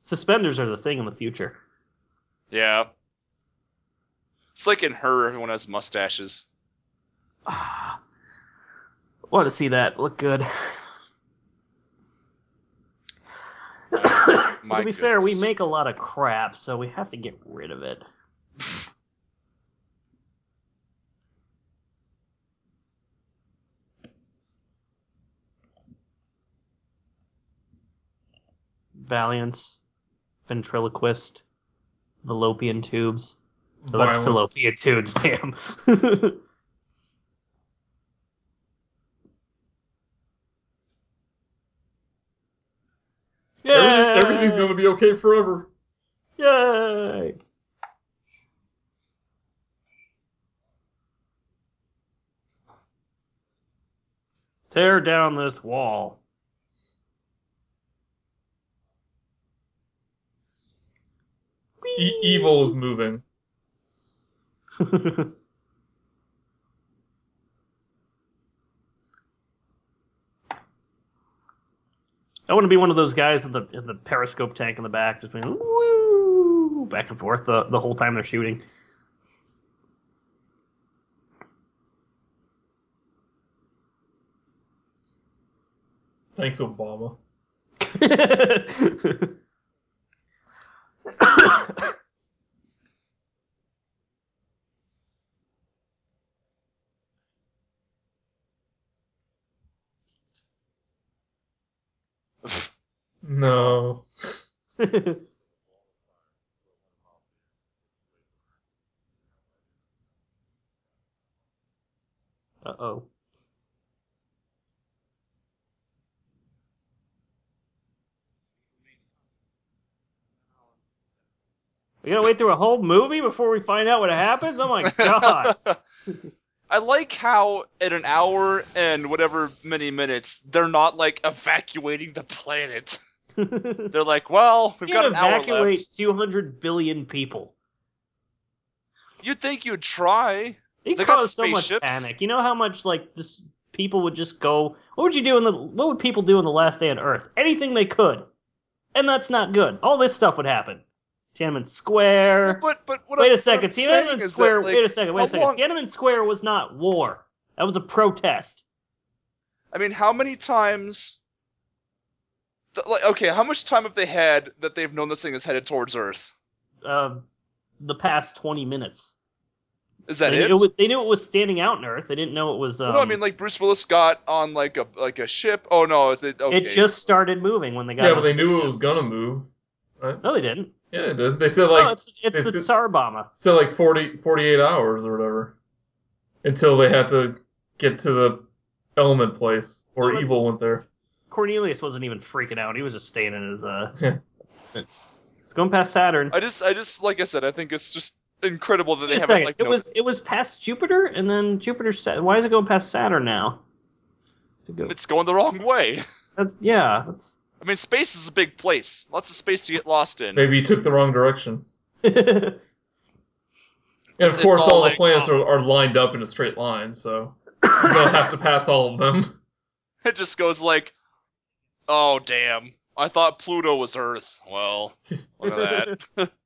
Suspenders are the thing in the future.
Yeah. It's like in her, everyone has mustaches. [SIGHS]
Ah, want to see that look good.
My [COUGHS]
to be fair, we make a lot of crap, so we have to get rid of it. Valiant, ventriloquist, fallopian tubes. Oh, that's fallopian tubes, [LAUGHS] damn.
Everything, everything's going to be okay forever.
Yay! Tear down this wall.
E- evil is moving.
I want to be one of those guys in the in the periscope tank in the back, just being woo, back and forth the, the whole time they're shooting.
Thanks, Obama. [LAUGHS] No. [LAUGHS]
uh oh. We gotta wait through a whole movie before we find out what happens. Oh my god! [LAUGHS]
I like how in an hour and whatever many minutes, they're not like evacuating the planet. [LAUGHS] They're like, well, we've
you
got an hour
evacuate
left.
200 billion people.
You'd think you'd try.
It
They got
caused so much panic. You know how much like this people would just go. What would you do in the? What would people do in the last day on Earth? Anything they could, and that's not good. All this stuff would happen. Tiananmen Square.
But but what
wait
I'm,
a second.
What I'm saying
Tiananmen
is
Square.
That, like,
wait a second. Wait
how
a second.
long-
Tiananmen Square was not war. That was a protest.
I mean, how many times? th- Like, okay, how much time have they had that they've known this thing is headed towards Earth?
Uh, the past 20 minutes.
Is that
they,
it?
was, they knew it was standing out in Earth. They didn't know it was. Um,
Well, no, I mean, like Bruce Willis got on like a like a ship. Oh no, it, okay.
it just started moving when they got.
Yeah,
on
but they
the
knew
ship.
it was gonna move.
No, they didn't.
Yeah. They said like
no, it's it's,
it's-
the
it's-
Tsar Bomber.
said like 40, 48 hours or whatever, until they had to get to the element place or
Well,
evil went there.
Cornelius wasn't even freaking out. He was just staying in his uh. It's going past Saturn.
I just, I just, like I said, I think it's just incredible that they
Wait a
haven't
second.
like.
it
no-
was it was past Jupiter and then Jupiter. Sa- Why is it going past Saturn now? Go.
It's going the wrong way.
That's yeah. That's.
I mean, space is a big place. Lots of space to get lost in.
Maybe he took the wrong direction. [LAUGHS] And of
It's-
course,
all
all, the
like-
planets um, are, are lined up in a straight line, so he's gonna have to pass all of them. [LAUGHS]
It just goes like, oh damn, I thought Pluto was Earth. Well, look at that. [LAUGHS]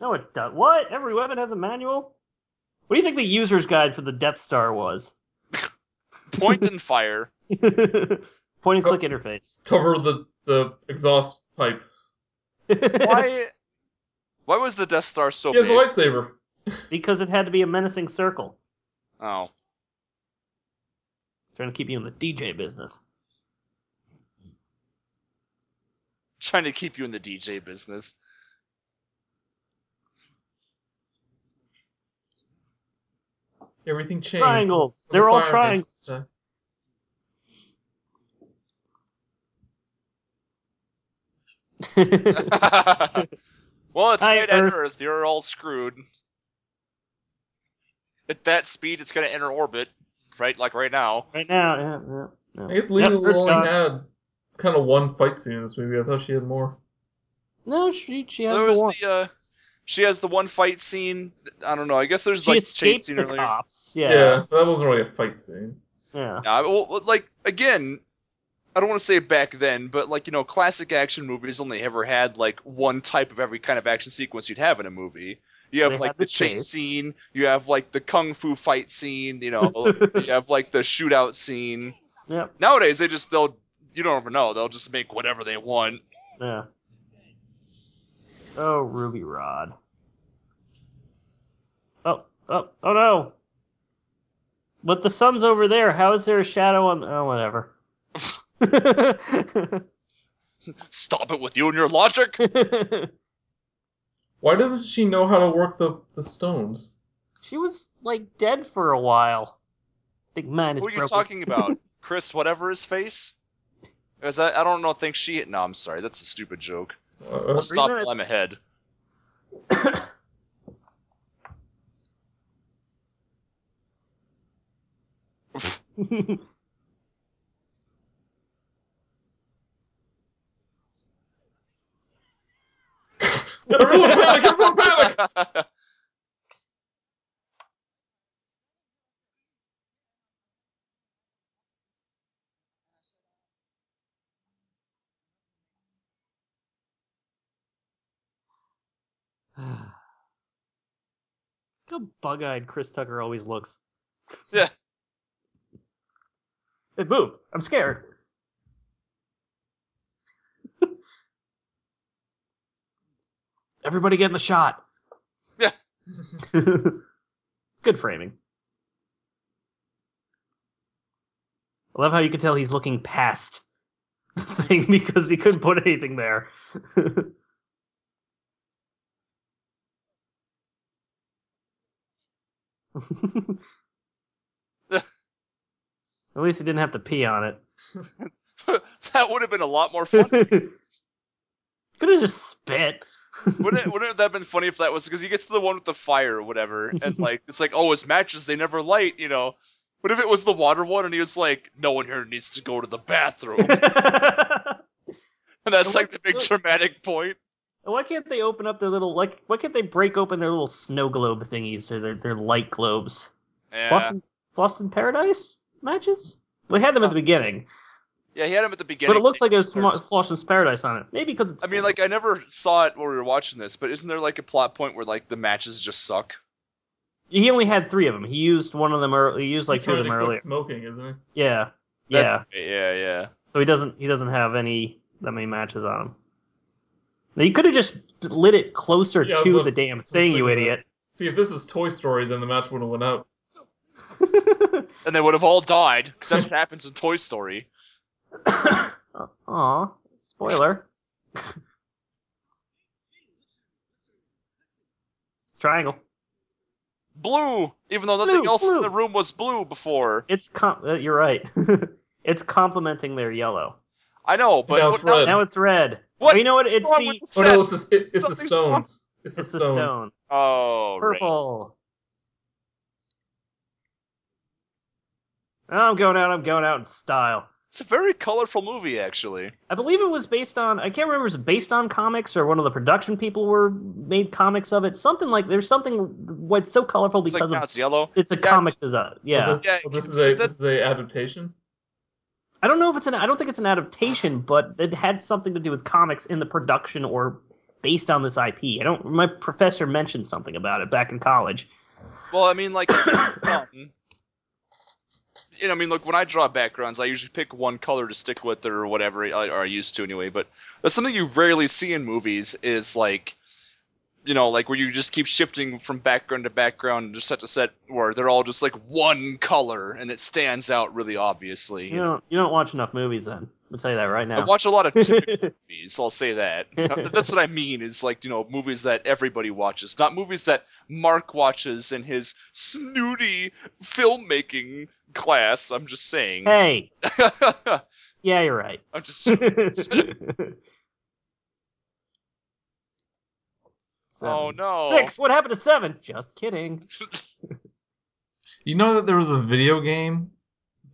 no, it does. What? Every weapon has a manual. What do you think the user's guide for the Death Star was? [LAUGHS]
Point and fire. [LAUGHS]
Point and
Co-
click interface.
Cover the the exhaust pipe. [LAUGHS]
Why? Why was the Death Star so
He has a
big?
lightsaber.
because it had to be a menacing circle.
Oh,
Trying to keep you in the DJ business.
trying to keep you in the DJ business.
Everything changed.
Triangles.
the
They're all
fire
triangles.
dish- [LAUGHS]
well, it's
Hi,
right at
Earth.
Earth. You're all screwed. At that speed, it's gonna enter orbit, right? Like right now.
right now, yeah, yeah, yeah.
I guess
Yep,
Lisa
Earth's
only
gone.
had kind of one fight scene in this movie. I thought she had more.
No, she she has
There
the
was
one.
the uh, she has the one fight scene. I don't know. I guess there's
she
like chase scene
the
earlier.
cops.
Yeah.
Yeah,
that wasn't really a fight scene.
yeah.
Yeah, well, like again, I don't want to say back then, but like you know, classic action movies only ever had like one type of every kind of action sequence you'd have in a movie. You have
They
like
had
the,
the
chase
chase.
scene, you have like the kung fu fight scene, you know, [LAUGHS] you have like the shootout scene.
Yeah.
Nowadays, they just they'll you don't ever know they'll just make whatever they want.
Yeah. Oh, Ruby Rod. Oh, oh, oh no! But the sun's over there. How is there a shadow on? Oh, whatever. [LAUGHS] [LAUGHS]
Stop it with you and your logic.
Why doesn't she know how to work the, the stones?
she was like dead for a while. I think mine is
Who are you
broken.
talking about? [LAUGHS] Chris, whatever his face. Is that I don't know. Think she? No, I'm sorry. That's a stupid joke.
Uh,
We'll stop
minutes.
till I'm ahead.
everyone panic! Everyone panic! [LAUGHS] [SIGHS]
how bug-eyed Chris Tucker always looks.
Yeah. [LAUGHS]
It moved. I'm scared. [LAUGHS] Everybody get in the shot.
Yeah. [LAUGHS]
Good framing. I love how you can tell he's looking past the thing because he couldn't put anything there. At least he didn't have to pee on it. [LAUGHS]
that would have been a lot more fun. [LAUGHS]
Could have just spit. [LAUGHS]
wouldn't it, wouldn't it have been funny if that was because he gets to the one with the fire or whatever, and like it's like, oh, his matches they never light, you know. What if it was the water one and he was like, no one here needs to go to the bathroom, and that's like the big dramatic point.
Why can't they open up their little like? Why can't they break open their little snow globe thingies or their, their light globes?
Yeah,
Lost in, Lost in Paradise matches. We had them at the beginning,
yeah, he had them at the beginning.
but it looks like it was
They're
Lost in Paradise on it. Maybe because
I mean, like I never saw it while we were watching this, but isn't there like a plot point where like the matches just suck?
he only had three of them. He used one of them early. He used like
He's
two of them
to
earlier.
smoking, isn't he?
Yeah, yeah.
That's, yeah, yeah.
So he doesn't he doesn't have any that many matches on him. Now, you could have just lit it closer
Yeah,
to the damn thing, you
of that.
idiot.
See, if this is Toy Story, then the match would have went out. [LAUGHS]
And they would have all died because that's what happens in Toy Story. [COUGHS]
Aw, spoiler. [LAUGHS] Triangle.
Blue, even though nothing
Blue,
else in the room was blue before.
It's com- uh, you're right. [LAUGHS] it's complementing their yellow.
I know, but
Now it's
what-
red.
Now it's red.
What?
Oh, you know what?
What's
It's
wrong
the
with
Oh no,
set?
it's the, it, it's the stones. It's the
it's the
stones.
stone.
Oh, right.
Purple. Oh, I'm going out. I'm going out in style.
It's a very colorful movie, actually.
I believe it was based on. I can't remember. if it Was based on comics or one of the production people were made comics of it? Something like there's something. What's so colorful
It's
because
now
of
it's yellow.
it's a
Yeah.
comic design. Yeah,
Oh, this,
Yeah,
oh, this is
because
a this is a adaptation.
I don't know if it's an. I don't think it's an adaptation, [SIGHS] but it had something to do with comics in the production or based on this IP. I don't. My professor mentioned something about it back in college.
Well, I mean, like, [COUGHS] um, you know, I mean, look, when I draw backgrounds, I usually pick one color to stick with or whatever, I- or I used to anyway. But that's something you rarely see in movies is like, you know, like where you just keep shifting from background to background, just set to set, where they're all just like one color and it stands out really obviously.
You don't. You don't watch enough movies then. I'll tell you that right now.
I watch a lot of [LAUGHS] typical movies. I'll say that. [LAUGHS] That's what I mean. Is like you know movies that everybody watches, not movies that Mark watches in his snooty filmmaking class. I'm just saying.
hey, [LAUGHS] yeah, you're right.
I'm just.
Seven.
Oh no.
Six. What happened to seven? Just kidding. [LAUGHS]
You know that there was a video game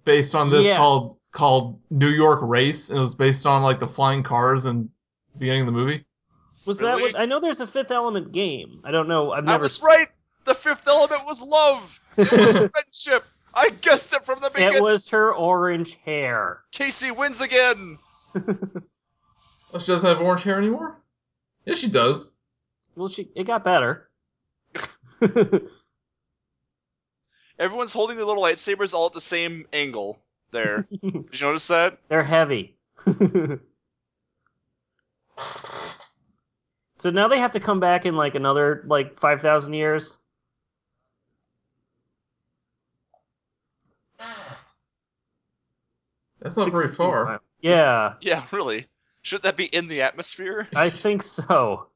based on this
Yes.
called called New York Race, and it was based on like the flying cars and beginning of the movie.
Was that
Really?
what? I know there's a Fifth Element game. I don't know. I've
I was right. The fifth element was love. [LAUGHS] It was friendship. I guessed it from the beginning.
It was her orange hair.
Casey wins again.
Oh, she doesn't have orange hair anymore. Yeah, she does.
Well, she. It got better. [LAUGHS]
Everyone's holding their little lightsabers all at the same angle. There. [LAUGHS] Did you notice that?
They're heavy. [LAUGHS] so now they have to come back in like another like five thousand years.
That's not very far.
Yeah,
Yeah, really. Should that be in the atmosphere?
I think so.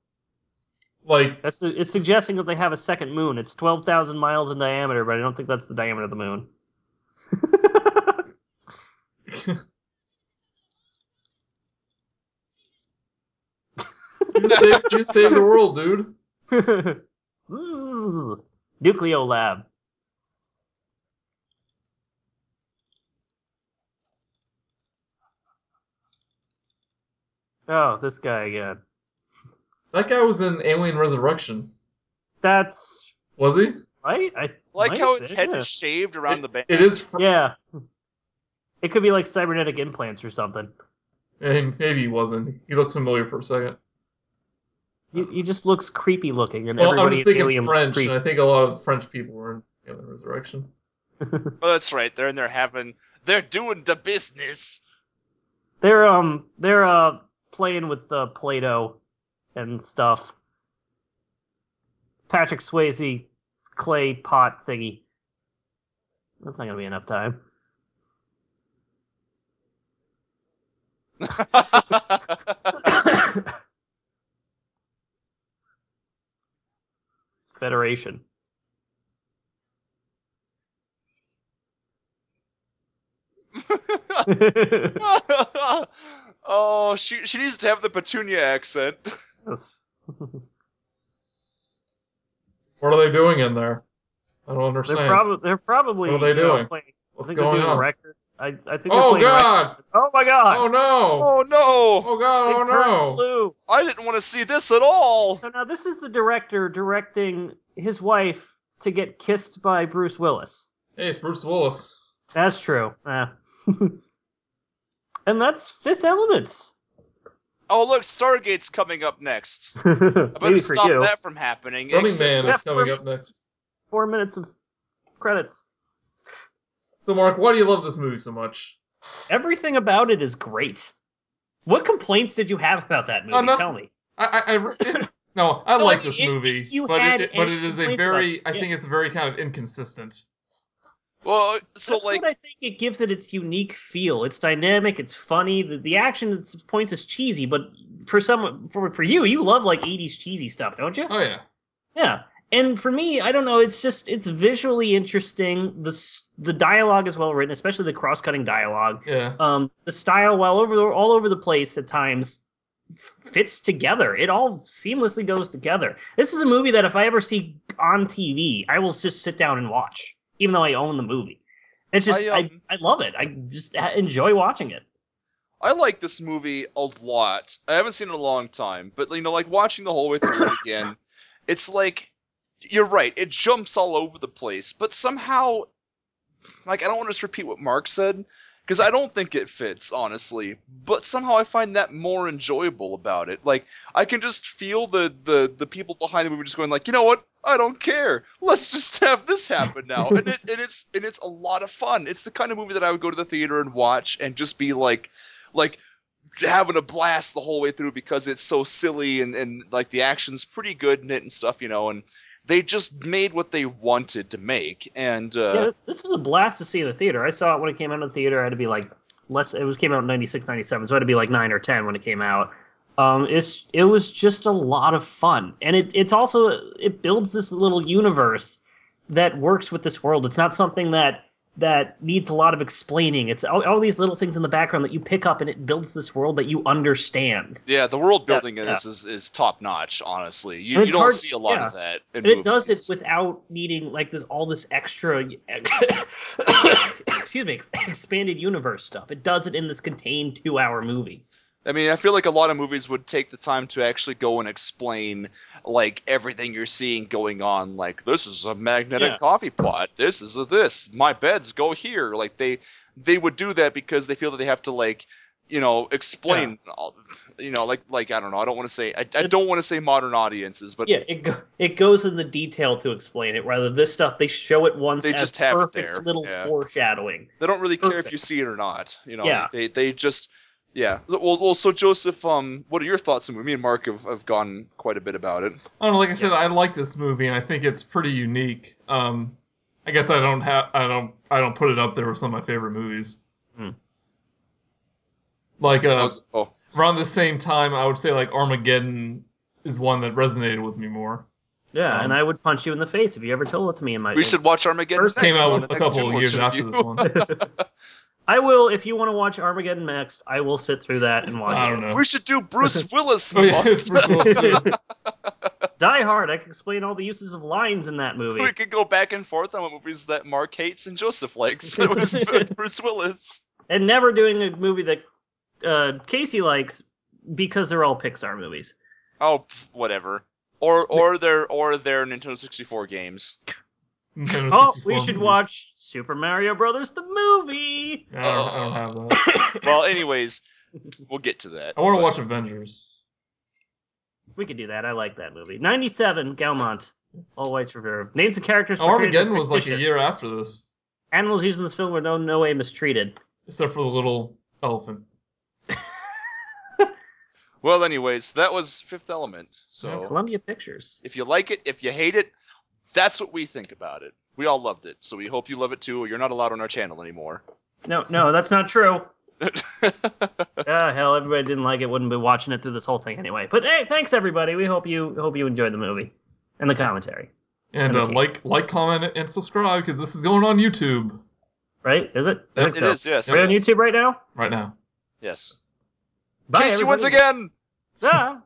Like,
That's it's suggesting that they have a second moon. It's twelve thousand miles in diameter, but I don't think that's the diameter of the moon.
you saved, you saved the world, dude. [LAUGHS]
Nucleo lab. Oh, this guy again.
That guy was in Alien Resurrection.
That's
Was he?
right. I
Like how his head
yeah.
is shaved around the back.
It is. Fr-
Yeah. It could be like cybernetic implants or something.
Eh, Maybe he wasn't. He looked familiar for a second.
He, he just looks creepy looking, and
Well, I'm
everybody
just
in
thinking
Alien
French, and I think a lot of French people were in Alien Resurrection. [LAUGHS]
Oh, that's right. They're in there having. They're doing the business.
They're um they're uh playing with uh, Play-Doh and stuff. Patrick Swayze clay pot thingy. That's not gonna be enough time. [LAUGHS] Federation. [LAUGHS]
oh, she she needs to have the Petunia accent. [LAUGHS]
That's- [LAUGHS]
What are they doing in there? I don't
they're
understand.
they're probably
What are they
you know,
doing?
playing- I
What's
think they're
going
doing
on?
a record. I, I think they're
Oh
playing a record.
God!
Oh my god!
Oh no!
Oh no!
Oh God!
They
Oh no!
blue.
I didn't want to see this at all.
So now this is the director directing his wife to get kissed by Bruce Willis.
Hey, it's Bruce Willis.
That's true. [LAUGHS] And that's Fifth Element.
Oh look, Stargate's coming up next. [LAUGHS] I
Maybe
better
for
stop
you.
that from happening.
Running
Except-
Man is coming up next.
Four minutes of credits.
So, Mark, why do you love this movie so much?
Everything about it is great. What complaints did you have about that movie?
Oh, no-
Tell me.
I, I, I [LAUGHS] no, I
No,
like this
if
movie,
you
but
had
it, but it is a very,
it,
I
yeah.
think it's very kind of inconsistent.
Well, so
That's
like,
what I think it gives it its unique feel. It's dynamic. It's funny. The, the action at points is cheesy, but for some for for you, you love like '80s cheesy stuff, don't you?
Oh yeah,
Yeah. And for me, I don't know. It's just it's visually interesting. The the dialogue is well written, especially the cross cutting dialogue.
yeah.
Um, the style, while over all over the place at times, fits together. It all seamlessly goes together. This is a movie that if I ever see on TV, I will just sit down and watch, even though I own the movie. It's just
I,
I,
um,
I, love it. I just enjoy watching it.
I like this movie a lot. I haven't seen it in a long time, but you know, like watching the whole way through it again, [COUGHS] it's like you're right. It jumps all over the place, but somehow, like I don't want to just repeat what Mark said because I don't think it fits honestly. But somehow I find that more enjoyable about it. Like I can just feel the the the people behind the movie just going like, you know what? I don't care. Let's just have this happen now, and it and it's and it's a lot of fun. It's the kind of movie that I would go to the theater and watch and just be like, like having a blast the whole way through because it's so silly and, and like the action's pretty good in it and stuff, you know, and they just made what they wanted to make. And uh,
yeah, this was a blast to see in the theater. I saw it when it came out in the theater. I had to be like less. It was came out in 96, 97, so it had to be like nine or ten when it came out. Um, it's it was just a lot of fun, and it it's also it builds this little universe that works with this world. It's not something that that needs a lot of explaining. It's all, all these little things in the background that you pick up, and it builds this world that you understand.
Yeah, the world
Yeah,
building in
yeah.
this is, is top notch. Honestly, you, you don't
hard-
see a lot
yeah.
of that.
And it does it without needing like this all this extra [COUGHS] excuse me expanded universe stuff. It does it in this contained two hour movie.
I mean, I feel like a lot of movies would take the time to actually go and explain like everything you're seeing going on. Like this is a magnetic
Yeah.
coffee pot. This is a this. My beds go here. Like they they would do that because they feel that they have to like you know explain. all You know, like like I don't know. I don't want to say I, I don't want to say modern audiences, but
Yeah, it go, it goes in the detail to explain it. Rather this stuff they show it once
They just have it
perfect
there,
little
yeah.
foreshadowing.
they don't really care if you see it or not. You know,
Yeah.
they they just. Yeah. Well, well, so Joseph, um, what are your thoughts on the movie? Me and Mark have, have gone quite a bit about it.
I. Like I said, I like this movie, and I think it's pretty unique. Um, I guess I don't have, I don't, I don't put it up there with some of my favorite movies.
Hmm.
Like uh,
Was- oh,
around the same time, I would say like Armageddon is one that resonated with me more.
Yeah,
Um,
and I would punch you in the face if you ever told it to me in my
we should watch Armageddon.
First
next
Came out a couple of years after this one. [LAUGHS] [LAUGHS]
I will if you want to watch Armageddon next. I will sit through that and watch
I don't know.
We should do Bruce Willis.
Oh yeah, it's Bruce Willis too. [LAUGHS]
Die Hard. I can explain all the uses of lines in that movie.
we could go back and forth on what movies that Mark hates and Joseph likes. It was [LAUGHS] [LAUGHS] Bruce Willis.
and never doing a movie that uh, Casey likes because they're all Pixar movies.
Oh, pff, whatever. Or or their or their Nintendo 64 games.
Nintendo
Oh,
64
we should
movies.
watch Super Mario Brothers the movie.
Yeah, I, don't, I don't have that. [COUGHS]
Well, anyways, we'll get to that.
I want to
but-
watch Avengers.
We could do that. I like that movie. Ninety-seven, Gaumont. All whites reserved. Names and characters.
Oh,
portrayed as
Armageddon was like a year after this,
Animals used in this film were no no way mistreated.
except for the little elephant. [LAUGHS]
Well, anyways, that was Fifth Element. So
Columbia Pictures.
if you like it, if you hate it, that's what we think about it. We all loved it, so we hope you love it too. Or you're not allowed on our channel anymore.
No, no, that's not true. [LAUGHS] Ah, hell, everybody didn't like it. Wouldn't be watching it through this whole thing anyway. But hey, thanks everybody. We hope you hope you enjoyed the movie and the commentary.
And
And
uh, like, like, comment, and subscribe because this is going on YouTube
Right? Is it? I
Yep,
it
so.
is, yes.
Are we on. YouTube right now?
right now.
Yes.
Bye,
Casey once again.
Ah.